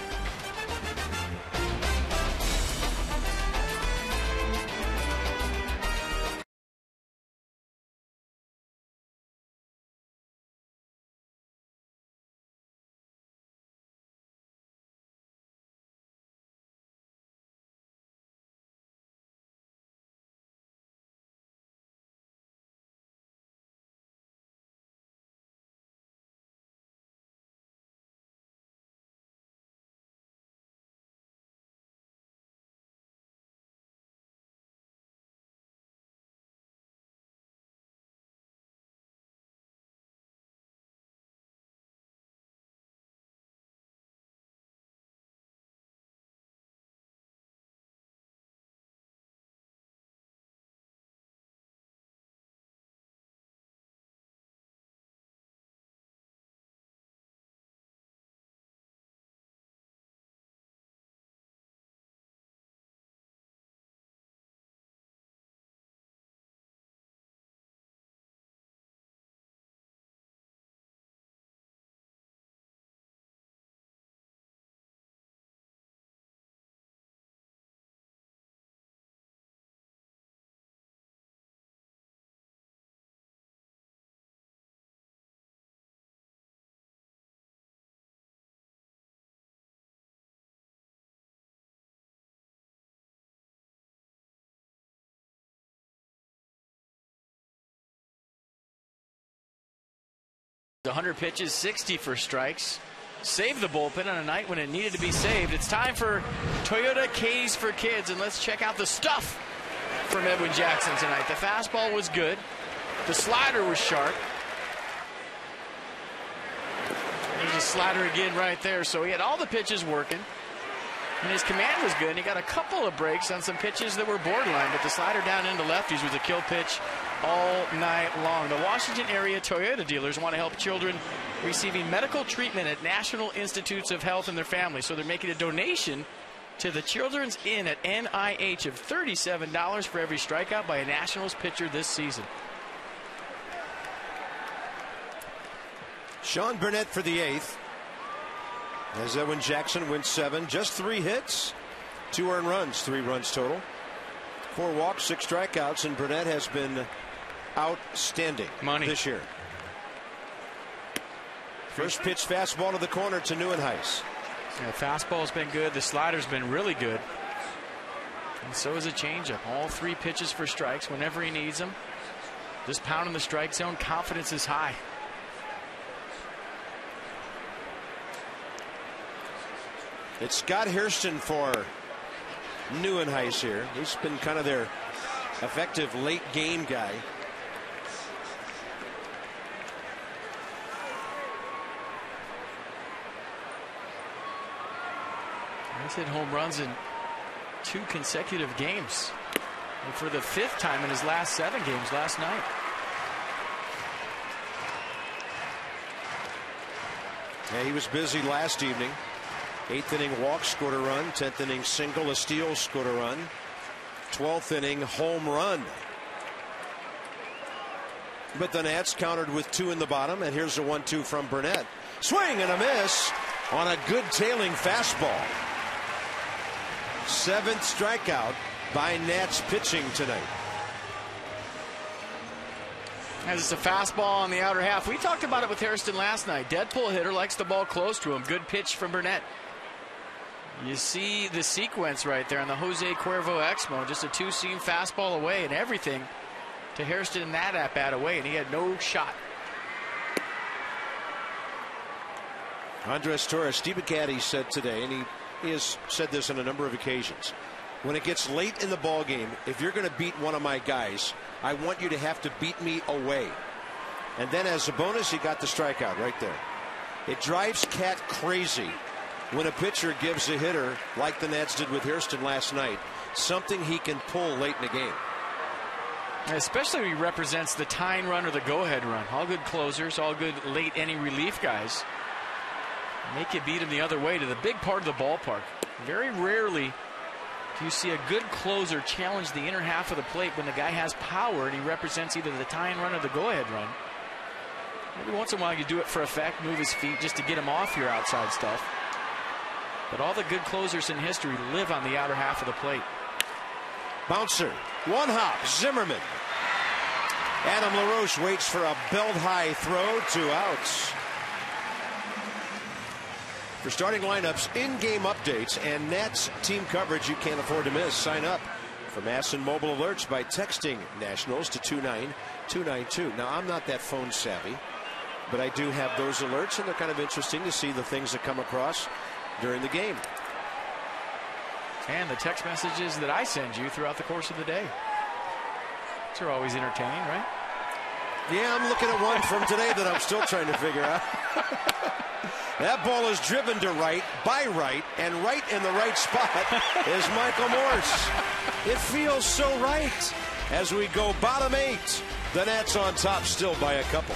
100 pitches, 60 for strikes. Save the bullpen on a night when it needed to be saved. It's time for Toyota K's for Kids, and let's check out the stuff from Edwin Jackson tonight. The fastball was good. The slider was sharp. There's a slider again right there. So he had all the pitches working. And his command was good. And he got a couple of breaks on some pitches that were borderline. But the slider down into lefties was a kill pitch all night long. The Washington area Toyota dealers want to help children receiving medical treatment at National Institutes of Health and their families. So they're making a donation to the Children's Inn at NIH of $37 for every strikeout by a Nationals pitcher this season. Sean Burnett for the eighth. As Edwin Jackson went seven, just three hits, two earned runs, three runs total, four walks, six strikeouts, and Burnett has been outstanding Money. this year. First pitch fastball to the corner to Nieuwenhuis. Yeah, fastball's been good. The slider's been really good. And so is a changeup. All three pitches for strikes whenever he needs them. Just pounding the strike zone. Confidence is high. It's Scott Hairston for Nieuwenhuis here. He's been kind of their effective late game guy. He's hit home runs in two consecutive games. And for the fifth time in his last seven games last night. Yeah, he was busy last evening. Eighth inning walk, scored a run. Tenth inning single, a steal, scored a run. Twelfth inning home run. But the Nats countered with two in the bottom, and here's a one-two from Burnett. Swing and a miss on a good tailing fastball. Seventh strikeout by Nats pitching tonight. As it's a fastball on the outer half. We talked about it with Hairston last night. Dead pull hitter likes the ball close to him. Good pitch from Burnett. You see the sequence right there on the Jose Cuervo Exmo. Just a two seam fastball away and everything to Hairston in that at bat away, and he had no shot. Andres Torres, Steve McCatty said today, and he, he has said this on a number of occasions. When it gets late in the ball game, if you're going to beat one of my guys, I want you to have to beat me away. And then as a bonus, he got the strikeout right there. It drives Cat crazy when a pitcher gives a hitter, like the Nats did with Hairston last night, something he can pull late in the game. Especially he represents the tying run or the go-ahead run. All good closers, all good late inning relief guys. Make it beat him the other way to the big part of the ballpark. Very rarely do you see a good closer challenge the inner half of the plate when the guy has power and he represents either the tying run or the go-ahead run. Every once in a while you do it for effect, move his feet just to get him off your outside stuff. But all the good closers in history live on the outer half of the plate. Bouncer, one hop, Zimmerman. Adam LaRoche waits for a belt high throw, two outs. For starting lineups, in game updates, and Nats team coverage you can't afford to miss, sign up for MASN mobile alerts by texting Nationals to 29292. Now, I'm not that phone savvy, but I do have those alerts, and they're kind of interesting to see the things that come across during the game. And the text messages that I send you throughout the course of the day. These are always entertaining, right? Yeah, I'm looking at one from today that I'm still trying to figure out. (laughs) that ball is driven to right, by right, and right in the right spot (laughs) is Michael Morse. It feels so right as we go bottom eight. The Nats on top still by a couple.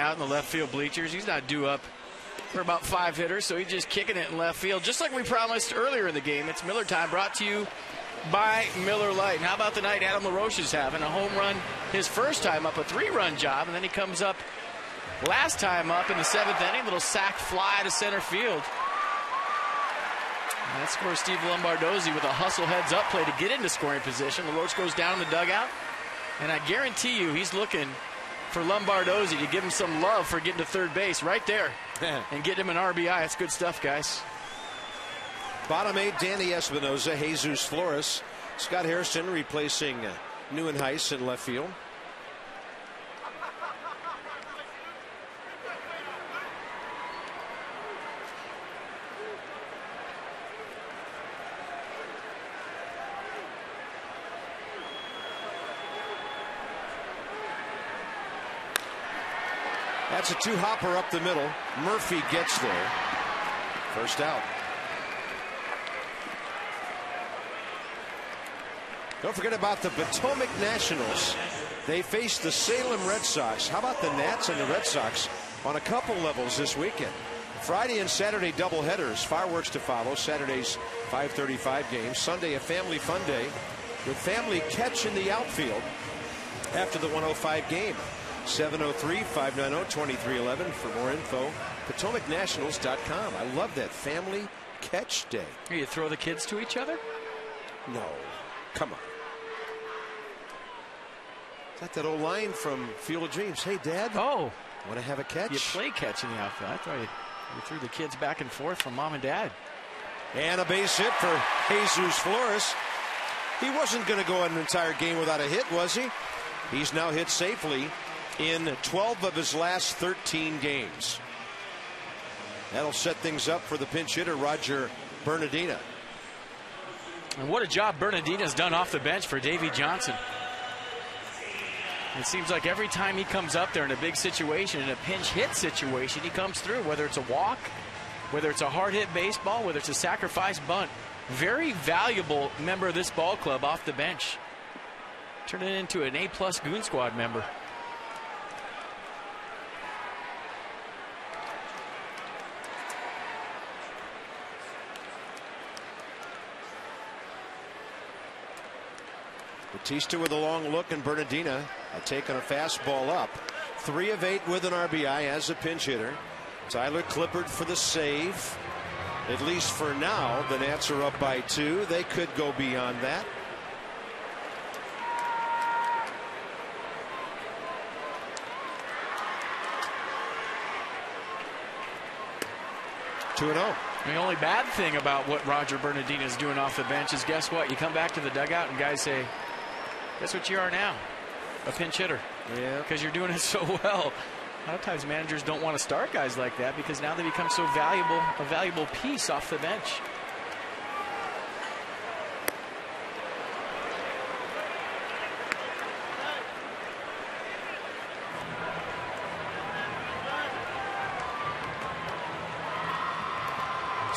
Out in the left field bleachers. He's not due up for about five hitters, so he's just kicking it in left field. Just like we promised earlier in the game, it's Miller time brought to you by Miller Lite. And how about the night Adam LaRoche is having? A home run his first time up, a three run job, and then he comes up last time up in the seventh inning, little sac fly to center field. And that scores Steve Lombardozzi with a hustle heads up play to get into scoring position. LaRoche goes down in the dugout, and I guarantee you he's looking for Lombardozzi to give him some love for getting to third base right there (laughs) and getting him an RBI. That's good stuff, guys. Bottom eight, Danny Espinosa, Jesus Flores, Scott Hairston replacing uh, Nieuwenhuis in left field. A two hopper up the middle. Murphy gets there. First out. Don't forget about the Potomac Nationals. They face the Salem Red Sox. How about the Nats and the Red Sox on a couple levels this weekend? Friday and Saturday doubleheaders, fireworks to follow. Saturday's 5:35 game. Sunday a family fun day with family catch in the outfield after the 105 game. 703-590-2311 for more info. PotomacNationals.com. I love that family catch day. You throw the kids to each other? No, come on. Is that that old line from Field of Dreams? Hey, Dad, Oh, want to have a catch? you play catch in the outfield. I thought you, you threw the kids back and forth from mom and dad. And a base hit for Jesus Flores. He wasn't going to go an entire game without a hit, was he? He's now hit safely in 12 of his last 13 games. That'll set things up for the pinch hitter, Roger Bernadina. And what a job Bernadina's done off the bench for Davey Johnson. It seems like every time he comes up there in a big situation, in a pinch hit situation, he comes through, whether it's a walk, whether it's a hard hit baseball, whether it's a sacrifice bunt. Very valuable member of this ball club off the bench. Turning into an A plus goon squad member. Batista with a long look and Bernadina taking a fastball up. Three of eight with an RBI as a pinch hitter. Tyler Clippard for the save. At least for now, the Nats are up by two. They could go beyond that. Two and oh. The only bad thing about what Roger Bernadina is doing off the bench is guess what? You come back to the dugout and guys say, guess what you are now? A pinch hitter. Yeah. Because you're doing it (laughs) so well. A lot of times managers don't want to start guys like that because now they become so valuable, a valuable piece off the bench.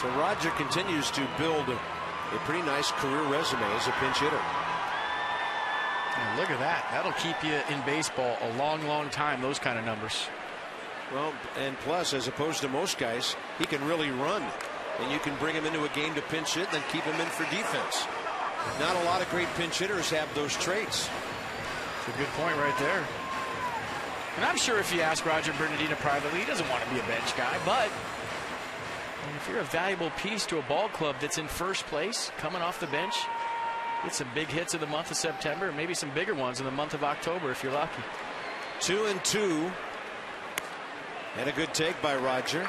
So Roger continues to build a pretty nice career resume as a pinch hitter. And look at that. That'll keep you in baseball a long, long time, those kind of numbers. Well, and plus, as opposed to most guys, he can really run. And you can bring him into a game to pinch hit, then keep him in for defense. Not a lot of great pinch hitters have those traits. It's a good point right there. And I'm sure if you ask Roger Bernadina privately, he doesn't want to be a bench guy, but if you're a valuable piece to a ball club that's in first place, coming off the bench, get some big hits in the month of September, maybe some bigger ones in the month of October if you're lucky. Two and two. And a good take by Roger.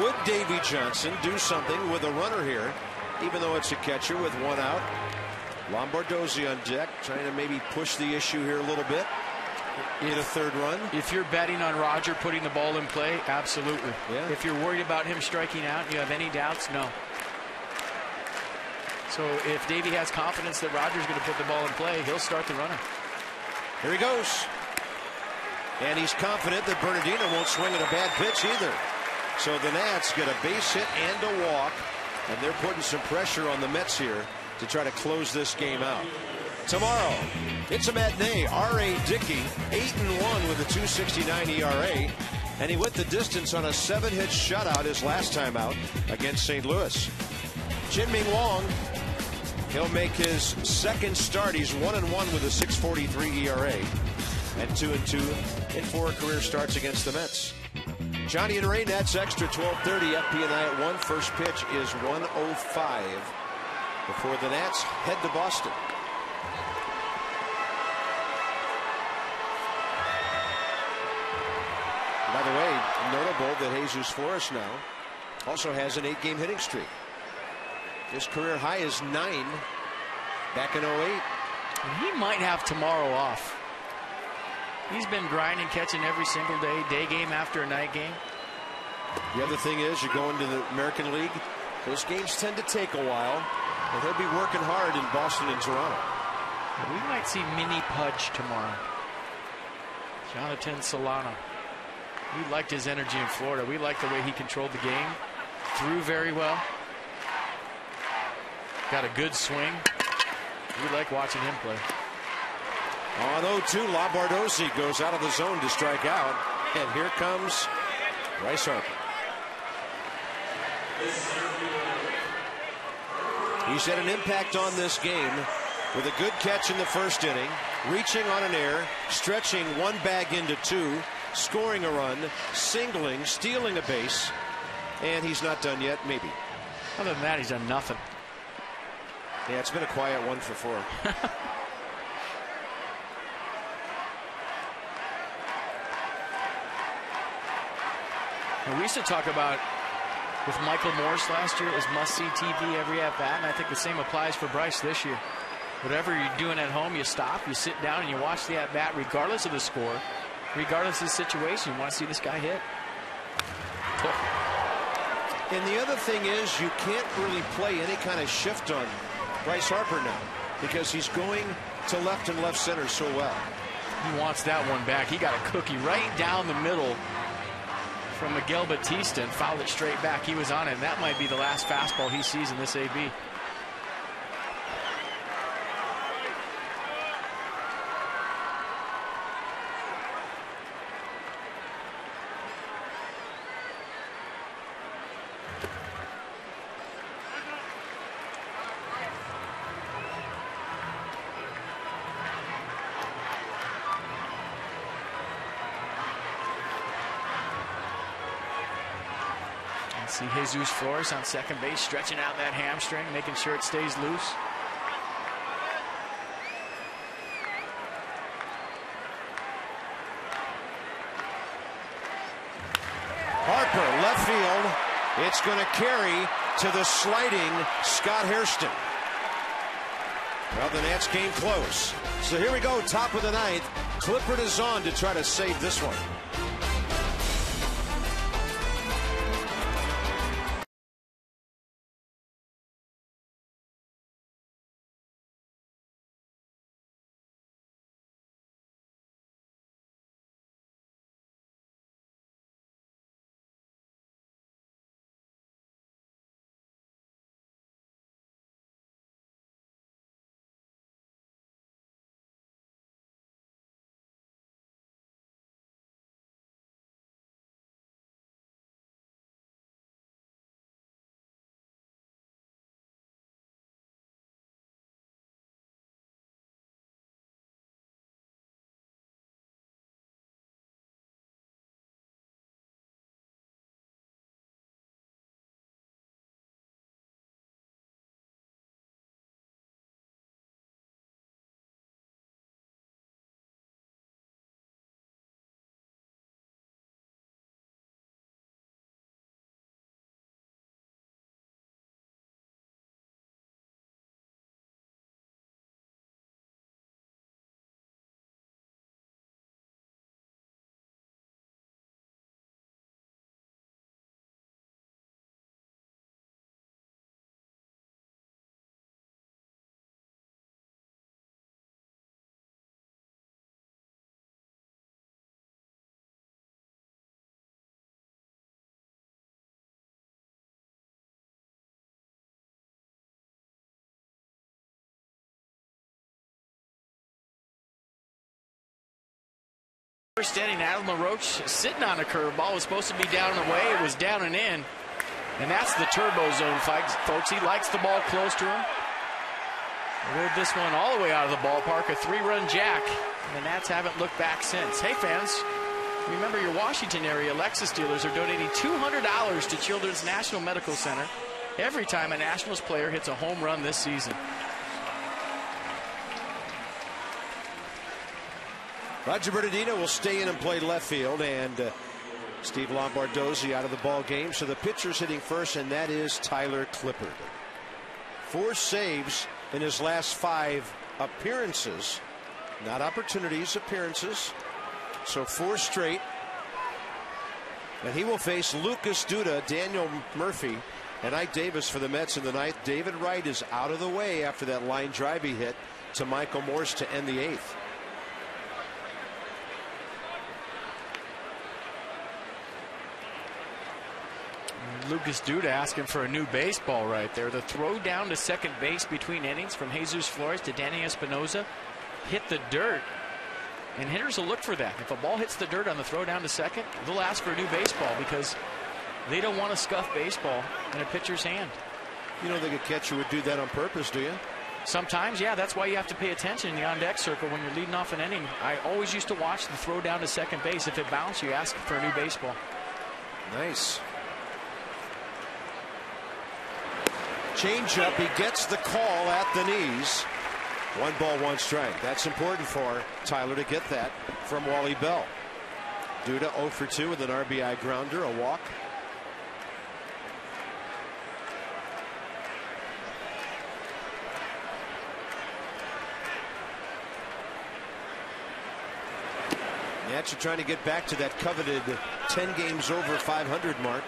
Would Davey Johnson do something with a runner here, even though it's a catcher with one out? Lombardozzi on deck, trying to maybe push the issue here a little bit. Get a third run. If you're betting on Roger putting the ball in play, absolutely. Yeah. If you're worried about him striking out, you have any doubts? No. So if Davey has confidence that Roger's is going to put the ball in play, he'll start the runner. Here he goes. And he's confident that Bernadina won't swing at a bad pitch either. So the Nats get a base hit and a walk. And they're putting some pressure on the Mets here to try to close this game out. Tomorrow, it's a matinee. R.A. Dickey, 8 and 1 with a 269 ERA. And he went the distance on a seven hit shutout his last time out against St. Louis. Chien-Ming Wang, He'll make his second start. He's one and one with a 6.43 ERA, and two and two in four career starts against the Mets. Johnny and Ray Nats extra 12:30 FP and I at one. First pitch is 105 before the Nats head to Boston. By the way, notable that Jesus Flores now also has an eight-game hitting streak. His career high is nine back in 08. He might have tomorrow off. He's been grinding, catching every single day, day game after a night game. The other thing is, you go into the American League, those games tend to take a while, and he'll be working hard in Boston and Toronto. We might see mini Pudge tomorrow. Jonathan Solano. We liked his energy in Florida. We liked the way he controlled the game. Threw very well. Got a good swing. We like watching him play. On 0-2, Lombardozzi goes out of the zone to strike out. And here comes Bryce Harper. He's had an impact on this game with a good catch in the first inning, reaching on an air, stretching one bag into two, scoring a run, singling, stealing a base, and he's not done yet, maybe. Other than that, he's done nothing. Yeah, it's been a quiet one for four. (laughs) We used to talk about with Michael Morse last year, it was must see TV every at bat, and I think the same applies for Bryce this year. Whatever you're doing at home, you stop, you sit down, and you watch the at bat, regardless of the score, regardless of the situation. You want to see this guy hit. And the other thing is, you can't really play any kind of shift on Bryce Harper now because he's going to left and left center so well. He wants that one back. He got a cookie right down the middle from Miguel Batista and fouled it straight back. He was on it, and that might be the last fastball he sees in this AB. See Jesus Flores on second base, stretching out that hamstring, making sure it stays loose. Harper, left field. It's going to carry to the sliding Scott Hairston. Well, the Nats came close. So here we go, top of the ninth. Clippard is on to try to save this one. First inning, Adam LaRoche sitting on a curveball was supposed to be down and away. It was down and in. And that's the turbo zone folks. He likes the ball close to him. Rode this one all the way out of the ballpark, a three-run jack. And the Nats haven't looked back since. Hey, fans, remember your Washington area Lexus dealers are donating $200 to Children's National Medical Center every time a Nationals player hits a home run this season. Roger Bernadina will stay in and play left field, and uh, Steve Lombardozzi out of the ball game. So the pitcher's hitting first, and that is Tyler Clippard. Four saves in his last five appearances, not opportunities, appearances. So four straight. And he will face Lucas Duda, Daniel Murphy, and Ike Davis for the Mets in the ninth. David Wright is out of the way after that line drive he hit to Michael Morse to end the eighth. Lucas Duda asking for a new baseball right there. The throw down to second base between innings from Jesus Flores to Danny Espinosa hit the dirt. And hitters will look for that. If a ball hits the dirt on the throw down to second, they'll ask for a new baseball because they don't want to scuff baseball in a pitcher's hand. You don't think a catcher would do that on purpose, do you? Sometimes, yeah, that's why you have to pay attention in the on deck circle when you're leading off an inning. I always used to watch the throw down to second base. If it bounced, you ask for a new baseball. Nice. Changeup, he gets the call at the knees. One ball, one strike. That's important for Tyler to get that from Wally Bell. Duda 0 for 2 with an RBI grounder, a walk. Nats are trying to get back to that coveted 10 games over 500 mark.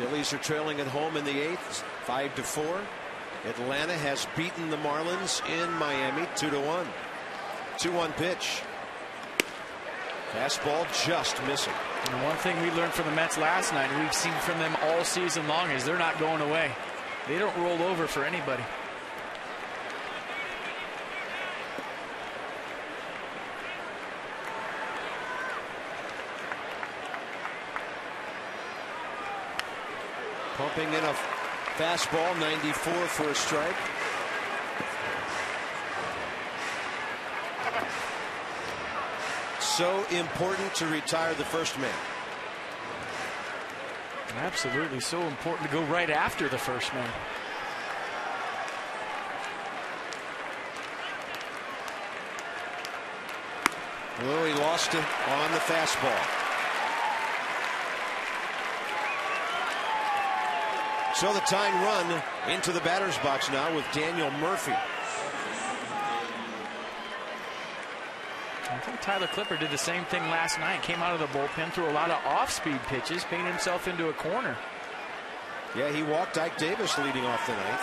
Phillies are trailing at home in the eighth, five to four. Atlanta has beaten the Marlins in Miami, two to one. Two one pitch. Fastball just missing. And one thing we learned from the Mets last night, we've seen from them all season long, is they're not going away. They don't roll over for anybody. Pumping in a fastball, 94 for a strike. So important to retire the first man. Absolutely so important to go right after the first man. Oh, he lost it on the fastball. So the tying run into the batter's box now with Daniel Murphy. I think Tyler Clippard did the same thing last night. Came out of the bullpen, threw a lot of off-speed pitches, painted himself into a corner. Yeah, he walked Ike Davis leading off the ninth.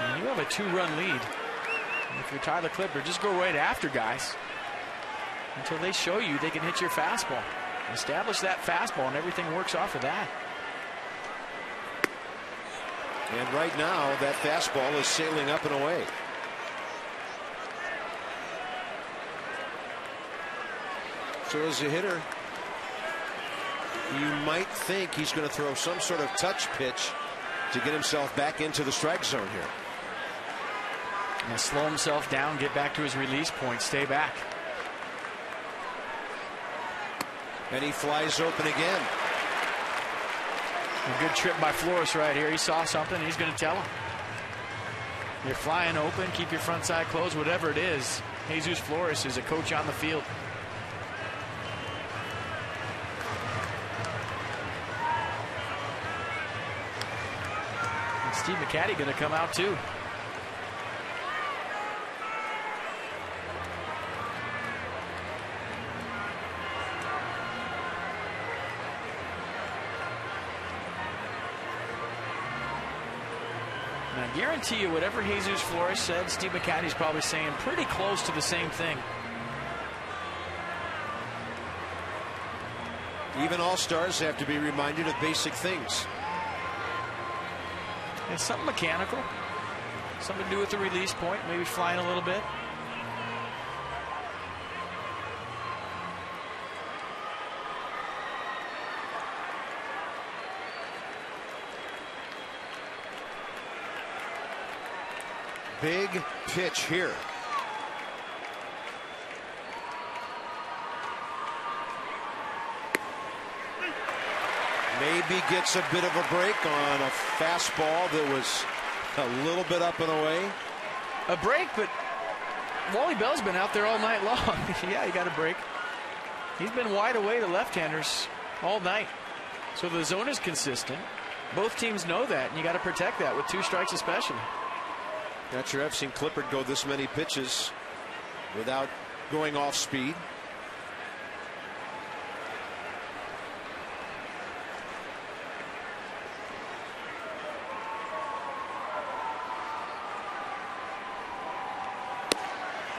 And you have a two-run lead. If you're Tyler Clippard, just go right after guys until they show you they can hit your fastball. Establish that fastball, and everything works off of that. And right now, that fastball is sailing up and away. So as a hitter, you might think he's going to throw some sort of touch pitch to get himself back into the strike zone here. And slow himself down, get back to his release point, stay back. And he flies open again. A good trip by Flores right here. He saw something. He's going to tell him. You're flying open. Keep your front side closed. Whatever it is, Jesus Flores is a coach on the field. And Steve McCatty going to come out too. Guarantee you, whatever Jesus Flores said, Steve McCatty's probably saying pretty close to the same thing. Even all stars have to be reminded of basic things. It's something mechanical, something to do with the release point, maybe flying a little bit. Big pitch here. Maybe gets a bit of a break on a fastball that was a little bit up and away. A break, but Wally Bell's been out there all night long. (laughs) yeah, he got a break. He's been wide away to left-handers all night. So the zone is consistent. Both teams know that, and you got to protect that with two strikes especially. Not sure I've seen Clippard go this many pitches without going off speed.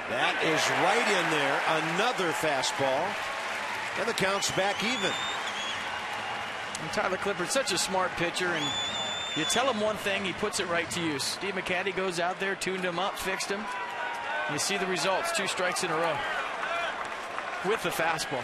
That is right in there. Another fastball. And the count's back even. And Tyler Clippard's such a smart pitcher, and you tell him one thing, he puts it right to use. Steve McCatty goes out there, tuned him up, fixed him. You see the results, two strikes in a row with the fastball.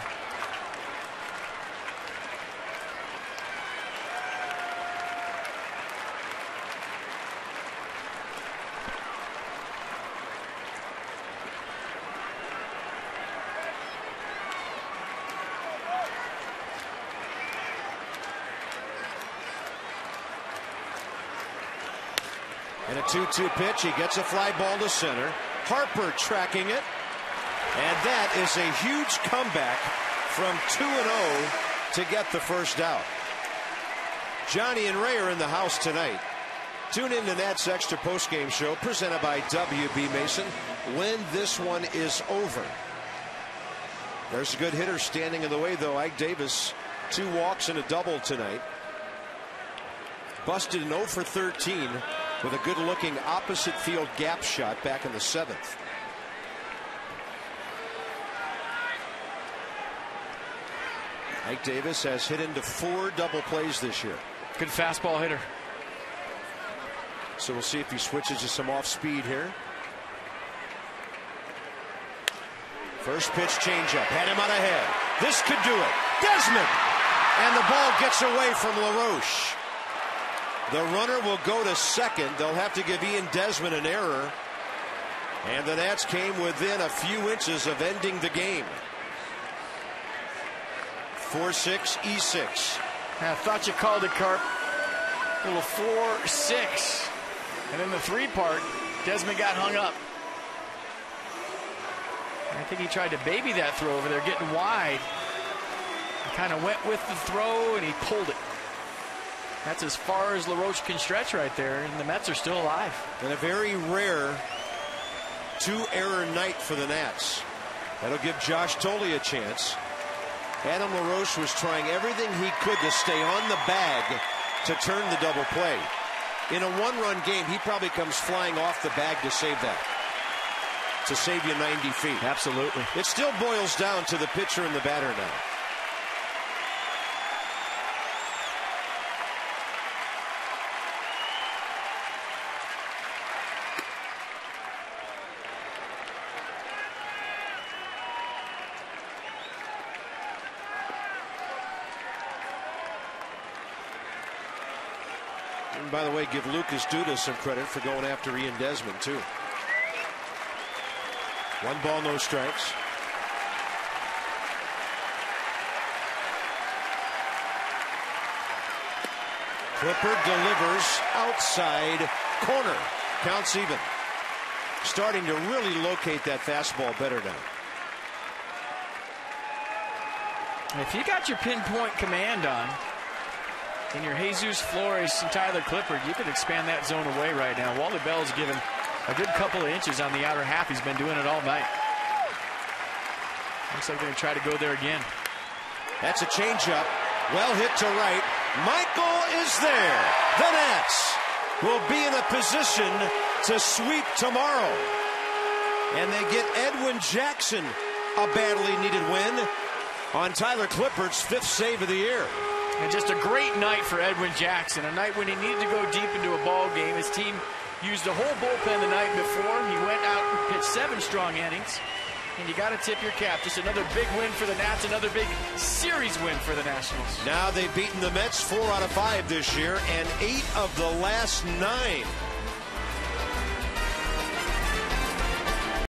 2-2 pitch. He gets a fly ball to center. Harper tracking it. And that is a huge comeback from 2-0 to get the first out. Johnny and Ray are in the house tonight. Tune in to Nats Extra postgame show presented by WB Mason when this one is over. There's a good hitter standing in the way, though. Ike Davis, two walks and a double tonight. Busted an 0 for 13 with a good looking opposite field gap shot back in the seventh. Ike Davis has hit into four double plays this year. Good fastball hitter. So we'll see if he switches to some off speed here. First pitch changeup. Had him on ahead. This could do it. Desmond! And the ball gets away from LaRoche. The runner will go to second. They'll have to give Ian Desmond an error. And the Nats came within a few inches of ending the game. 4-6 E6. I thought you called it, Carp. Little 4-6. And in the three part, Desmond got hung up. I think he tried to baby that throw over there, getting wide. Kind of went with the throw and he pulled it. That's as far as LaRoche can stretch right there, and the Mets are still alive. And a very rare two error night for the Nats. That'll give Josh Thole a chance. Adam LaRoche was trying everything he could to stay on the bag to turn the double play. In a one run game, he probably comes flying off the bag to save that. To save you 90 feet. Absolutely. It still boils down to the pitcher and the batter now. And by the way, give Lucas Duda some credit for going after Ian Desmond, too. One ball, no strikes. Clippard delivers outside corner. Counts even. Starting to really locate that fastball better now. If you got your pinpoint command on, and your Jesus Flores and Tyler Clippard, you could expand that zone away right now. Wally Bell's given a good couple of inches on the outer half. He's been doing it all night. Looks like they're going to try to go there again. That's a changeup. Well hit to right. Michael is there. The Nats will be in a position to sweep tomorrow. And they get Edwin Jackson a badly needed win on Tyler Clippard's fifth save of the year. And just a great night for Edwin Jackson. A night when he needed to go deep into a ball game. His team used a whole bullpen the night before. He went out and pitched seven strong innings. And you got to tip your cap. Just another big win for the Nats, another big series win for the Nationals. Now they've beaten the Mets four out of five this year and eight of the last nine.